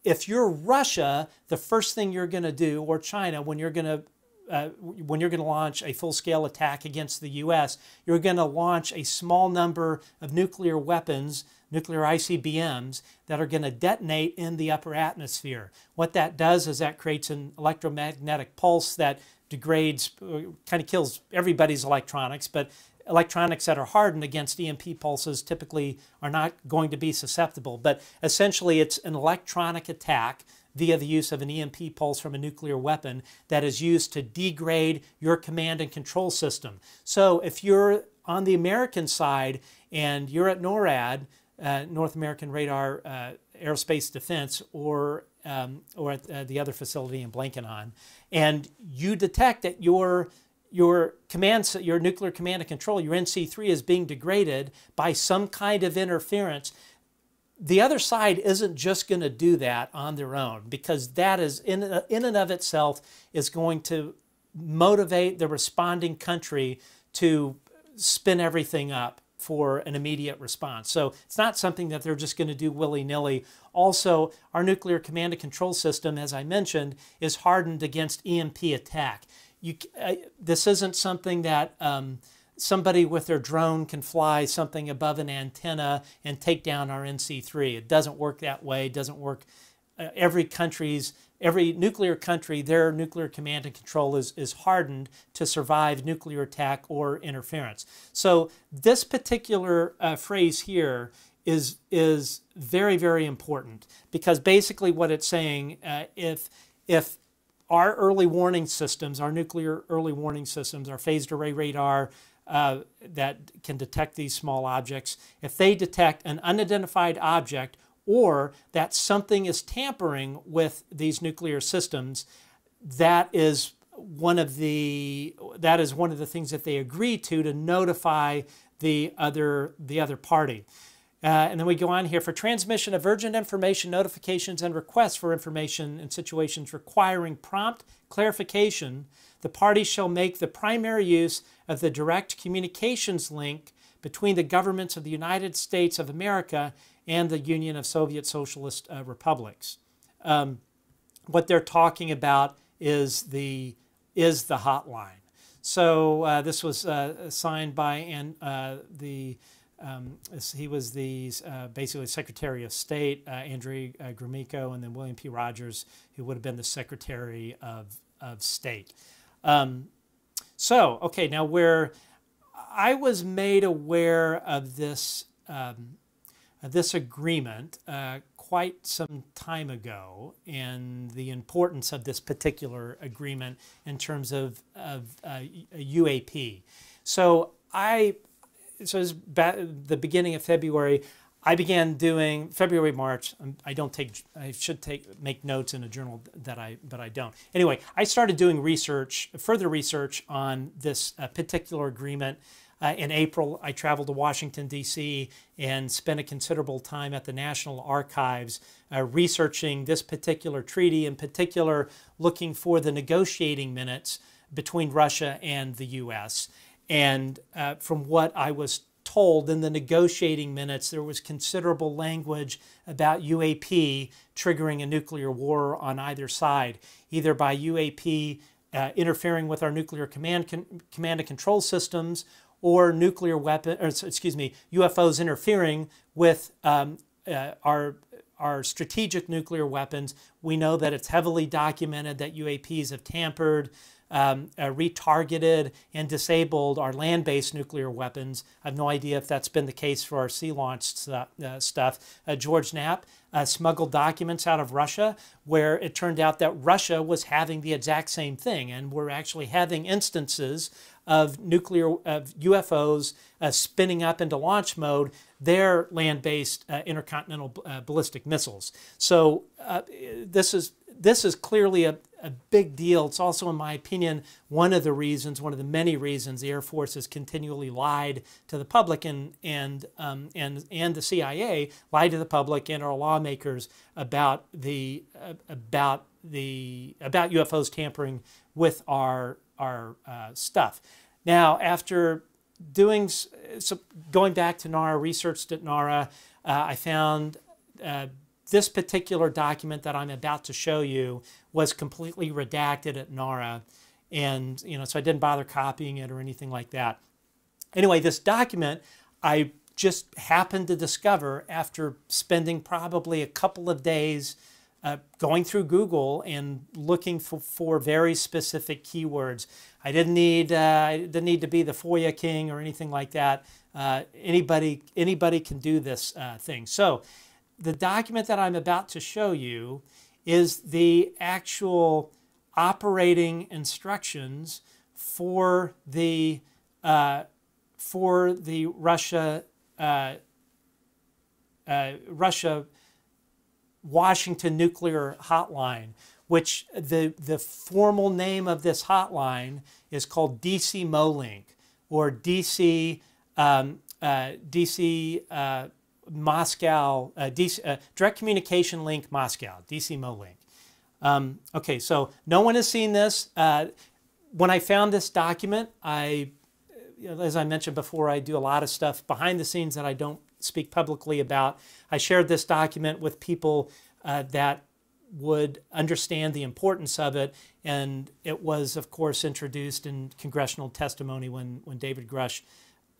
if you're Russia, the first thing you're going to do, or China, when you're going to uh, when you're going to launch a full-scale attack against the U.S., you're going to launch a small number of nuclear weapons, nuclear ICBMs, that are going to detonate in the upper atmosphere. What that does is that creates an electromagnetic pulse that degrades, uh, kind of kills everybody's electronics, but electronics that are hardened against EMP pulses typically are not going to be susceptible. But essentially, it's an electronic attack via the use of an EMP pulse from a nuclear weapon that is used to degrade your command and control system. So if you're on the American side and you're at NORAD, uh, North American Radar uh, Aerospace Defense, or um, or at uh, the other facility in Blankenheim, and you detect that your your command, your nuclear command and control, your NC3 is being degraded by some kind of interference. The other side isn't just going to do that on their own because that is in, in and of itself is going to motivate the responding country to spin everything up for an immediate response. So it's not something that they're just going to do willy nilly. Also, our nuclear command and control system, as I mentioned, is hardened against EMP attack you, this isn't something that um, somebody with their drone can fly something above an antenna and take down our NC3. It doesn't work that way. It doesn't work. Uh, every country's every nuclear country, their nuclear command and control is, is hardened to survive nuclear attack or interference. So this particular uh, phrase here is is very very important because basically what it's saying uh, if if our early warning systems, our nuclear early warning systems, our phased array radar uh, that can detect these small objects, if they detect an unidentified object or that something is tampering with these nuclear systems, that is one of the that is one of the things that they agree to to notify the other the other party. Uh, and then we go on here for transmission of urgent information, notifications, and requests for information in situations requiring prompt clarification. The parties shall make the primary use of the direct communications link between the governments of the United States of America and the Union of Soviet Socialist uh, Republics. Um, what they're talking about is the is the hotline. So uh, this was uh, signed by and uh, the um, he was the uh, basically Secretary of State, uh, Andrew Gromyko, and then William P. Rogers, who would have been the Secretary of, of State. Um, so, okay, now where I was made aware of this, um, this agreement uh, quite some time ago and the importance of this particular agreement in terms of, of UAP. Uh, so I so it was the beginning of February. I began doing February, March. Um, I don't take. I should take make notes in a journal that I, but I don't. Anyway, I started doing research, further research on this uh, particular agreement. Uh, in April, I traveled to Washington D.C. and spent a considerable time at the National Archives uh, researching this particular treaty, in particular, looking for the negotiating minutes between Russia and the U.S. And uh, from what I was told in the negotiating minutes, there was considerable language about UAP triggering a nuclear war on either side, either by UAP uh, interfering with our nuclear command, con command and control systems or nuclear weapon, or, excuse me, UFOs interfering with um, uh, our our strategic nuclear weapons. We know that it's heavily documented that UAPs have tampered um, uh, retargeted and disabled our land based nuclear weapons. I have no idea if that's been the case for our sea launched uh, uh, stuff. Uh, George Knapp uh, smuggled documents out of Russia where it turned out that Russia was having the exact same thing, and we're actually having instances of nuclear of UFOs spinning up into launch mode their land-based intercontinental ballistic missiles. So this is this is clearly a, a big deal. It's also, in my opinion, one of the reasons, one of the many reasons the Air Force has continually lied to the public and and um, and and the CIA lied to the public and our lawmakers about the uh, about the about UFOs tampering with our our uh, stuff. Now, after doing so, going back to NARA, researched at NARA, uh, I found uh, this particular document that I'm about to show you was completely redacted at NARA. And, you know, so I didn't bother copying it or anything like that. Anyway, this document I just happened to discover after spending probably a couple of days uh, going through Google and looking for, for very specific keywords. I didn't need uh, I didn't need to be the FOIA king or anything like that. Uh, anybody anybody can do this uh, thing. So the document that I'm about to show you is the actual operating instructions for the uh, for the Russia uh, uh, Russia Washington nuclear hotline, which the the formal name of this hotline is called DC MoLink or DC um, uh, DC uh, Moscow, uh, DC, uh, Direct Communication Link Moscow, DCMO link. Um, okay, so no one has seen this. Uh, when I found this document, I, as I mentioned before, I do a lot of stuff behind the scenes that I don't speak publicly about. I shared this document with people uh, that would understand the importance of it, and it was, of course, introduced in congressional testimony when, when David Grusch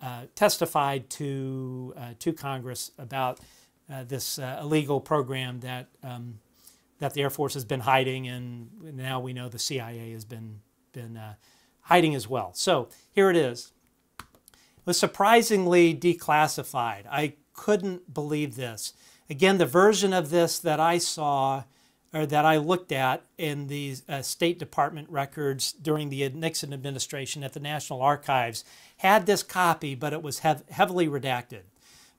uh, testified to uh, to Congress about uh, this uh, illegal program that um, that the Air Force has been hiding, and now we know the CIA has been been hiding as well. So here it is. It was surprisingly declassified. I couldn't believe this. Again, the version of this that I saw or that I looked at in the uh, State Department records during the Nixon administration at the National Archives had this copy, but it was hev heavily redacted.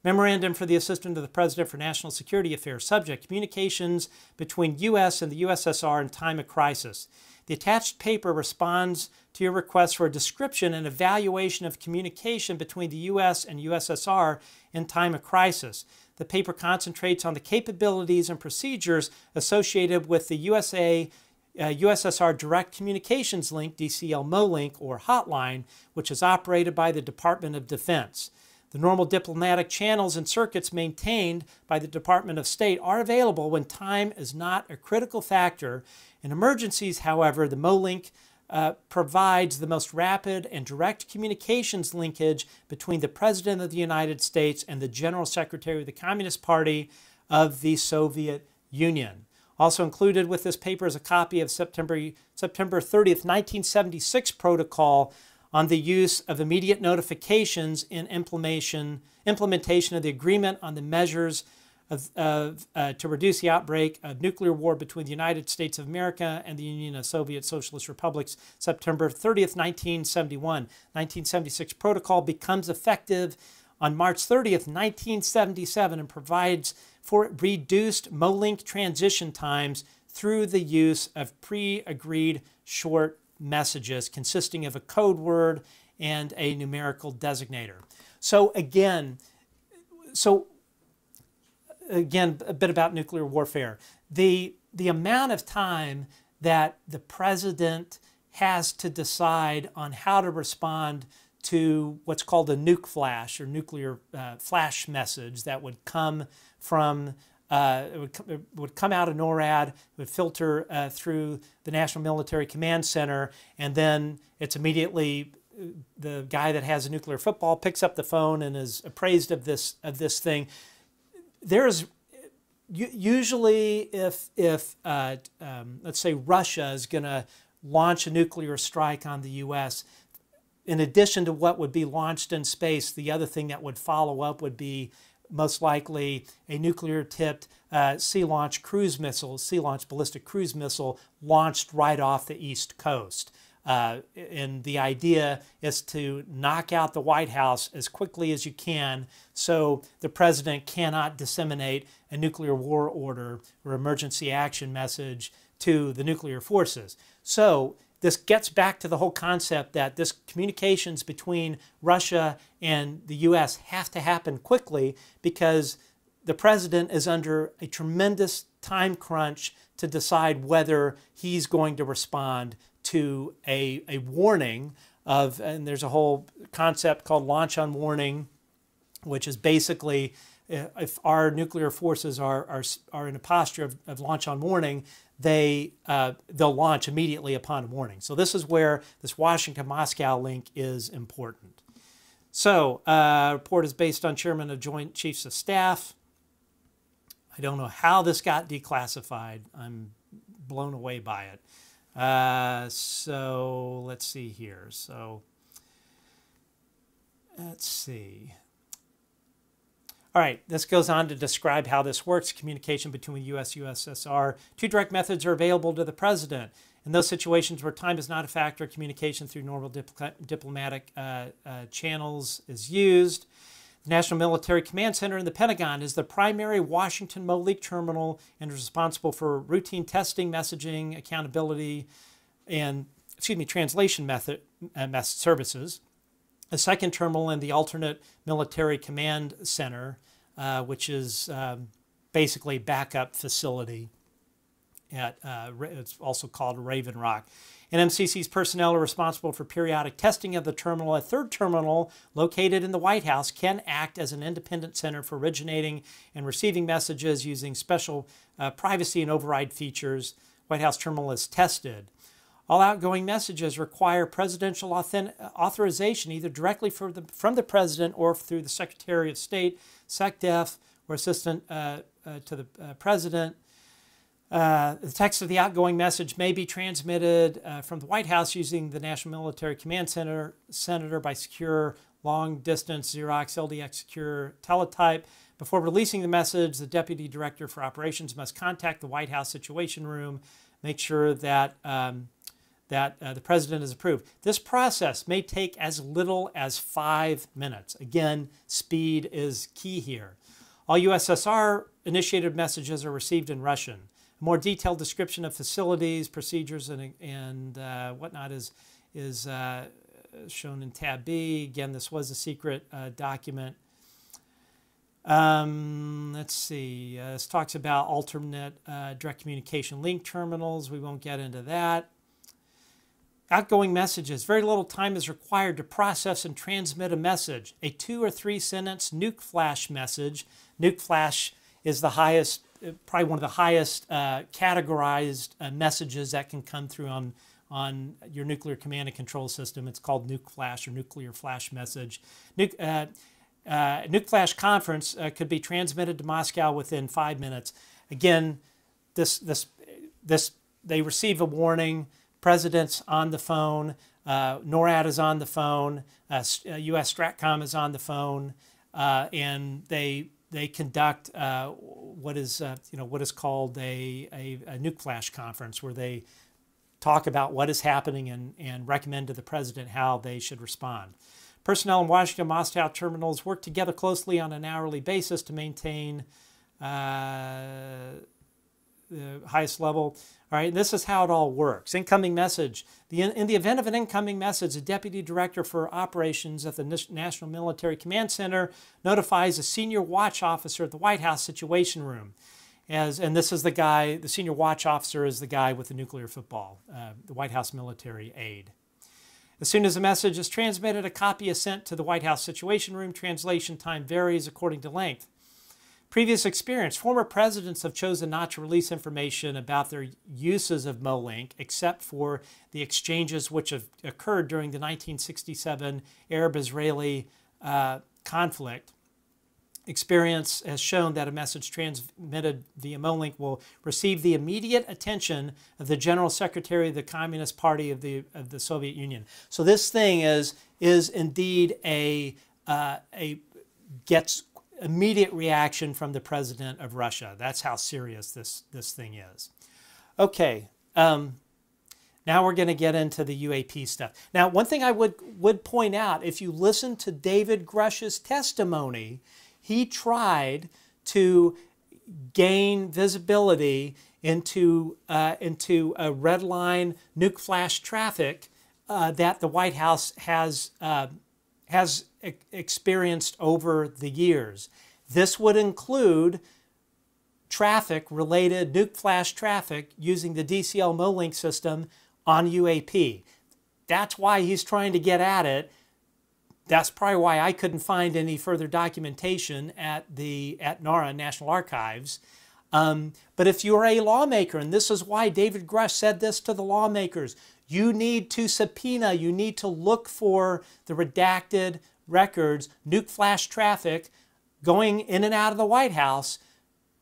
Memorandum for the Assistant to the President for National Security Affairs. Subject Communications between U.S. and the USSR in time of crisis. The attached paper responds to your request for a description and evaluation of communication between the U.S. and USSR in time of crisis. The paper concentrates on the capabilities and procedures associated with the USA uh, USSR Direct Communications Link, DCL MoLink, or hotline, which is operated by the Department of Defense. The normal diplomatic channels and circuits maintained by the Department of State are available when time is not a critical factor. In emergencies, however, the MoLink uh, provides the most rapid and direct communications linkage between the President of the United States and the General Secretary of the Communist Party of the Soviet Union. Also included with this paper is a copy of September, September 30th, 1976 protocol on the use of immediate notifications in implementation, implementation of the agreement on the measures of, uh, to reduce the outbreak of nuclear war between the United States of America and the Union of Soviet Socialist Republics, September 30th, 1971. 1976 protocol becomes effective on March 30th, 1977, and provides for reduced MoLink transition times through the use of pre-agreed short messages consisting of a code word and a numerical designator. So again, so again, a bit about nuclear warfare. The, the amount of time that the president has to decide on how to respond to what's called a nuke flash or nuclear uh, flash message that would come from uh, it, would, it, would, come out of NORAD, would filter uh, through the National Military Command Center, and then it's immediately uh, the guy that has a nuclear football picks up the phone and is appraised of this of this thing. There's usually if if uh, um, let's say Russia is going to launch a nuclear strike on the U.S in addition to what would be launched in space, the other thing that would follow up would be most likely a nuclear tipped uh, sea launched cruise missile, sea launched ballistic cruise missile launched right off the East Coast. Uh, and the idea is to knock out the White House as quickly as you can so the president cannot disseminate a nuclear war order or emergency action message to the nuclear forces. So this gets back to the whole concept that this communications between Russia and the US have to happen quickly because the president is under a tremendous time crunch to decide whether he's going to respond to a, a warning of, and there's a whole concept called launch on warning, which is basically uh, if our nuclear forces are, are, are in a posture of, of launch on warning, they, uh, they'll launch immediately upon warning. So this is where this Washington-Moscow link is important. So, uh, report is based on Chairman of Joint Chiefs of Staff. I don't know how this got declassified. I'm blown away by it. Uh, so let's see here. So let's see. All right, this goes on to describe how this works communication between US USSR. Two direct methods are available to the president. In those situations where time is not a factor, communication through normal dipl diplomatic uh, uh, channels is used. National Military Command Center in the Pentagon is the primary Washington MOLINK terminal and is responsible for routine testing, messaging, accountability, and excuse me, translation method uh, services. A second terminal in the alternate Military Command Center, uh, which is um, basically backup facility at uh, it's also called Raven Rock. NMCC's personnel are responsible for periodic testing of the terminal. A third terminal located in the White House can act as an independent center for originating and receiving messages using special uh, privacy and override features. White House terminal is tested. All outgoing messages require presidential authorization either directly the, from the president or through the Secretary of State, SecDef, or assistant uh, uh, to the uh, president. Uh, the text of the outgoing message may be transmitted uh, from the White House using the National Military Command Center Senator by secure long distance Xerox LDX secure teletype. Before releasing the message, the Deputy Director for Operations must contact the White House Situation Room, make sure that, um, that uh, the President is approved. This process may take as little as five minutes. Again, speed is key here. All USSR initiated messages are received in Russian more detailed description of facilities, procedures, and, and uh, whatnot is, is uh, shown in tab B. Again, this was a secret uh, document. Um, let's see, uh, this talks about alternate uh, direct communication link terminals. We won't get into that. Outgoing messages. Very little time is required to process and transmit a message. A two or three sentence nuke flash message. Nuke flash is the highest probably one of the highest uh, categorized uh, messages that can come through on, on your nuclear command and control system. It's called Nuke Flash or Nuclear Flash Message. Nuke, uh, uh Nuke Flash Conference uh, could be transmitted to Moscow within five minutes. Again, this, this, this, they receive a warning. President's on the phone. Uh, NORAD is on the phone. U.S. Stratcom is on the phone, and they they conduct uh, what is uh, you know what is called a, a, a nuke flash conference where they talk about what is happening and, and recommend to the president how they should respond. Personnel in Washington Moscow terminals work together closely on an hourly basis to maintain uh, the highest level. All right, this is how it all works. Incoming message. The, in the event of an incoming message, the Deputy Director for Operations at the National Military Command Center notifies a senior watch officer at the White House Situation Room. As, and this is the guy, the senior watch officer is the guy with the nuclear football, uh, the White House military aide. As soon as a message is transmitted, a copy is sent to the White House Situation Room. Translation time varies according to length. Previous experience. Former presidents have chosen not to release information about their uses of MOLINK except for the exchanges which have occurred during the 1967 Arab-Israeli uh, conflict. Experience has shown that a message transmitted via MOLINK will receive the immediate attention of the General Secretary of the Communist Party of the, of the Soviet Union. So this thing is, is indeed a, uh, a gets immediate reaction from the president of Russia. That's how serious this, this thing is. Okay, um, Now we're going to get into the UAP stuff. Now, one thing I would would point out, if you listen to David Grusch's testimony, he tried to gain visibility into uh, into a red line nuke flash traffic uh, that the White House has uh, has e experienced over the years. This would include traffic related nuke flash traffic using the DCL MoLink system on UAP. That's why he's trying to get at it. That's probably why I couldn't find any further documentation at the at NARA National Archives. Um, but if you're a lawmaker, and this is why David Grusch said this to the lawmakers, you need to subpoena, you need to look for the redacted records, nuke flash traffic going in and out of the White House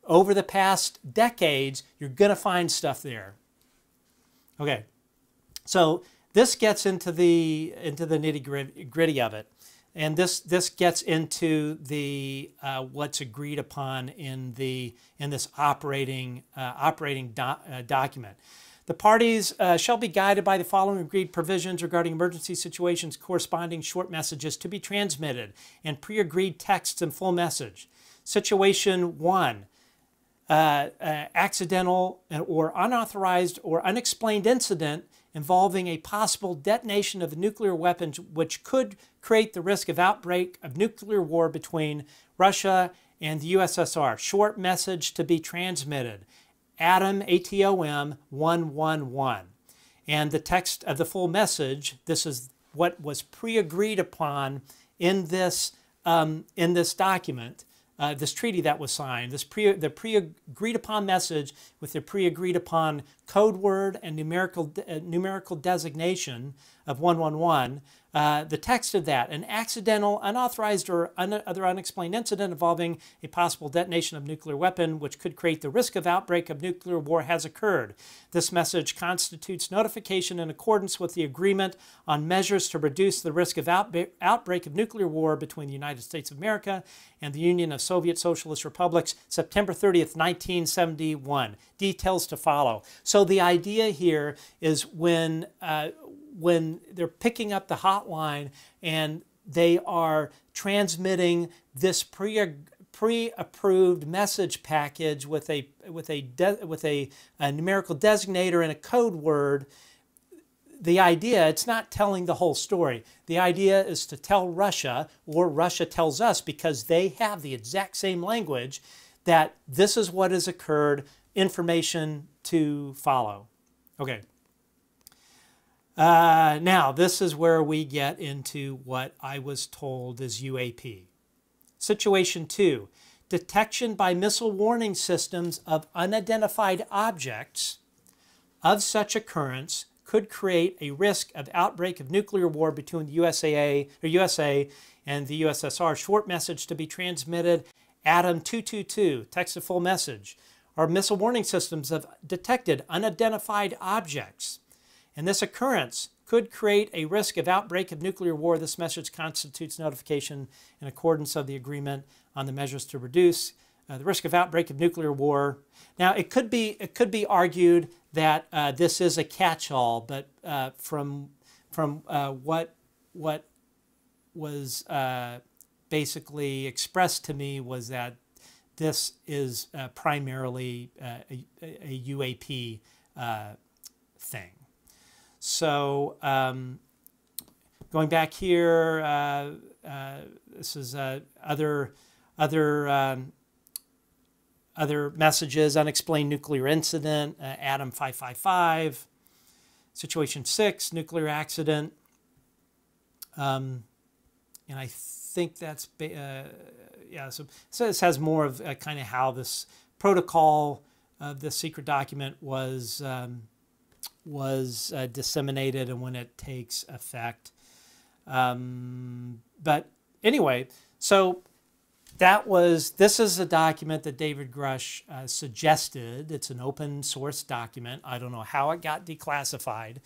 over the past decades. You're going to find stuff there. Okay. So this gets into the into the nitty gritty of it, and this this gets into the uh, what's agreed upon in the in this operating uh, operating do, uh, document. The parties uh, shall be guided by the following agreed provisions regarding emergency situations, corresponding short messages to be transmitted, and pre-agreed texts and full message. Situation one. Uh, uh, accidental or unauthorized or unexplained incident involving a possible detonation of nuclear weapons, which could create the risk of outbreak of nuclear war between Russia and the USSR. Short message to be transmitted. Atom ATOM 111. And the text of the full message, this is what was pre-agreed upon in this, um, in this document, uh, this treaty that was signed, this pre, the pre-agreed upon message with the pre-agreed upon code word and numerical, uh, numerical designation of 111 uh, the text of that, an accidental, unauthorized, or un other unexplained incident involving a possible detonation of nuclear weapon which could create the risk of outbreak of nuclear war has occurred. This message constitutes notification in accordance with the agreement on measures to reduce the risk of outbreak of nuclear war between the United States of America and the Union of Soviet Socialist Republics, September 30th, 1971. Details to follow. So the idea here is when uh, when they're picking up the hotline and they are transmitting this pre pre-approved message package with a with a with a, a numerical designator and a code word the idea it's not telling the whole story. The idea is to tell russia or russia tells us because they have the exact same language that this is what has occurred information to follow. Okay uh, now, this is where we get into what I was told is UAP. Situation two detection by missile warning systems of unidentified objects of such occurrence could create a risk of outbreak of nuclear war between the USAA or USA and the USSR. Short message to be transmitted Atom 222, text to full message. Our missile warning systems have detected unidentified objects and this occurrence could create a risk of outbreak of nuclear war. This message constitutes notification in accordance of the agreement on the measures to reduce uh, the risk of outbreak of nuclear war. Now, it could be it could be argued that uh, this is a catch-all, but uh, from from uh, what what was uh, basically expressed to me was that this is uh, primarily a, a, UAP thing. So um, going back here, uh, uh, this is uh, other other um, other messages: unexplained nuclear incident, uh, Atom 555, situation six, nuclear accident, um, and I think that's uh, yeah. So, so this has more of uh, kind of how this protocol of the secret document was. Um, was uh, disseminated and when it takes effect. Um, but anyway, so that was, this is a document that David Grusch uh, suggested. It's an open source document. I don't know how it got declassified.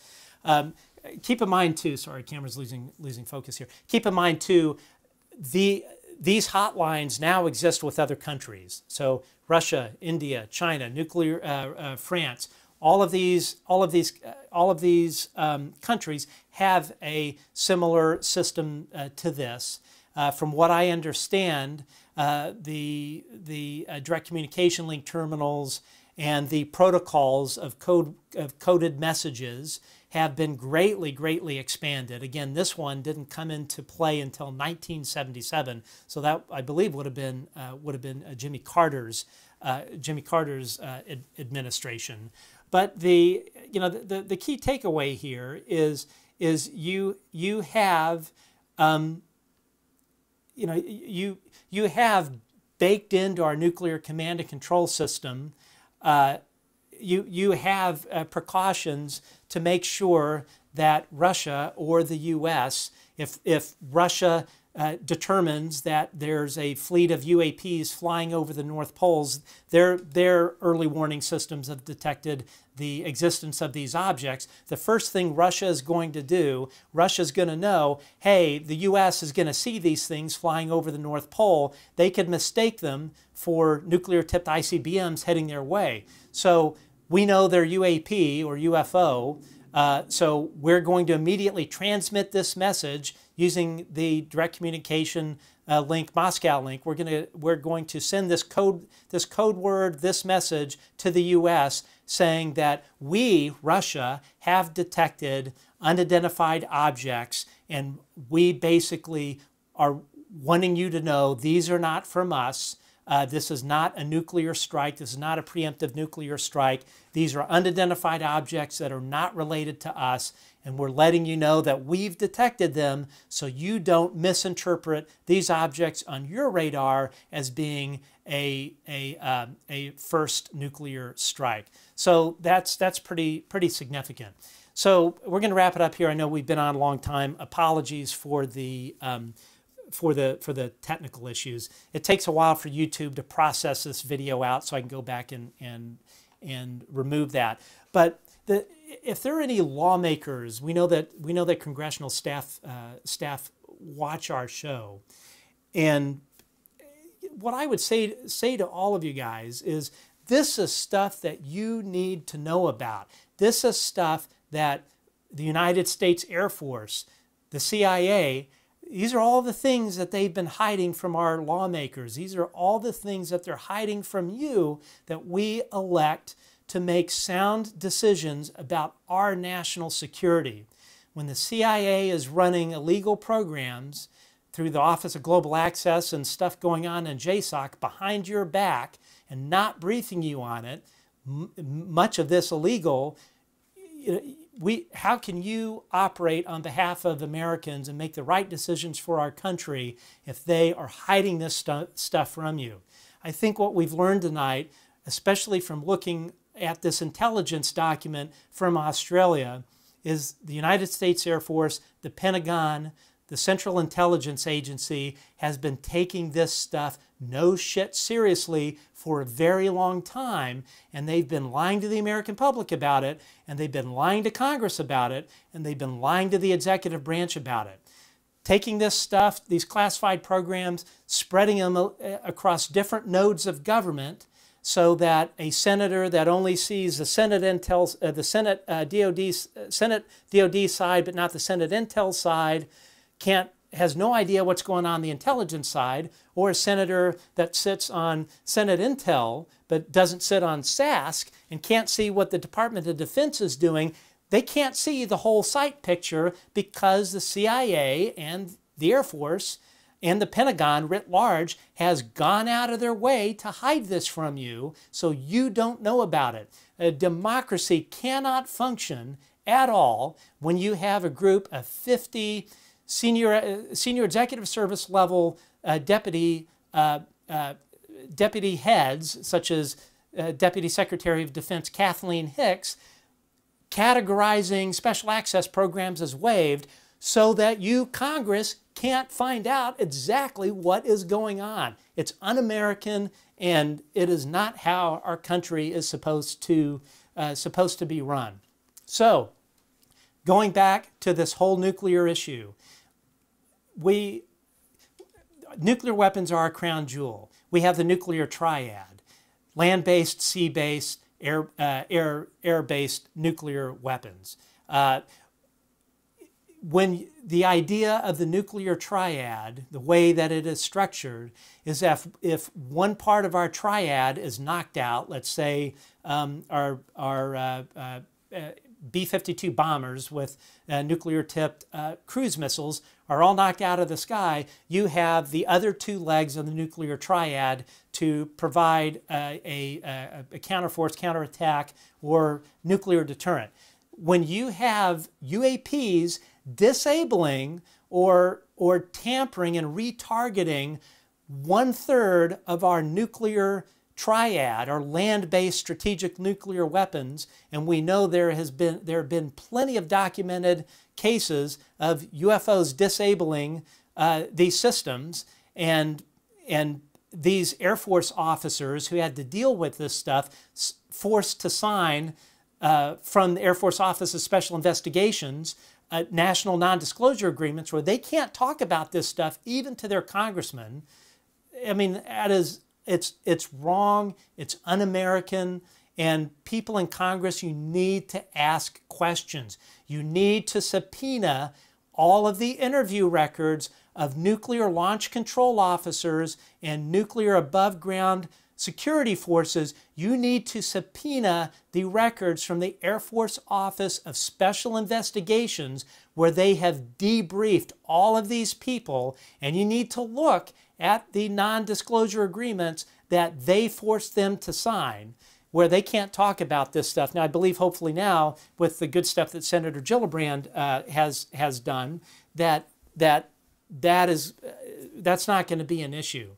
Um, keep in mind too, sorry, camera's losing, losing focus here. Keep in mind too, the, these hotlines now exist with other countries. So Russia, India, China, nuclear, uh, uh France, all of these, all of these, uh, all of these um, countries have a similar system uh, to this. Uh, from what I understand, uh, the the uh, direct communication link terminals and the protocols of code of coded messages have been greatly, greatly expanded. Again, this one didn't come into play until 1977, so that I believe would have been uh, would have been uh, Jimmy Carter's uh, Jimmy Carter's uh, ad- administration. But the you know the, the key takeaway here is is you you have um, you know you you have baked into our nuclear command and control system uh, you, you have uh, precautions to make sure that Russia or the U.S., if, if Russia uh, determines that there's a fleet of UAPs flying over the North Poles, their, their early warning systems have detected the existence of these objects. The first thing Russia is going to do, Russia is going to know, hey, the U.S. is going to see these things flying over the North Pole. They could mistake them for nuclear tipped ICBMs heading their way. So we know they're UAP or UFO. Uh, so we're going to immediately transmit this message using the direct communication uh, link, Moscow link. We're going to we're going to send this code this code word, this message to the U.S. saying that we, Russia, have detected unidentified objects, and we basically are wanting you to know these are not from us. Uh, this is not a nuclear strike. This is not a preemptive nuclear strike. These are unidentified objects that are not related to us, and we're letting you know that we've detected them so you don't misinterpret these objects on your radar as being a, a, uh, a first nuclear strike. So that's, that's pretty, pretty significant. So we're going to wrap it up here. I know we've been on a long time. Apologies for the. Um, for the for the technical issues. It takes a while for YouTube to process this video out, so I can go back and and and remove that. But the, if there are any lawmakers, we know that we know that congressional staff uh, staff watch our show, and what I would say say to all of you guys is this is stuff that you need to know about. This is stuff that the United States Air Force, the CIA these are all the things that they've been hiding from our lawmakers. These are all the things that they're hiding from you that we elect to make sound decisions about our national security. When the CIA is running illegal programs through the Office of Global Access and stuff going on in JSOC behind your back and not briefing you on it, much of this illegal, we, how can you operate on behalf of Americans and make the right decisions for our country if they are hiding this stu stuff from you? I think what we've learned tonight, especially from looking at this intelligence document from Australia, is the United States Air Force, the Pentagon, the Central Intelligence Agency has been taking this stuff no shit seriously for a very long time, and they've been lying to the American public about it, and they've been lying to Congress about it, and they've been lying to the executive branch about it. Taking this stuff, these classified programs, spreading them uh, across different nodes of government, so that a senator that only sees the Senate intel, uh, the Senate uh, DoD, uh, Senate DoD side, but not the Senate intel side, can't has no idea what's going on the intelligence side, or a senator that sits on Senate Intel but doesn't sit on SASC and can't see what the Department of Defense is doing, they can't see the whole sight picture because the CIA and the Air Force and the Pentagon writ large has gone out of their way to hide this from you so you don't know about it. A democracy cannot function at all when you have a group of 50 senior, uh, senior executive service level uh, deputy, uh, uh deputy heads, such as uh, Deputy Secretary of Defense Kathleen Hicks, categorizing special access programs as waived so that you, Congress, can't find out exactly what is going on. It's un American and it is not how our country is supposed to, uh, supposed to be run. So, going back to this whole nuclear issue, we nuclear weapons are our crown jewel. We have the nuclear triad land based, sea based, air, uh, air, air-based nuclear weapons. Uh, when the idea of the nuclear triad, the way that it is structured, is if, if one part of our triad is knocked out, let's say um, our, our uh, uh, B 52 bombers with uh, nuclear tipped uh, cruise missiles are all knocked out of the sky, you have the other two legs of the nuclear triad to provide uh, a, a, a counterforce, counterattack, or nuclear deterrent. When you have UAPs disabling or, or tampering and retargeting one third of our nuclear triad or land-based strategic nuclear weapons. And we know there has been there have been plenty of documented cases of UFOs disabling uh, these systems. And and these Air Force officers who had to deal with this stuff forced to sign uh, from the Air Force Office of Special Investigations uh, national non-disclosure agreements where they can't talk about this stuff even to their congressmen. I mean, that is it's it's wrong, it's un-American, and people in Congress, you need to ask questions. You need to subpoena all of the interview records of nuclear launch control officers and nuclear above ground security forces, you need to subpoena the records from the Air Force Office of Special Investigations where they have debriefed all of these people, and you need to look at the non disclosure agreements that they forced them to sign. Where they can't talk about this stuff. Now, I believe, hopefully, now with the good stuff that Senator Gillibrand uh, has has done, that that that is uh, that's not going to be an issue.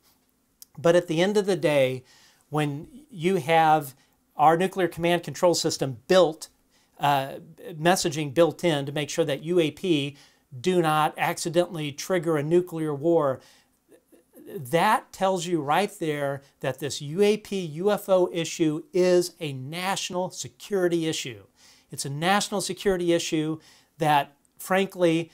But at the end of the day, when you have our nuclear command control system built, uh, messaging built in to make sure that UAP do not accidentally trigger a nuclear war, that tells you right there that this UAP UFO issue is a national security issue. It's a national security issue that, frankly,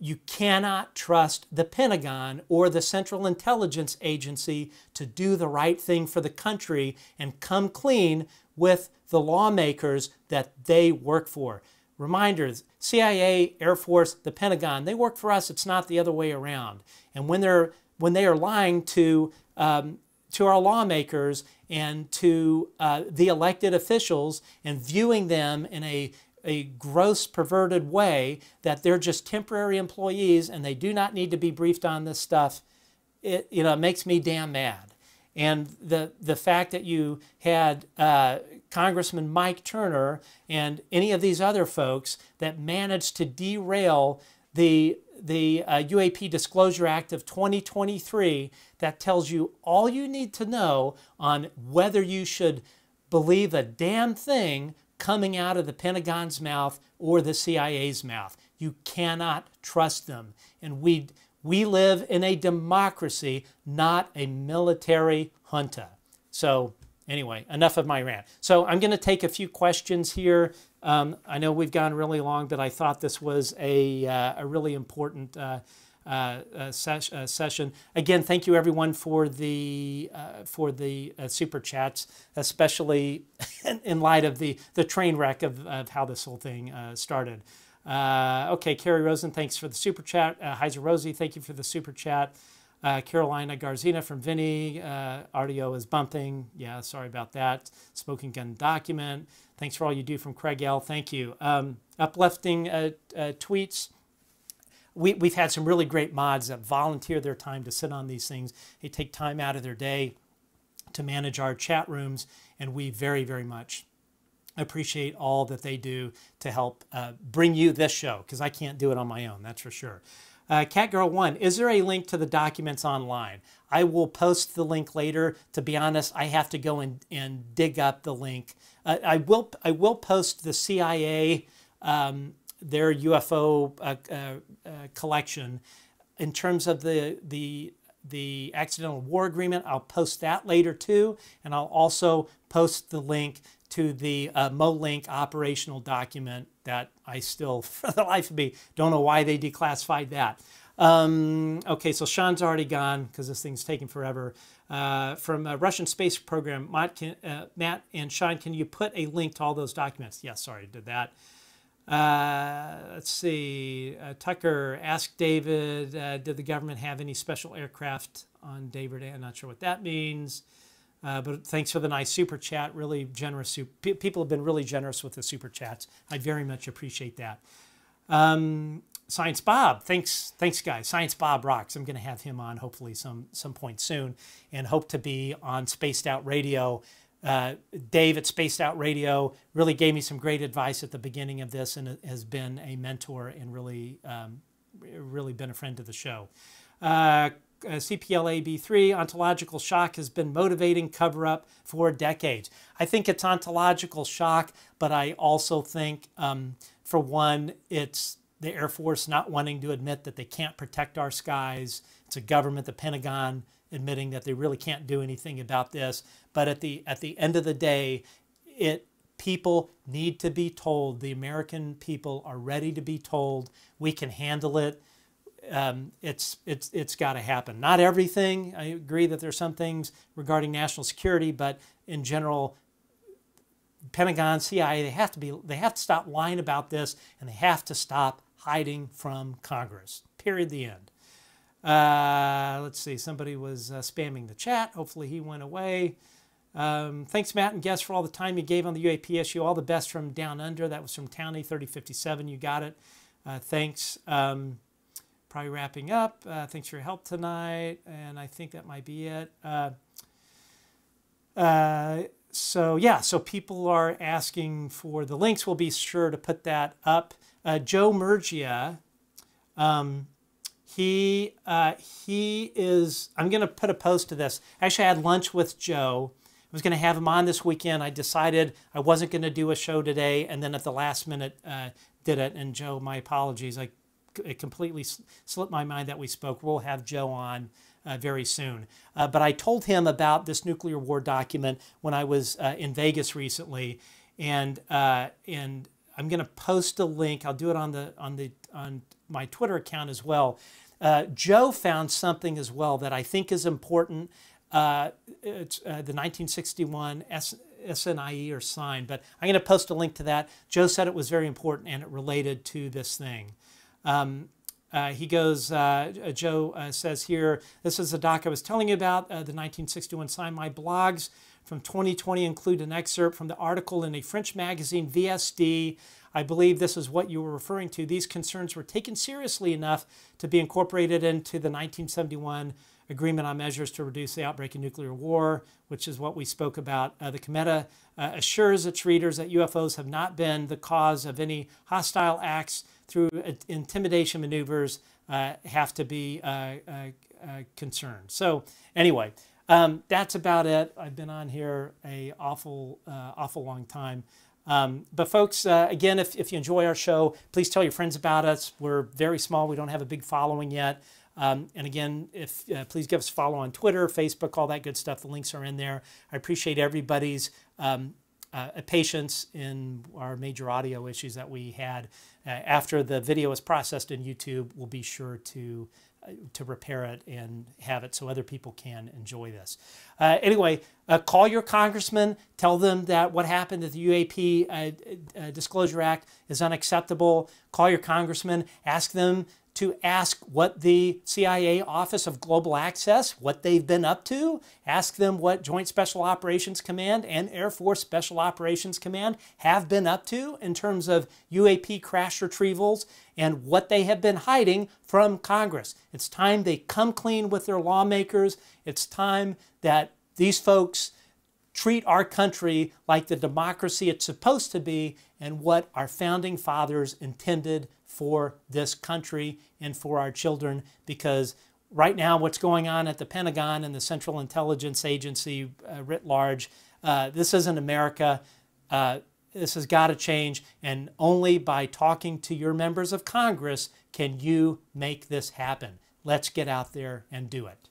you cannot trust the Pentagon or the Central Intelligence Agency to do the right thing for the country and come clean with the lawmakers that they work for. Reminders CIA, Air Force, the Pentagon, they work for us, it's not the other way around. And when, they're, when they are lying to, um, to our lawmakers and to uh, the elected officials and viewing them in a a gross perverted way that they're just temporary employees and they do not need to be briefed on this stuff. It you know it makes me damn mad. And the the fact that you had uh, congressman mike turner and any of these other folks that managed to derail the the uh, UAP Disclosure Act of 2023 that tells you all you need to know on whether you should believe a damn thing coming out of the Pentagon's mouth or the CIA's mouth. You cannot trust them. And we, we live in a democracy, not a military junta. So, anyway, enough of my rant. So, I'm going to take a few questions here. Um, I know we've gone really long, but I thought this was a, uh, a really important. Uh, uh, uh, ses uh, session. Again, thank you everyone for the uh, for the uh, super chats, especially [laughs] in, in, light of the the train wreck of, of how this whole thing uh, started. okay, Carrie Rosen, thanks for the super chat. Uh, Heiser Rosie, thank you for the super chat. Carolina Garzina from Vinny, audio is bumping. Yeah, sorry about that. Smoking Gun Document. Thanks for all you do from Craig L. Thank you. Um, uplifting uh, tweets we, we've had some really great mods that volunteer their time to sit on these things. They take time out of their day to manage our chat rooms, and we very, very much appreciate all that they do to help uh, bring you this show, because I can't do it on my own, that's for sure. Uh, Catgirl1, is there a link to the documents online? I will post the link later. To be honest, I have to go and, and dig up the link. Uh, I, will, I will post the CIA um, their UFO uh, uh, uh, collection. In terms of the, the, the accidental war agreement, I'll post that later too, and I'll also post the link to the uh, MoLink operational document that I still, [laughs] for the life of me, don't know why they declassified that. Um, okay, so Sean's already gone because this thing's taking forever. Uh, from a Russian space program, Matt, can, uh, Matt, and Sean, can you put a link to all those documents? Yes, sorry, did that. Uh, let's see. Uh, Tucker asked David, uh, did the government have any special aircraft on David? I'm not sure what that means. Uh, but thanks for the nice super chat. Really generous. people have been really generous with the super chats. I very much appreciate that. Um, Science Bob, thanks, thanks guys. Science Bob rocks. I'm going to have him on hopefully some some point soon, and hope to be on Spaced Out Radio. Uh, Dave at Spaced Out Radio really gave me some great advice at the beginning of this, and has been a mentor and really um, really been a friend to the show. Uh, uh, CPLAB3, ontological shock has been motivating cover up for decades. I think it's ontological shock, but I also think, um, for one, it's the Air Force not wanting to admit that they can't protect our skies. It's a government, the Pentagon, admitting that they really can't do anything about this. But at the at the end of the day, it people need to be told. The American people are ready to be told we can handle it. Um, it's it's it's got to happen. Not everything. I agree that there's some things regarding national security, but in general, Pentagon, CIA, they have to be they have to stop lying about this, and they have to stop hiding from Congress. Period. The end. Uh, let's see. Somebody was uh, spamming the chat. Hopefully he went away. Um, thanks, Matt and guests, for all the time you gave on the UAP issue. All the best from Down Under. That was from Townie 3057. You got it. Uh, thanks. Um, probably wrapping up. Uh, thanks for your help tonight. And I think that might be it. Uh, so, yeah, so people are asking for the links. We'll be sure to put that up. Joe Murgia, um, he uh, he is. I'm going to put a post to this. Actually, I had lunch with Joe. I was going to have him on this weekend. I decided I wasn't going to do a show today, and then at the last minute uh, did it. And Joe, my apologies. I it completely slipped my mind that we spoke. We'll have Joe on. Uh, very soon. Uh, but I told him about this nuclear war document when I was uh, in Vegas recently, and uh, and I'm going to post a link. I'll do it on the on the on my Twitter account as well. Uh, Joe found something as well that I think is important. Uh, it's uh, the 1961 S- SNIE or sign, but I'm going to post a link to that. Joe said it was very important and it related to this thing. Um, uh, he goes, uh, uh, Joe uh, says here, this is the doc I was telling you about, uh, the 1961 sign. My blogs from 2020 include an excerpt from the article in a French magazine, VSD. I believe this is what you were referring to. These concerns were taken seriously enough to be incorporated into the 1971 Agreement on Measures to Reduce the Outbreak of Nuclear War, which is what we spoke about. Uh, the Cometa uh, assures its readers that UFOs have not been the cause of any hostile acts through uh, intimidation maneuvers uh, have to be uh, concerned. So anyway, um, that's about it. I've been on here a awful, uh, awful long time. Um, but folks, uh, again, if, if you enjoy our show, please tell your friends about us. We're very small. We don't have a big following yet. Um, and again, if uh, please give us a follow on Twitter, Facebook, all that good stuff. The links are in there. I appreciate everybody's um, uh, patience in our major audio issues that we had. Uh, after the video is processed in YouTube, we'll be sure to to repair it and have it so other people can enjoy this. Uh, anyway, uh, call your congressman, tell them that what happened at the UAP uh, uh, Disclosure Act is unacceptable. Call your congressman, ask them to ask what the CIA Office of Global Access, what they've been up to. Ask them what Joint Special Operations Command and Air Force Special Operations Command have been up to in terms of UAP crash retrievals and what they have been hiding from Congress. It's time they come clean with their lawmakers. It's time that these folks treat our country like the democracy it's supposed to be and what our founding fathers intended for this country and for our children because right now what's going on at the Pentagon and the Central Intelligence Agency uh, writ large, uh, this isn't America. Uh, this has got to change, and only by talking to your members of Congress can you make this happen. Let's get out there and do it.